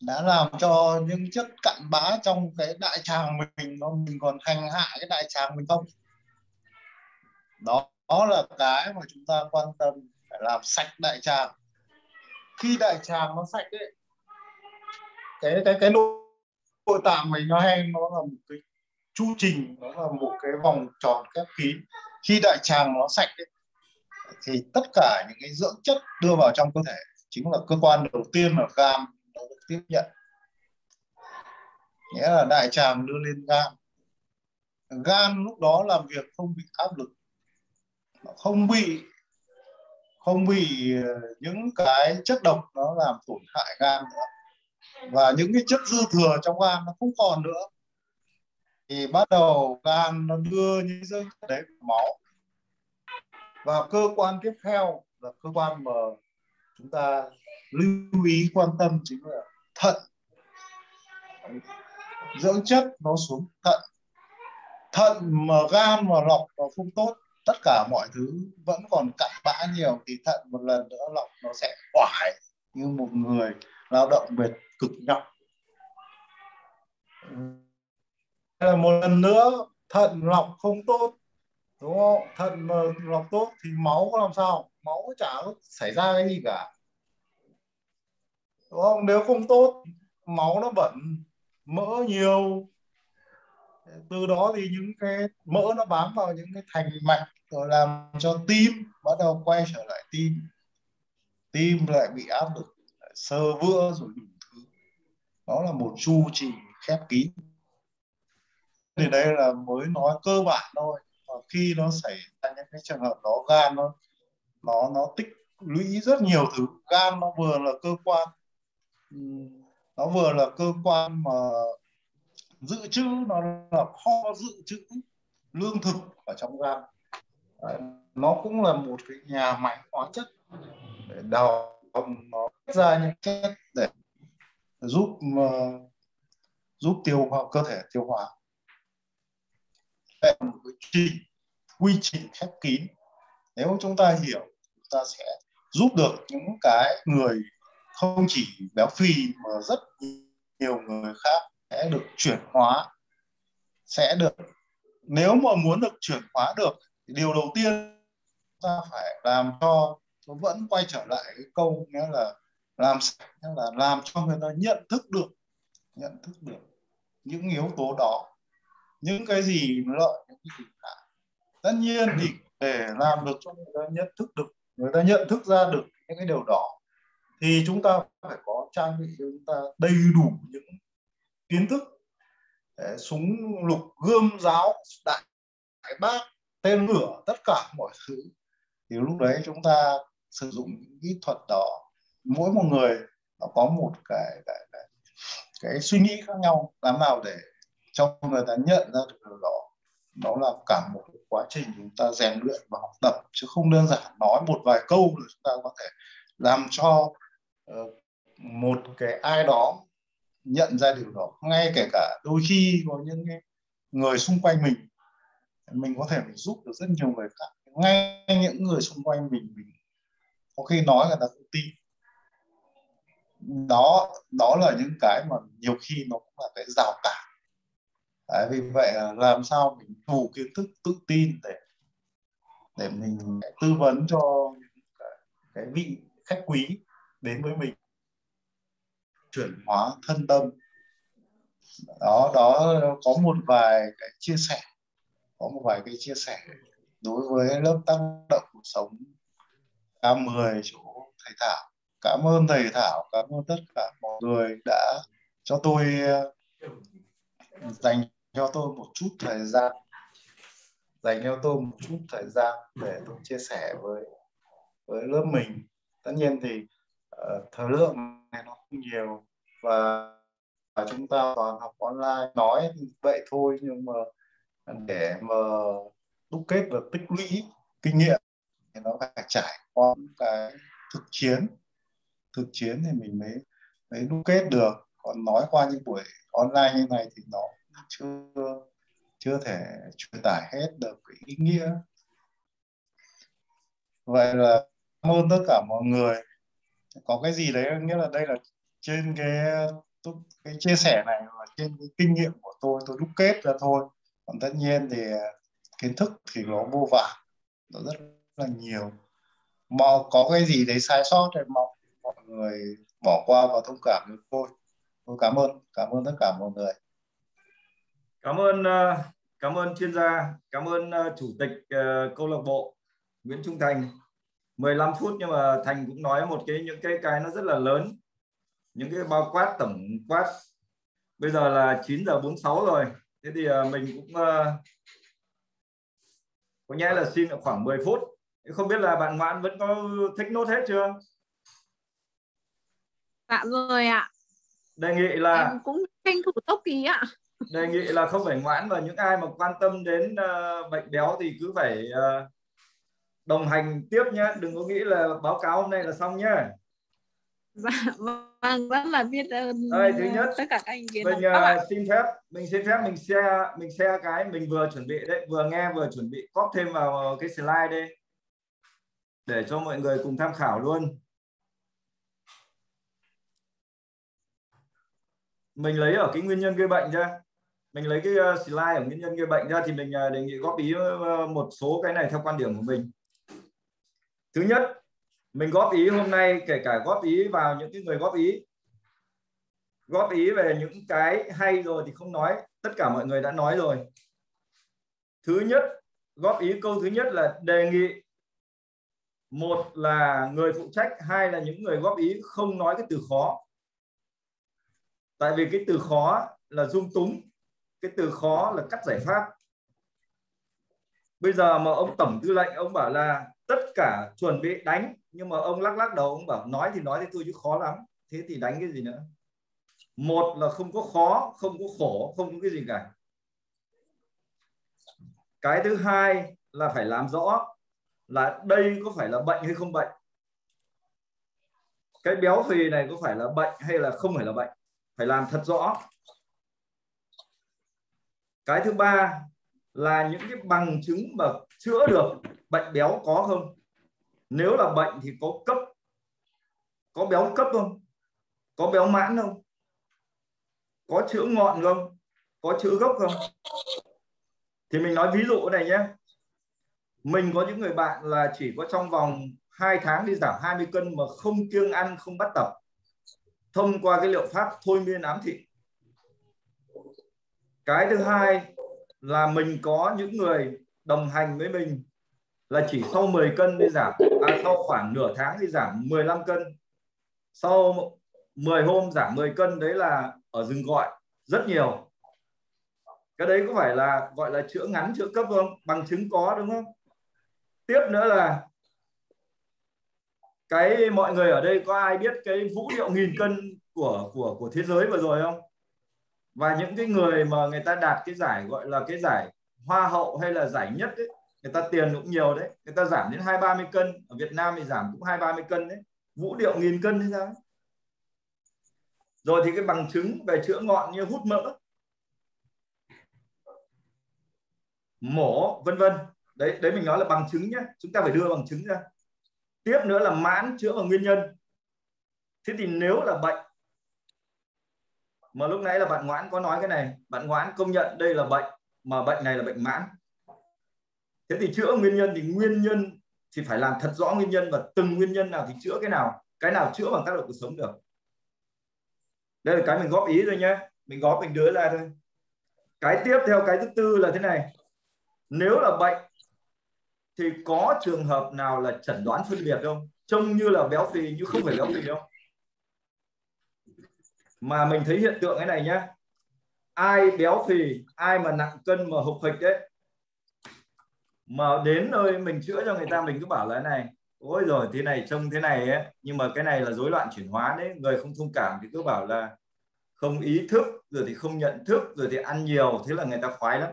đã làm cho những chất cặn bã trong cái đại tràng mình nó mình còn hành hạ cái đại tràng mình không? Đó, đó là cái mà chúng ta quan tâm phải làm sạch đại tràng. Khi đại tràng nó sạch ấy cái cái cái nội tạng mình nó hay nó là một cái chu trình nó là một cái vòng tròn khép kín. Khi đại tràng nó sạch ấy, thì tất cả những cái dưỡng chất đưa vào trong cơ thể chính là cơ quan đầu tiên là gan tiếp nhận. Nghĩa là đại tràng đưa lên gan. Gan lúc đó làm việc không bị áp lực. Không bị không bị ờ, những cái chất độc nó làm tổn hại gan nữa. Và những cái chất dư thừa trong gan nó không còn nữa. Thì bắt đầu gan nó đưa những dư đấy vào máu. Và cơ quan tiếp theo là cơ quan mà chúng ta lưu ý quan tâm chính là thận. Dưỡng chất nó xuống thận. Thận mà gan mà lọc nó không tốt, tất cả mọi thứ vẫn còn cặn bã nhiều thì thận một lần nữa lọc nó sẽ hoại như một người lao động mệt cực nhọc. Một lần nữa thận lọc không tốt, đúng không? Thận mà lọc tốt thì máu có làm sao? Máu chả xảy ra cái gì cả đúng không? Nếu không tốt, máu nó bẩn, mỡ nhiều. Từ đó thì những cái mỡ nó bám vào những cái thành mạch, rồi làm cho tim bắt đầu quay trở lại tim. Tim lại bị áp lực sơ vữa rồi đủ thứ. Đó là một chu trình khép kín. Thì đây là mới nói cơ bản thôi. Và khi nó xảy ra những cái trường hợp đó, gan nó nó nó tích lũy rất nhiều thứ. Gan nó vừa là cơ quan Ừ. nó vừa là cơ quan mà dự trữ, nó là kho dự trữ lương thực ở trong gan. Nó cũng là một cái nhà máy hóa chất để đào nó ra những chất để giúp ờ, giúp tiêu hóa, cơ thể tiêu hóa. Đây là một cái trình quy trình khép kín. Nếu chúng ta hiểu, chúng ta sẽ giúp được những cái người không chỉ béo phì mà rất nhiều người khác sẽ được chuyển hóa, sẽ được, nếu mà muốn được chuyển hóa được, thì điều đầu tiên ta phải làm cho nó vẫn quay trở lại cái câu nghĩa là làm nghĩa là làm cho người ta nhận thức được, nhận thức được những yếu tố đó, những cái gì lợi, những cái gì hại. Tất nhiên thì để làm được cho người ta nhận thức được, người ta nhận thức ra được những cái điều đó thì chúng ta phải có trang bị cho chúng ta đầy đủ những kiến thức súng lục gươm giáo đại, đại bác tên lửa tất cả mọi thứ. Thì lúc đấy chúng ta sử dụng những kỹ thuật đó. Mỗi một người nó có một cái, cái, cái cái suy nghĩ khác nhau làm nào để cho người ta nhận ra được điều đó. Đó là cả một quá trình chúng ta rèn luyện và học tập chứ không đơn giản nói một vài câu là chúng ta có thể làm cho Ờ, một cái ai đó nhận ra điều đó ngay kể cả đôi khi có những người xung quanh mình mình có thể mình giúp được rất nhiều người khác ngay những người xung quanh mình mình có khi nói là ta không tin. Đó đó là những cái mà nhiều khi nó cũng là cái rào cản. Đấy, vì vậy là làm sao mình đủ kiến thức tự tin để để mình tư vấn cho cái, cái vị khách quý đến với mình. Chuyển hóa thân tâm. Đó đó có một vài cái chia sẻ. Có một vài cái chia sẻ đối với lớp tác động cuộc sống. K10 chỗ thầy Thảo. Cảm ơn thầy Thảo. Cảm ơn tất cả mọi người đã cho tôi dành cho tôi một chút thời gian. Dành cho tôi một chút thời gian để tôi chia sẻ với với lớp mình. Tất nhiên thì Ờ, thời lượng này nó không nhiều và, và chúng ta toàn học online nói vậy thôi nhưng mà để mà đúc kết và tích lũy kinh nghiệm thì nó phải trải qua cái thực chiến. Thực chiến thì mình mới mới đúc kết được. Còn nói qua những buổi online như này thì nó chưa chưa thể truyền tải hết được cái ý nghĩa. Vậy là cảm ơn tất cả mọi người có cái gì đấy, nghĩa là đây là trên cái cái chia sẻ này và trên cái kinh nghiệm của tôi tôi đúc kết ra thôi. Còn tất nhiên thì, kiến thức thì nó vô vàn, nó rất là nhiều. Mà có cái gì đấy sai sót thì mong mọi người bỏ qua và thông cảm với tôi. Tôi cảm ơn cảm ơn tất cả mọi người. Cảm ơn ờ, cảm ơn chuyên gia, cảm ơn ờ, chủ tịch ờ, câu lạc bộ Nguyễn Trung Thành. 15 phút nhưng mà Thành cũng nói một cái những cái cái nó rất là lớn. Những cái bao quát tổng quát. Bây giờ là 9 giờ 46 rồi. Thế thì mình cũng có nhẽ là xin khoảng 10 phút. Không biết là bạn Ngoãn vẫn có thích nốt hết chưa? Dạ rồi ạ. Đề nghị là em cũng tranh thủ tốc ký ạ. Đề nghị là không phải ngoãn và những ai mà quan tâm đến uh, bệnh béo thì cứ phải uh, đồng hành tiếp nhé đừng có nghĩ là báo cáo hôm nay là xong nhé dạ vâng rất là biết ơn Đây, thứ nhất tất cả các anh kiến mình uh, xin phép mình xin phép mình share mình share cái mình vừa chuẩn bị đấy vừa nghe vừa chuẩn bị cóp thêm vào cái slide đây để cho mọi người cùng tham khảo luôn. Mình lấy ở cái nguyên nhân gây bệnh ra mình lấy cái ờ, slide ở nguyên nhân gây bệnh ra thì mình ờ, đề nghị góp ý ờ, một số cái này theo quan điểm của mình thứ nhất, mình góp ý hôm nay, kể cả góp ý vào những cái người góp ý. Góp ý về những cái hay rồi thì không nói, tất cả mọi người đã nói rồi. Thứ nhất, góp ý câu thứ nhất là đề nghị. Một là người phụ trách, hai là những người góp ý không nói cái từ khó. Tại vì cái từ khó là dung túng, cái từ khó là cắt giải pháp. Bây giờ mà ông tổng tư lệnh, ông bảo là tất cả chuẩn bị đánh. Nhưng mà ông lắc lắc đầu, ông bảo nói thì nói thế tôi chứ khó lắm. Thế thì đánh cái gì nữa? Một là không có khó, không có khổ, không có cái gì cả. Cái thứ hai là phải làm rõ là đây có phải là bệnh hay không bệnh. Cái béo phì này có phải là bệnh hay là không phải là bệnh? Phải làm thật rõ. Cái thứ ba là những cái bằng chứng mà chữa được bệnh béo có không? Nếu là bệnh thì có cấp, có béo cấp không? Có béo mãn không? Có chữa ngọn không? Có chữa gốc không? Thì mình nói ví dụ này nhé. Mình có những người bạn là chỉ có trong vòng 2 tháng đi giảm 20 cân mà không kiêng ăn, không bắt tập. Thông qua cái liệu pháp thôi miên ám thị. Cái thứ hai là mình có những người đồng hành với mình là chỉ sau 10 cân đi giảm. À, sau khoảng nửa tháng thì giảm 15 cân. Sau 10 hôm giảm 10 cân đấy là ở rừng gọi rất nhiều. Cái đấy có phải là gọi là chữa ngắn chữa cấp không? Bằng chứng có đúng không? Tiếp nữa là cái mọi người ở đây có ai biết cái vũ điệu nghìn cân của của của thế giới vừa rồi không? Và những cái người mà người ta đạt cái giải gọi là cái giải hoa hậu hay là giải nhất ấy, người ta tiền cũng nhiều đấy. Người ta giảm đến hai ba mươi cân. Ở Việt Nam thì giảm cũng hai ba mươi cân đấy. Vũ điệu nghìn cân thế sao rồi thì cái bằng chứng về chữa ngọn như hút mỡ. Mổ, vân vân. Đấy đấy mình nói là bằng chứng nhé chúng ta phải đưa bằng chứng ra. Tiếp nữa là mãn chữa bằng nguyên nhân. Thế thì nếu là bệnh, mà lúc nãy là bạn ngoãn có nói cái này. Bạn ngoãn công nhận đây là bệnh, mà bệnh này là bệnh mãn thế thì chữa nguyên nhân thì nguyên nhân thì phải làm thật rõ nguyên nhân và từng nguyên nhân nào thì chữa cái nào cái nào chữa bằng tác động cuộc sống được. Đây là cái mình góp ý rồi nhé. Mình góp, mình đưa ra thôi. Cái tiếp theo, cái thứ tư là thế này. Nếu là bệnh thì có trường hợp nào là chẩn đoán phân biệt không? Trông như là béo phì nhưng không phải béo phì đâu. Mà mình thấy hiện tượng cái này nhá ai béo phì, ai mà nặng cân mà hụt hịch đấy mà đến nơi mình chữa cho người ta, mình cứ bảo là này, ôi rồi thế này trông thế này ấy, nhưng mà cái này là rối loạn chuyển hóa đấy, người không thông cảm thì cứ bảo là không ý thức, rồi thì không nhận thức, rồi thì ăn nhiều, thế là người ta khoái lắm.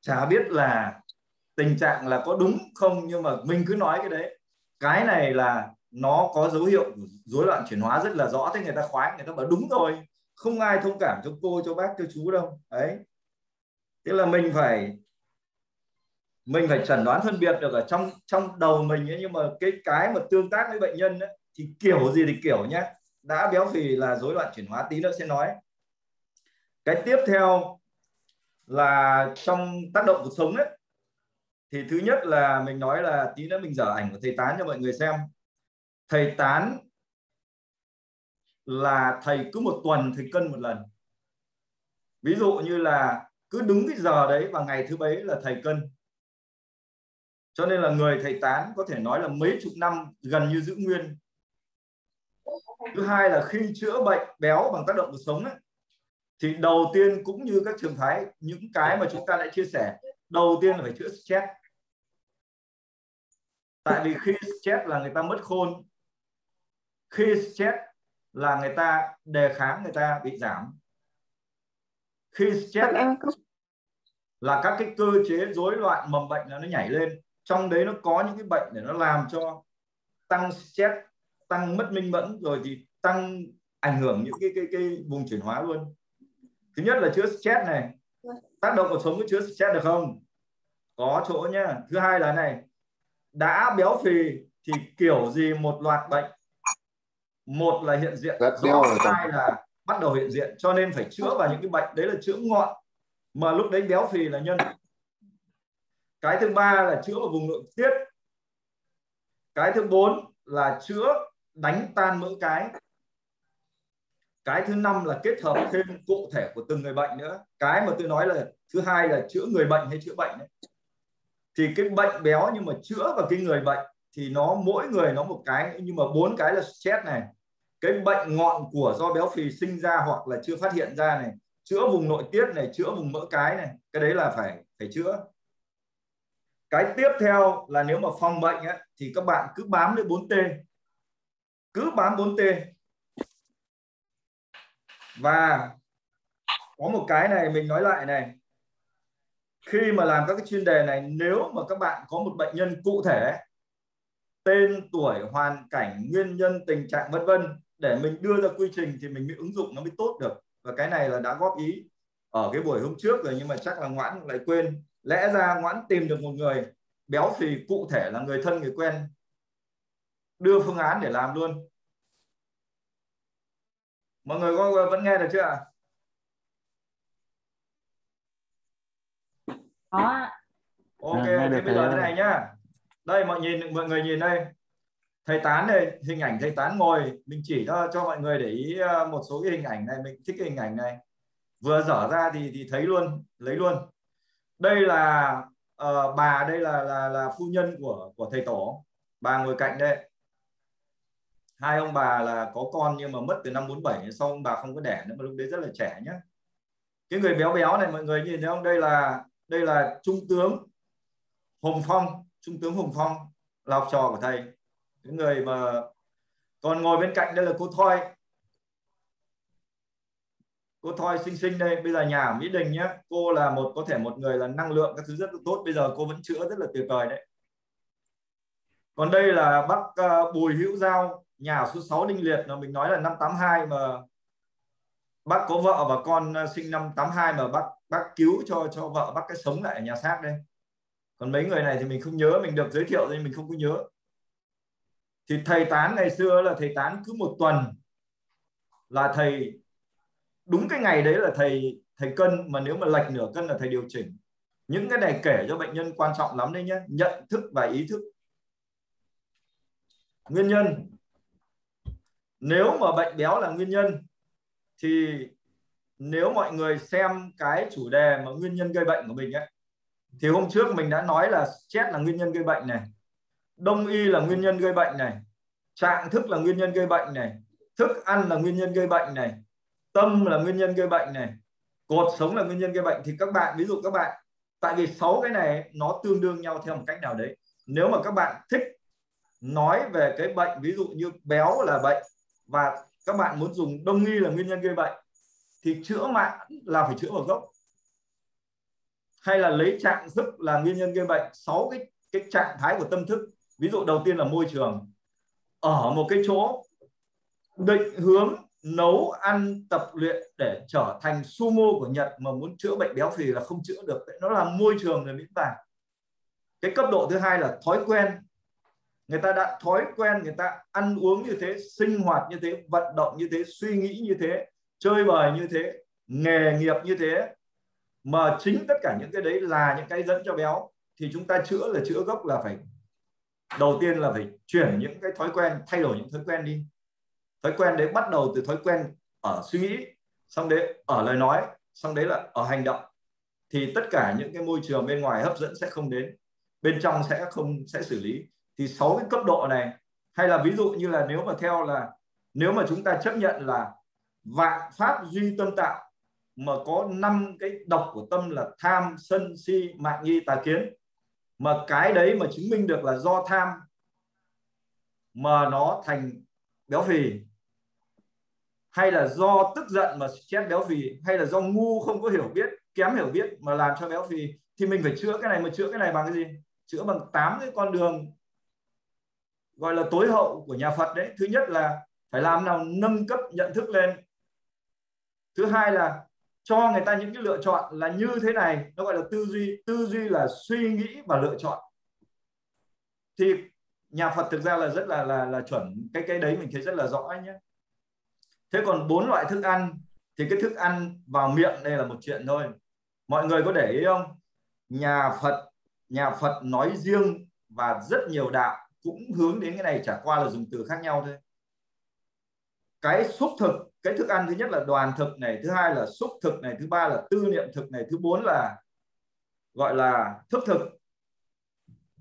Chả biết là tình trạng là có đúng không, nhưng mà mình cứ nói cái đấy. Cái này là nó có dấu hiệu rối loạn chuyển hóa rất là rõ, thế người ta khoái, người ta bảo đúng rồi, không ai thông cảm cho cô, cho bác, cho chú đâu. Đấy. Tức là mình phải mình phải chẩn đoán phân biệt được ở trong trong đầu mình ấy, nhưng mà cái cái mà tương tác với bệnh nhân ấy, thì kiểu gì thì kiểu nhé đã béo phì là rối loạn chuyển hóa tí nữa sẽ nói. Cái tiếp theo là trong tác động cuộc sống ấy thì thứ nhất là mình nói là tí nữa mình dở ảnh của thầy tán cho mọi người xem. Thầy tán là thầy cứ một tuần thầy cân một lần. Ví dụ như là cứ đúng cái giờ đấy và ngày thứ bảy là thầy cân cho nên là người thầy tán có thể nói là mấy chục năm gần như giữ nguyên. Thứ hai là khi chữa bệnh béo bằng tác động cuộc sống ấy, thì đầu tiên cũng như các trường phái những cái mà chúng ta đã chia sẻ đầu tiên là phải chữa stress. Tại vì khi stress là người ta mất khôn khi stress là người ta đề kháng người ta bị giảm. Khi stress là các cái cơ chế rối loạn mầm bệnh là nó nhảy lên trong đấy nó có những cái bệnh để nó làm cho tăng stress tăng mất minh mẫn rồi thì tăng ảnh hưởng những cái cái cái vùng chuyển hóa luôn. Thứ nhất là chữa stress này. Tác động cuộc sống có chữa stress được không? Có chỗ nhá. Thứ hai là này đã béo phì thì kiểu gì một loạt bệnh. Một là hiện diện rõ hai là bắt đầu hiện diện. Cho nên phải chữa vào những cái bệnh. Đấy là chữa ngọn. Mà lúc đấy béo phì là nhân cái thứ ba là chữa ở vùng nội tiết. Cái thứ bốn là chữa đánh tan mỡ cái. Cái thứ năm là kết hợp thêm cụ thể của từng người bệnh nữa. Cái mà tôi nói là thứ hai là chữa người bệnh hay chữa bệnh ấy. thì cái bệnh béo nhưng mà chữa vào cái người bệnh thì nó, mỗi người nó một cái. Nhưng mà bốn cái là stress này. Cái bệnh ngọn của do béo phì sinh ra hoặc là chưa phát hiện ra này. Chữa vùng nội tiết này, chữa vùng mỡ cái này. Cái đấy là phải phải chữa cái tiếp theo là nếu mà phòng bệnh ấy, thì các bạn cứ bám lấy 4T cứ bám 4T và có một cái này mình nói lại này. Khi mà làm các cái chuyên đề này nếu mà các bạn có một bệnh nhân cụ thể tên tuổi hoàn cảnh nguyên nhân tình trạng vân vân để mình đưa ra quy trình thì mình mới ứng dụng nó mới tốt được. Và cái này là đã góp ý ở cái buổi hôm trước rồi nhưng mà chắc là ngoãn lại quên lẽ ra ngoãn tìm được một người béo phì cụ thể là người thân người quen đưa phương án để làm luôn. Mọi người có vẫn nghe được chưa ạ? Có ok à, thế bây giờ thế này nhá. Đây mọi nhìn mọi người nhìn đây. Thầy tán đây hình ảnh thầy tán ngồi. Mình chỉ cho cho mọi người để ý ờ, một số cái hình ảnh này mình thích cái hình ảnh này. Vừa dở ra thì thì thấy luôn lấy luôn đây là uh, bà đây là là là phu nhân của của thầy tổ. Bà ngồi cạnh đây. Hai ông bà là có con nhưng mà mất từ năm 47 sau ông bà không có đẻ nữa mà lúc đấy rất là trẻ nhá. Cái người béo béo này mọi người nhìn thấy không? Đây là đây là trung tướng Hồng Phong. Trung tướng Hồng Phong là học trò của thầy. Cái người mà còn ngồi bên cạnh đây là cô Thoi cô Thoi xinh xinh đây bây giờ nhà ở Mỹ Đình nhé cô là một có thể một người là năng lượng các thứ rất là tốt. Bây giờ cô vẫn chữa rất là tuyệt vời đấy. Còn đây là bác uh, Bùi Hữu Giao nhà số 6 Đinh Liệt. Mà mình nói là năm 82 mà bác có vợ và con ờ, sinh năm 82 mà bác bác cứu cho cho vợ bác cái sống lại ở nhà xác đây. Còn mấy người này thì mình không nhớ mình được giới thiệu nên mình không có nhớ. Thì thầy tán ngày xưa là thầy tán cứ một tuần là thầy đúng cái ngày đấy là thầy thầy cân, mà nếu mà lệch nửa cân là thầy điều chỉnh. Những cái này kể cho bệnh nhân quan trọng lắm đấy nhé nhận thức và ý thức. Nguyên nhân. Nếu mà bệnh béo là nguyên nhân, thì nếu mọi người xem cái chủ đề mà nguyên nhân gây bệnh của mình ấy thì hôm trước mình đã nói là stress là nguyên nhân gây bệnh này, đông y là nguyên nhân gây bệnh này, trạng thức là nguyên nhân gây bệnh này, thức ăn là nguyên nhân gây bệnh này tâm là nguyên nhân gây bệnh này, cột sống là nguyên nhân gây bệnh. Thì các bạn, ví dụ các bạn, tại vì sáu cái này nó tương đương nhau theo một cách nào đấy. Nếu mà các bạn thích nói về cái bệnh, ví dụ như béo là bệnh và các bạn muốn dùng đông y là nguyên nhân gây bệnh, thì chữa mạng là phải chữa vào gốc. Hay là lấy trạng thức là nguyên nhân gây bệnh. Sáu cái cái trạng thái của tâm thức, ví dụ đầu tiên là môi trường. Ở một cái chỗ, định hướng nấu, ăn, tập luyện để trở thành sumo của Nhật mà muốn chữa bệnh béo phì là không chữa được. Nó là môi trường rồi miễn bàn cái cấp độ thứ hai là thói quen. Người ta đã thói quen, người ta ăn uống như thế, sinh hoạt như thế, vận động như thế, suy nghĩ như thế, chơi bời như thế, nghề nghiệp như thế. Mà chính tất cả những cái đấy là những cái dẫn cho béo. Thì chúng ta chữa là chữa gốc là phải, đầu tiên là phải chuyển những cái thói quen, thay đổi những thói quen đi thói quen đấy bắt đầu từ thói quen ở suy nghĩ, xong đấy ở lời nói, xong đấy là ở hành động. Thì tất cả những cái môi trường bên ngoài hấp dẫn sẽ không đến, bên trong sẽ không, sẽ xử lý. Thì sáu cái cấp độ này, hay là ví dụ như là nếu mà theo là, nếu mà chúng ta chấp nhận là vạn pháp duy tâm tạo, mà có năm cái độc của tâm là tham, sân, si, mạng, nghi, tà kiến, mà cái đấy mà chứng minh được là do tham, mà nó thành béo phì hay là do tức giận mà chết béo phì, hay là do ngu không có hiểu biết, kém hiểu biết mà làm cho béo phì, thì mình phải chữa cái này mà chữa cái này bằng cái gì? Chữa bằng tám cái con đường, gọi là tối hậu của nhà Phật đấy. Thứ nhất là phải làm nào nâng cấp nhận thức lên. Thứ hai là cho người ta những cái lựa chọn là như thế này. Nó gọi là tư duy tư duy là suy nghĩ và lựa chọn. Thì nhà Phật thực ra là rất là là là chuẩn. Cái cái đấy mình thấy rất là rõ nhé thế còn bốn loại thức ăn thì cái thức ăn vào miệng đây là một chuyện thôi. Mọi người có để ý không? Nhà Phật nhà Phật nói riêng và rất nhiều đạo cũng hướng đến cái này, chả qua là dùng từ khác nhau thôi. Cái xúc thực, cái thức ăn thứ nhất là đoàn thực này, thứ hai là xúc thực này, thứ ba là tư niệm thực này, thứ bốn là gọi là thức thực.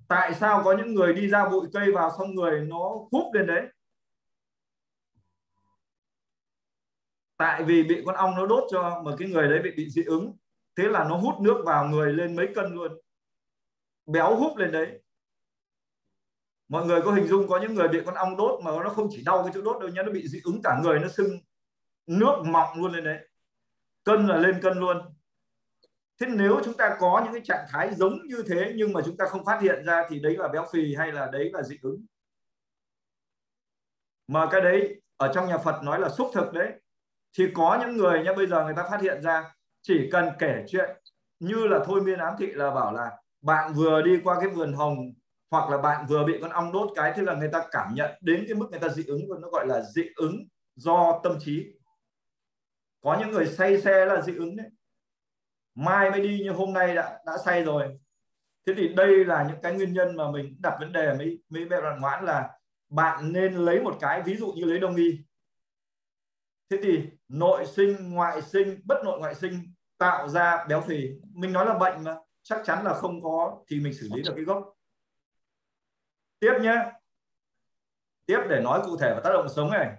Tại sao có những người đi ra bụi cây vào xong người nó húp lên đấy? Tại vì bị con ong nó đốt cho mà cái người đấy bị bị dị ứng. Thế là nó hút nước vào người lên mấy cân luôn. Béo húp lên đấy. Mọi người có hình dung có những người bị con ong đốt mà nó không chỉ đau cái chỗ đốt đâu nhá nó bị dị ứng cả người, nó sưng nước mọng luôn lên đấy. Cân là lên cân luôn. Thế nếu chúng ta có những cái trạng thái giống như thế nhưng mà chúng ta không phát hiện ra thì đấy là béo phì hay là đấy là dị ứng? Mà cái đấy ở trong nhà Phật nói là xúc thực đấy thì có những người nhá, bây giờ người ta phát hiện ra, chỉ cần kể chuyện như là thôi miên ám thị là bảo là bạn vừa đi qua cái vườn hồng hoặc là bạn vừa bị con ong đốt cái, thế là người ta cảm nhận đến cái mức người ta dị ứng nó gọi là dị ứng do tâm trí. Có những người say xe là dị ứng đấy. Mai mới đi nhưng hôm nay đã đã say rồi. Thế thì đây là những cái nguyên nhân mà mình đặt vấn đề mấy mấy bạn đoàn ngoãn là bạn nên lấy một cái, ví dụ như lấy đông y. Thế thì nội sinh, ngoại sinh, bất nội ngoại sinh tạo ra béo phì. Mình nói là bệnh mà, chắc chắn là không có thì mình xử lý được cái gốc. Tiếp nhé. Tiếp để nói cụ thể và tác động sống này.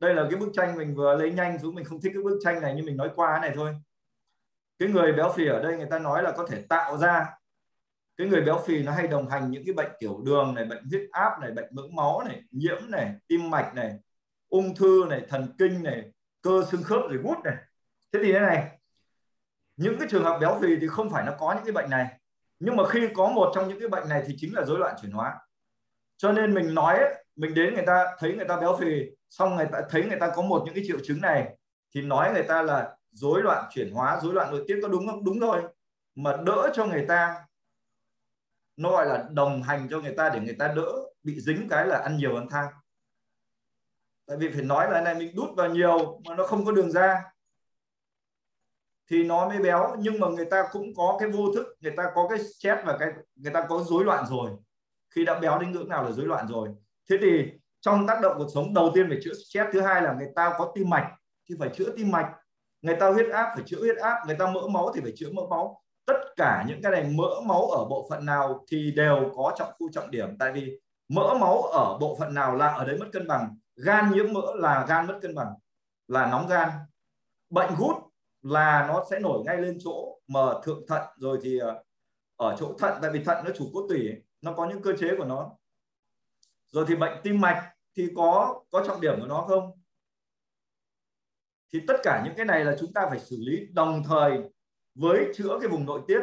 Đây là cái bức tranh mình vừa lấy nhanh xuống mình không thích cái bức tranh này nhưng mình nói qua cái này thôi. Cái người béo phì ở đây người ta nói là có thể tạo ra. Cái người béo phì nó hay đồng hành những cái bệnh tiểu đường này, bệnh huyết áp này, bệnh mỡ máu này, nhiễm này, tim mạch này, ung thư này, thần kinh này cơ xương khớp rồi gút này. Thế thì thế này, những cái trường hợp béo phì thì không phải nó có những cái bệnh này. Nhưng mà khi có một trong những cái bệnh này thì chính là rối loạn chuyển hóa. Cho nên mình nói mình đến người ta, thấy người ta béo phì, xong người ta, thấy người ta có một những cái triệu chứng này, thì nói người ta là rối loạn chuyển hóa, rối loạn nội tiết có đúng không? Đúng rồi mà đỡ cho người ta, nó gọi là đồng hành cho người ta để người ta đỡ bị dính cái là ăn nhiều ăn thang tại vì phải nói là này mình đút vào nhiều mà nó không có đường ra. Thì nó mới béo. Nhưng mà người ta cũng có cái vô thức, người ta có cái stress và cái, người ta có rối loạn rồi. Khi đã béo đến ngưỡng nào là rối loạn rồi. Thế thì trong tác động cuộc sống, đầu tiên phải chữa stress, thứ hai là người ta có tim mạch, thì phải chữa tim mạch. Người ta huyết áp phải chữa huyết áp, người ta mỡ máu thì phải chữa mỡ máu. Tất cả những cái này mỡ máu ở bộ phận nào thì đều có trọng khu trọng điểm. Tại vì mỡ máu ở bộ phận nào là ở đấy mất cân bằng gan nhiễm mỡ là gan mất cân bằng là nóng gan. Bệnh gút là nó sẽ nổi ngay lên chỗ mà thượng thận rồi thì ờ, ở chỗ thận tại vì thận nó chủ cốt tủy nó có những cơ chế của nó. Rồi thì bệnh tim mạch thì có có trọng điểm của nó không? Thì tất cả những cái này là chúng ta phải xử lý đồng thời với chữa cái vùng nội tiết.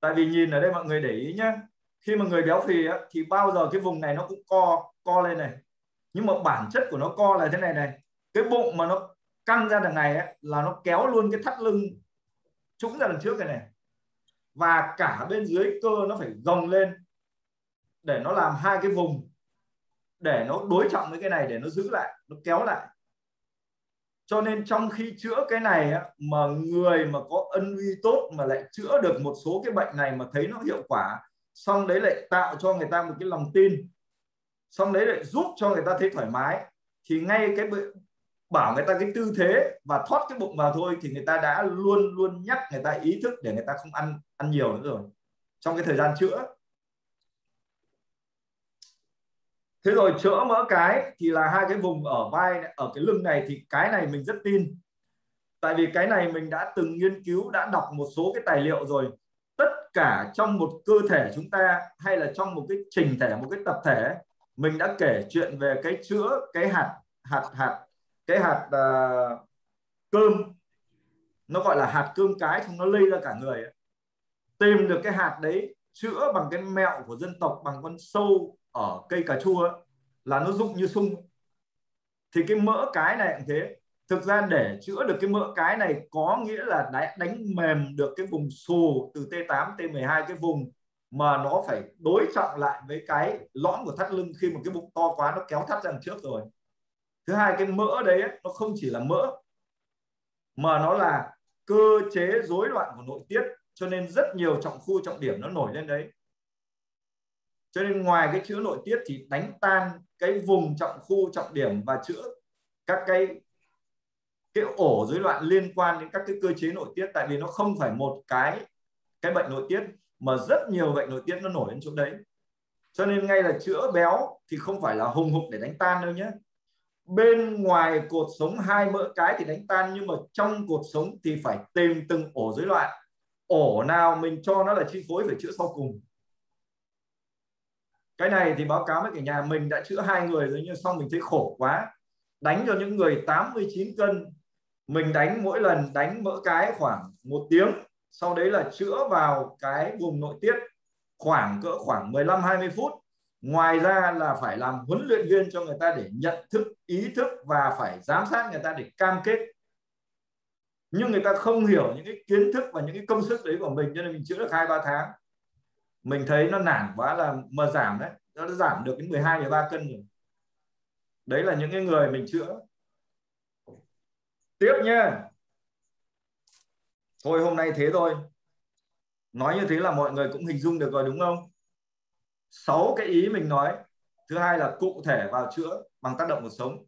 Tại vì nhìn ở đây mọi người để ý nhé khi mà người béo phì á, thì bao giờ cái vùng này nó cũng co co lên này nhưng mà bản chất của nó co là thế này này. Cái bụng mà nó căng ra đằng này ấy, là nó kéo luôn cái thắt lưng trũng ra đằng trước cái này. Và cả bên dưới cơ nó phải gồng lên để nó làm hai cái vùng để nó đối trọng với cái này để nó giữ lại nó kéo lại. Cho nên trong khi chữa cái này á, mà người mà có ân uy tốt mà lại chữa được một số cái bệnh này mà thấy nó hiệu quả xong đấy lại tạo cho người ta một cái lòng tin xong đấy lại giúp cho người ta thấy thoải mái. Thì ngay cái bảo người ta cái tư thế và thoát cái bụng vào thôi thì người ta đã luôn luôn nhắc người ta ý thức để người ta không ăn ăn nhiều nữa rồi. Trong cái thời gian chữa. Thế rồi chữa mỡ cái thì là hai cái vùng ở vai, ở cái lưng này thì cái này mình rất tin. Tại vì cái này mình đã từng nghiên cứu, đã đọc một số cái tài liệu rồi. Tất cả trong một cơ thể chúng ta hay là trong một cái trình thể, một cái tập thể mình đã kể chuyện về cái chữa cái hạt hạt hạt cái hạt uh, cơm. Nó gọi là hạt cơm cái không nó lây ra cả người ấy. tìm được cái hạt đấy chữa bằng cái mẹo của dân tộc bằng con sâu ở cây cà chua ấy, là nó dụng như sung. Thì cái mỡ cái này cũng thế. Thực ra để chữa được cái mỡ cái này có nghĩa là đánh mềm được cái vùng xù từ T8 T12 cái vùng mà nó phải đối trọng lại với cái lõm của thắt lưng khi một cái bụng to quá nó kéo thắt ra đằng trước rồi. Thứ hai, cái mỡ đấy nó không chỉ là mỡ, mà nó là cơ chế rối loạn của nội tiết, cho nên rất nhiều trọng khu, trọng điểm nó nổi lên đấy. Cho nên ngoài cái chữa nội tiết thì đánh tan cái vùng trọng khu, trọng điểm và chữa các cái cái ổ rối loạn liên quan đến các cái cơ chế nội tiết, tại vì nó không phải một cái cái bệnh nội tiết mà rất nhiều bệnh nội tiết nó nổi lên chỗ đấy. Cho nên ngay là chữa béo thì không phải là hùng hục để đánh tan đâu nhé. Bên ngoài cột sống hai mỡ cái thì đánh tan, nhưng mà trong cột sống thì phải tìm từng ổ rối loạn. Ổ nào mình cho nó là chi phối phải chữa sau cùng. Cái này thì báo cáo với cả nhà, mình đã chữa hai người rồi nhưng xong mình thấy khổ quá. Đánh cho những người 89 cân, mình đánh mỗi lần đánh mỡ cái khoảng một tiếng sau đấy là chữa vào cái vùng nội tiết khoảng cỡ khoảng 15 20 phút. Ngoài ra là phải làm huấn luyện viên cho người ta để nhận thức, ý thức và phải giám sát người ta để cam kết. Nhưng người ta không hiểu những cái kiến thức và những cái công sức đấy của mình, cho nên mình chữa được hai, ba tháng. Mình thấy nó nản quá là mà giảm đấy, nó giảm được đến 12 13 cân rồi. Đấy là những cái người mình chữa. Tiếp nha thôi, hôm nay thế thôi. Nói như thế là mọi người cũng hình dung được rồi, đúng không? Sáu cái ý mình nói. Thứ hai là cụ thể vào chữa bằng tác động cuộc sống.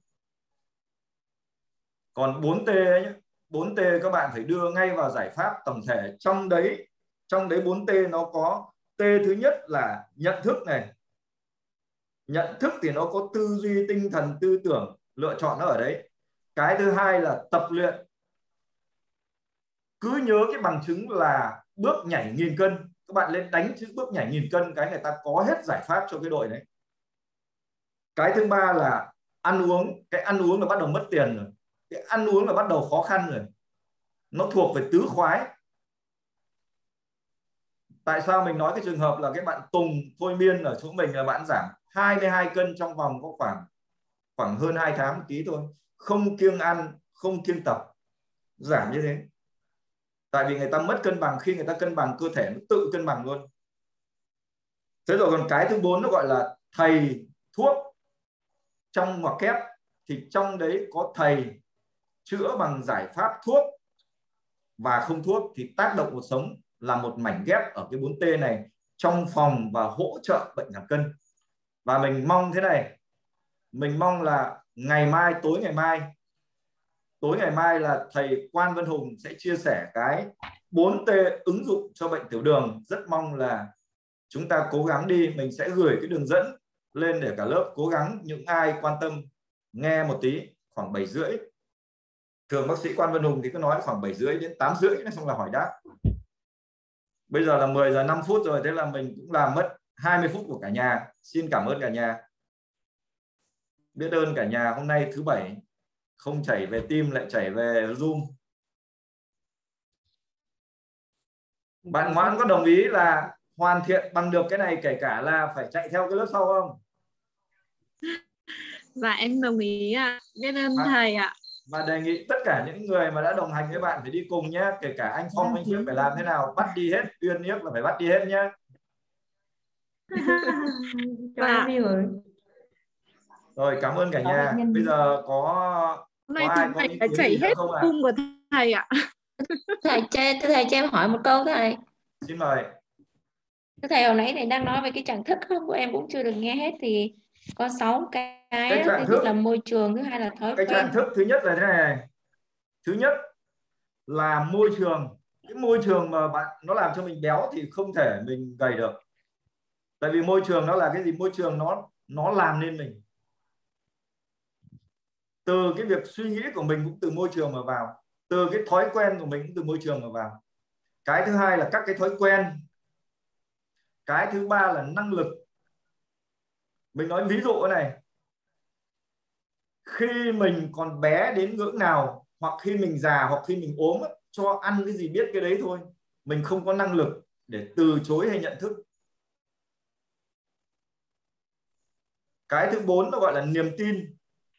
Còn 4T ấy nhé 4T các bạn phải đưa ngay vào giải pháp tổng thể. Trong đấy trong đấy 4T nó có T thứ nhất là nhận thức này. Nhận thức thì nó có tư duy tinh thần, tư tưởng lựa chọn nó ở đấy. Cái thứ hai là tập luyện cứ nhớ cái bằng chứng là bước nhảy nghìn cân. Các bạn lên đánh chữ bước nhảy nghìn cân, cái người ta có hết giải pháp cho cái đội đấy. Cái thứ ba là ăn uống, cái ăn uống là bắt đầu mất tiền rồi. Cái ăn uống là bắt đầu khó khăn rồi. Nó thuộc về tứ khoái. Tại sao mình nói cái trường hợp là cái bạn Tùng thôi miên ở chỗ mình là bạn giảm 22 cân trong vòng có khoảng khoảng hơn 2 tháng một tí thôi. Không kiêng ăn, không kiêng tập. Giảm như thế tại vì người ta mất cân bằng, khi người ta cân bằng, cơ thể nó tự cân bằng luôn. Thế rồi còn cái thứ bốn nó gọi là thầy thuốc. Trong ngoặc kép thì trong đấy có thầy chữa bằng giải pháp thuốc và không thuốc thì tác động cuộc sống là một mảnh ghép ở cái 4T này trong phòng và hỗ trợ bệnh giảm cân. Và mình mong thế này, mình mong là ngày mai, tối ngày mai tối ngày mai là thầy Quan Văn Hùng sẽ chia sẻ cái 4T ứng dụng cho bệnh tiểu đường. Rất mong là chúng ta cố gắng đi, mình sẽ gửi cái đường dẫn lên để cả lớp cố gắng, những ai quan tâm nghe một tí, khoảng 7 rưỡi. Thường bác sĩ Quan Văn Hùng thì cứ nói khoảng 7 rưỡi đến 8 rưỡi xong là hỏi đáp. Bây giờ là 10 giờ 5 phút rồi, thế là mình cũng làm mất 20 phút của cả nhà. Xin cảm ơn cả nhà. Biết ơn cả nhà hôm nay thứ bảy không chảy về tim lại chảy về zoom bạn ngoan có đồng ý là hoàn thiện bằng được cái này kể cả là phải chạy theo cái lớp sau không dạ em đồng ý ạ à. biết ơn à. thầy ạ à và đề nghị tất cả những người mà đã đồng hành với bạn phải đi cùng nhé kể cả anh phong anh Phước phải làm thế nào bắt đi hết uyên niếc là phải bắt đi hết nhé dạ. rồi cảm ơn cả nhà bây giờ có nay có thầy đã chảy hết cung à? của thầy ạ. Thầy cho thầy cho em hỏi một câu thầy xin mời. Thầy hồi nãy thầy đang nói về cái trạng thức của em cũng chưa được nghe hết thì có 6 cái, cái thứ nhất là môi trường thứ hai là thói cái quen. trạng thức thứ nhất là thế này. Thứ nhất là môi trường. Cái môi trường mà bạn nó làm cho mình béo thì không thể mình gầy được. Tại vì môi trường nó là cái gì? Môi trường nó nó làm nên mình từ cái việc suy nghĩ của mình cũng từ môi trường mà vào. Từ cái thói quen của mình cũng từ môi trường mà vào. Cái thứ hai là các cái thói quen. Cái thứ ba là năng lực. Mình nói ví dụ này. Khi mình còn bé đến ngưỡng nào, hoặc khi mình già, hoặc khi mình ốm cho ăn cái gì biết cái đấy thôi, mình không có năng lực để từ chối hay nhận thức. Cái thứ bốn nó gọi là niềm tin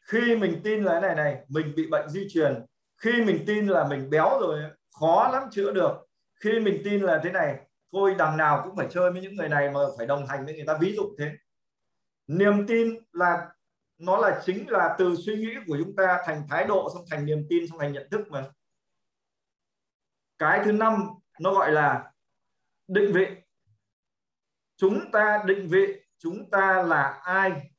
khi mình tin là cái này này, mình bị bệnh di truyền. Khi mình tin là mình béo rồi, khó lắm chữa được. Khi mình tin là thế này, thôi đằng nào cũng phải chơi với những người này mà phải đồng hành với người ta, ví dụ thế. Niềm tin là, nó là chính là từ suy nghĩ của chúng ta thành thái độ, xong thành niềm tin, xong thành nhận thức mà. Cái thứ năm, nó gọi là định vị. Chúng ta định vị, chúng ta là ai?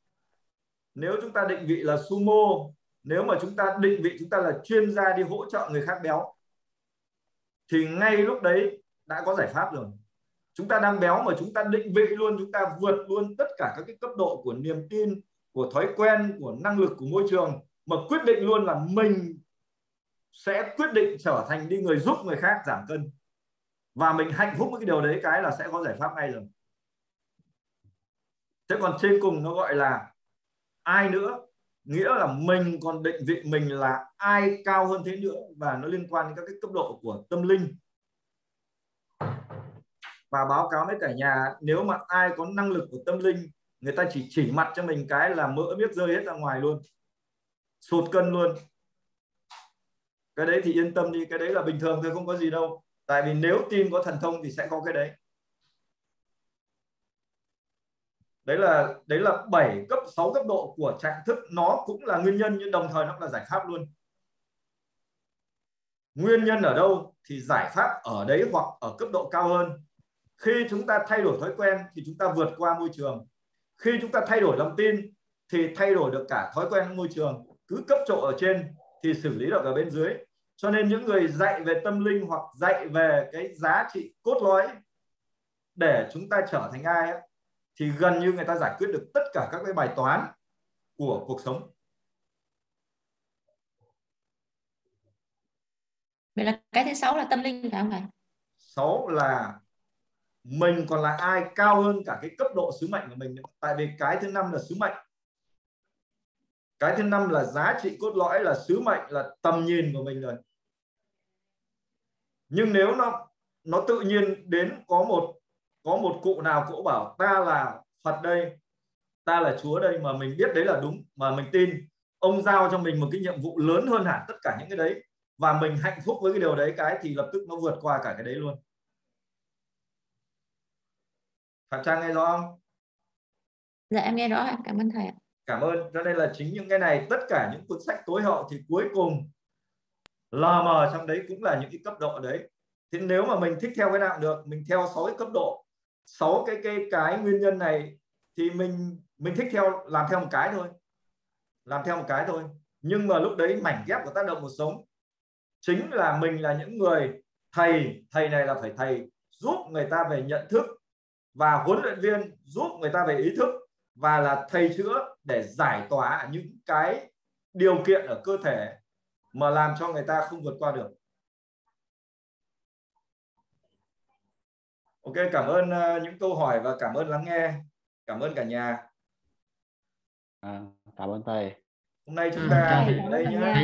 Nếu chúng ta định vị là sumo, nếu mà chúng ta định vị chúng ta là chuyên gia đi hỗ trợ người khác béo, thì ngay lúc đấy đã có giải pháp rồi. Chúng ta đang béo mà chúng ta định vị luôn, chúng ta vượt luôn tất cả các cái cấp độ của niềm tin, của thói quen, của năng lực của môi trường, mà quyết định luôn là mình sẽ quyết định trở thành đi người giúp người khác giảm cân. Và mình hạnh phúc với cái điều đấy, cái là sẽ có giải pháp ngay rồi. Thế còn trên cùng nó gọi là ai nữa? Nghĩa là mình còn định vị mình là ai cao hơn thế nữa và nó liên quan đến các cái cấp độ của tâm linh. Và báo cáo với cả nhà, nếu mà ai có năng lực của tâm linh, người ta chỉ chỉ mặt cho mình cái là mỡ biết rơi hết ra ngoài luôn. Sụt cân luôn. Cái đấy thì yên tâm đi, cái đấy là bình thường thôi, không có gì đâu. Tại vì nếu tin có thần thông thì sẽ có cái đấy. Đấy là đấy là 7 cấp 6 cấp độ của trạng thức. Nó cũng là nguyên nhân nhưng đồng thời nó cũng là giải pháp luôn. Nguyên nhân ở đâu thì giải pháp ở đấy hoặc ở cấp độ cao hơn. Khi chúng ta thay đổi thói quen thì chúng ta vượt qua môi trường. Khi chúng ta thay đổi lòng tin thì thay đổi được cả thói quen môi trường. Cứ cấp chỗ ở trên thì xử lý được ở bên dưới. Cho nên những người dạy về tâm linh hoặc dạy về cái giá trị cốt lõi để chúng ta trở thành ai ấy, thì gần như người ta giải quyết được tất cả các cái bài toán của cuộc sống. Vậy là cái thứ sáu là tâm linh phải không thầy sáu là mình còn là ai cao hơn cả cái cấp độ sứ mệnh của mình tại vì cái thứ năm là sứ mệnh. Cái thứ năm là giá trị cốt lõi là sứ mệnh là tầm nhìn của mình rồi. Nhưng nếu nó nó tự nhiên đến có một có một cụ nào cụ bảo ta là Phật đây ta là Chúa đây mà mình biết đấy là đúng mà mình tin ông giao cho mình một cái nhiệm vụ lớn hơn hẳn tất cả những cái đấy và mình hạnh phúc với cái điều đấy cái thì lập tức nó vượt qua cả cái đấy luôn Phạm Trang nghe rõ không? Dạ em nghe rõ ạ, cảm ơn thầy ạ. Cảm ơn. Cho nên là chính những cái này tất cả những cuốn sách tối hậu thì cuối cùng lờ mờ trong đấy cũng là những cái cấp độ đấy. Thế nếu mà mình thích theo cái nào được, mình theo sáu cái cấp độ, sáu cái cái cái nguyên nhân này thì mình mình thích theo làm theo một cái thôi. Làm theo một cái thôi. Nhưng mà lúc đấy mảnh ghép của tác động cuộc sống chính là mình là những người thầy, thầy này là phải thầy giúp người ta về nhận thức và huấn luyện viên giúp người ta về ý thức và là thầy chữa để giải tỏa những cái điều kiện ở cơ thể mà làm cho người ta không vượt qua được. Ok, cảm ơn uh, những câu hỏi và cảm ơn lắng nghe. Cảm ơn cả nhà. À, cảm ơn thầy. Hôm nay chúng ta ừ, ở đây nhé.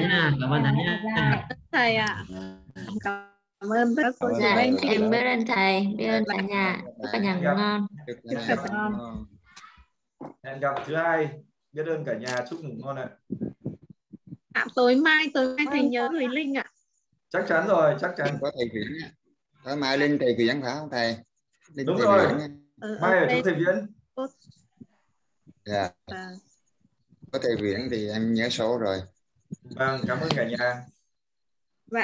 Cảm ơn thầy nha. Thầy ạ. À cảm ơn bác cô dạ, anh em biết ơn thầy. Biết ơn cả nhà. Chúc cả nhà ngủ ngon. Chúc ngon. hẹn gặp thứ hai. Biết ơn cả nhà. Chúc ngủ ngon ạ. À, tối mai tối mai thầy nhớ gửi link ạ. Chắc chắn rồi chắc chắn. Có thầy viễn tối mai linh thầy viễn phải không thầy linh đúng rồi. ừ, mai ở chỗ thầy viễn. Dạ. À. có thầy viễn thì em nhớ số rồi. Vâng cảm ơn cả nhà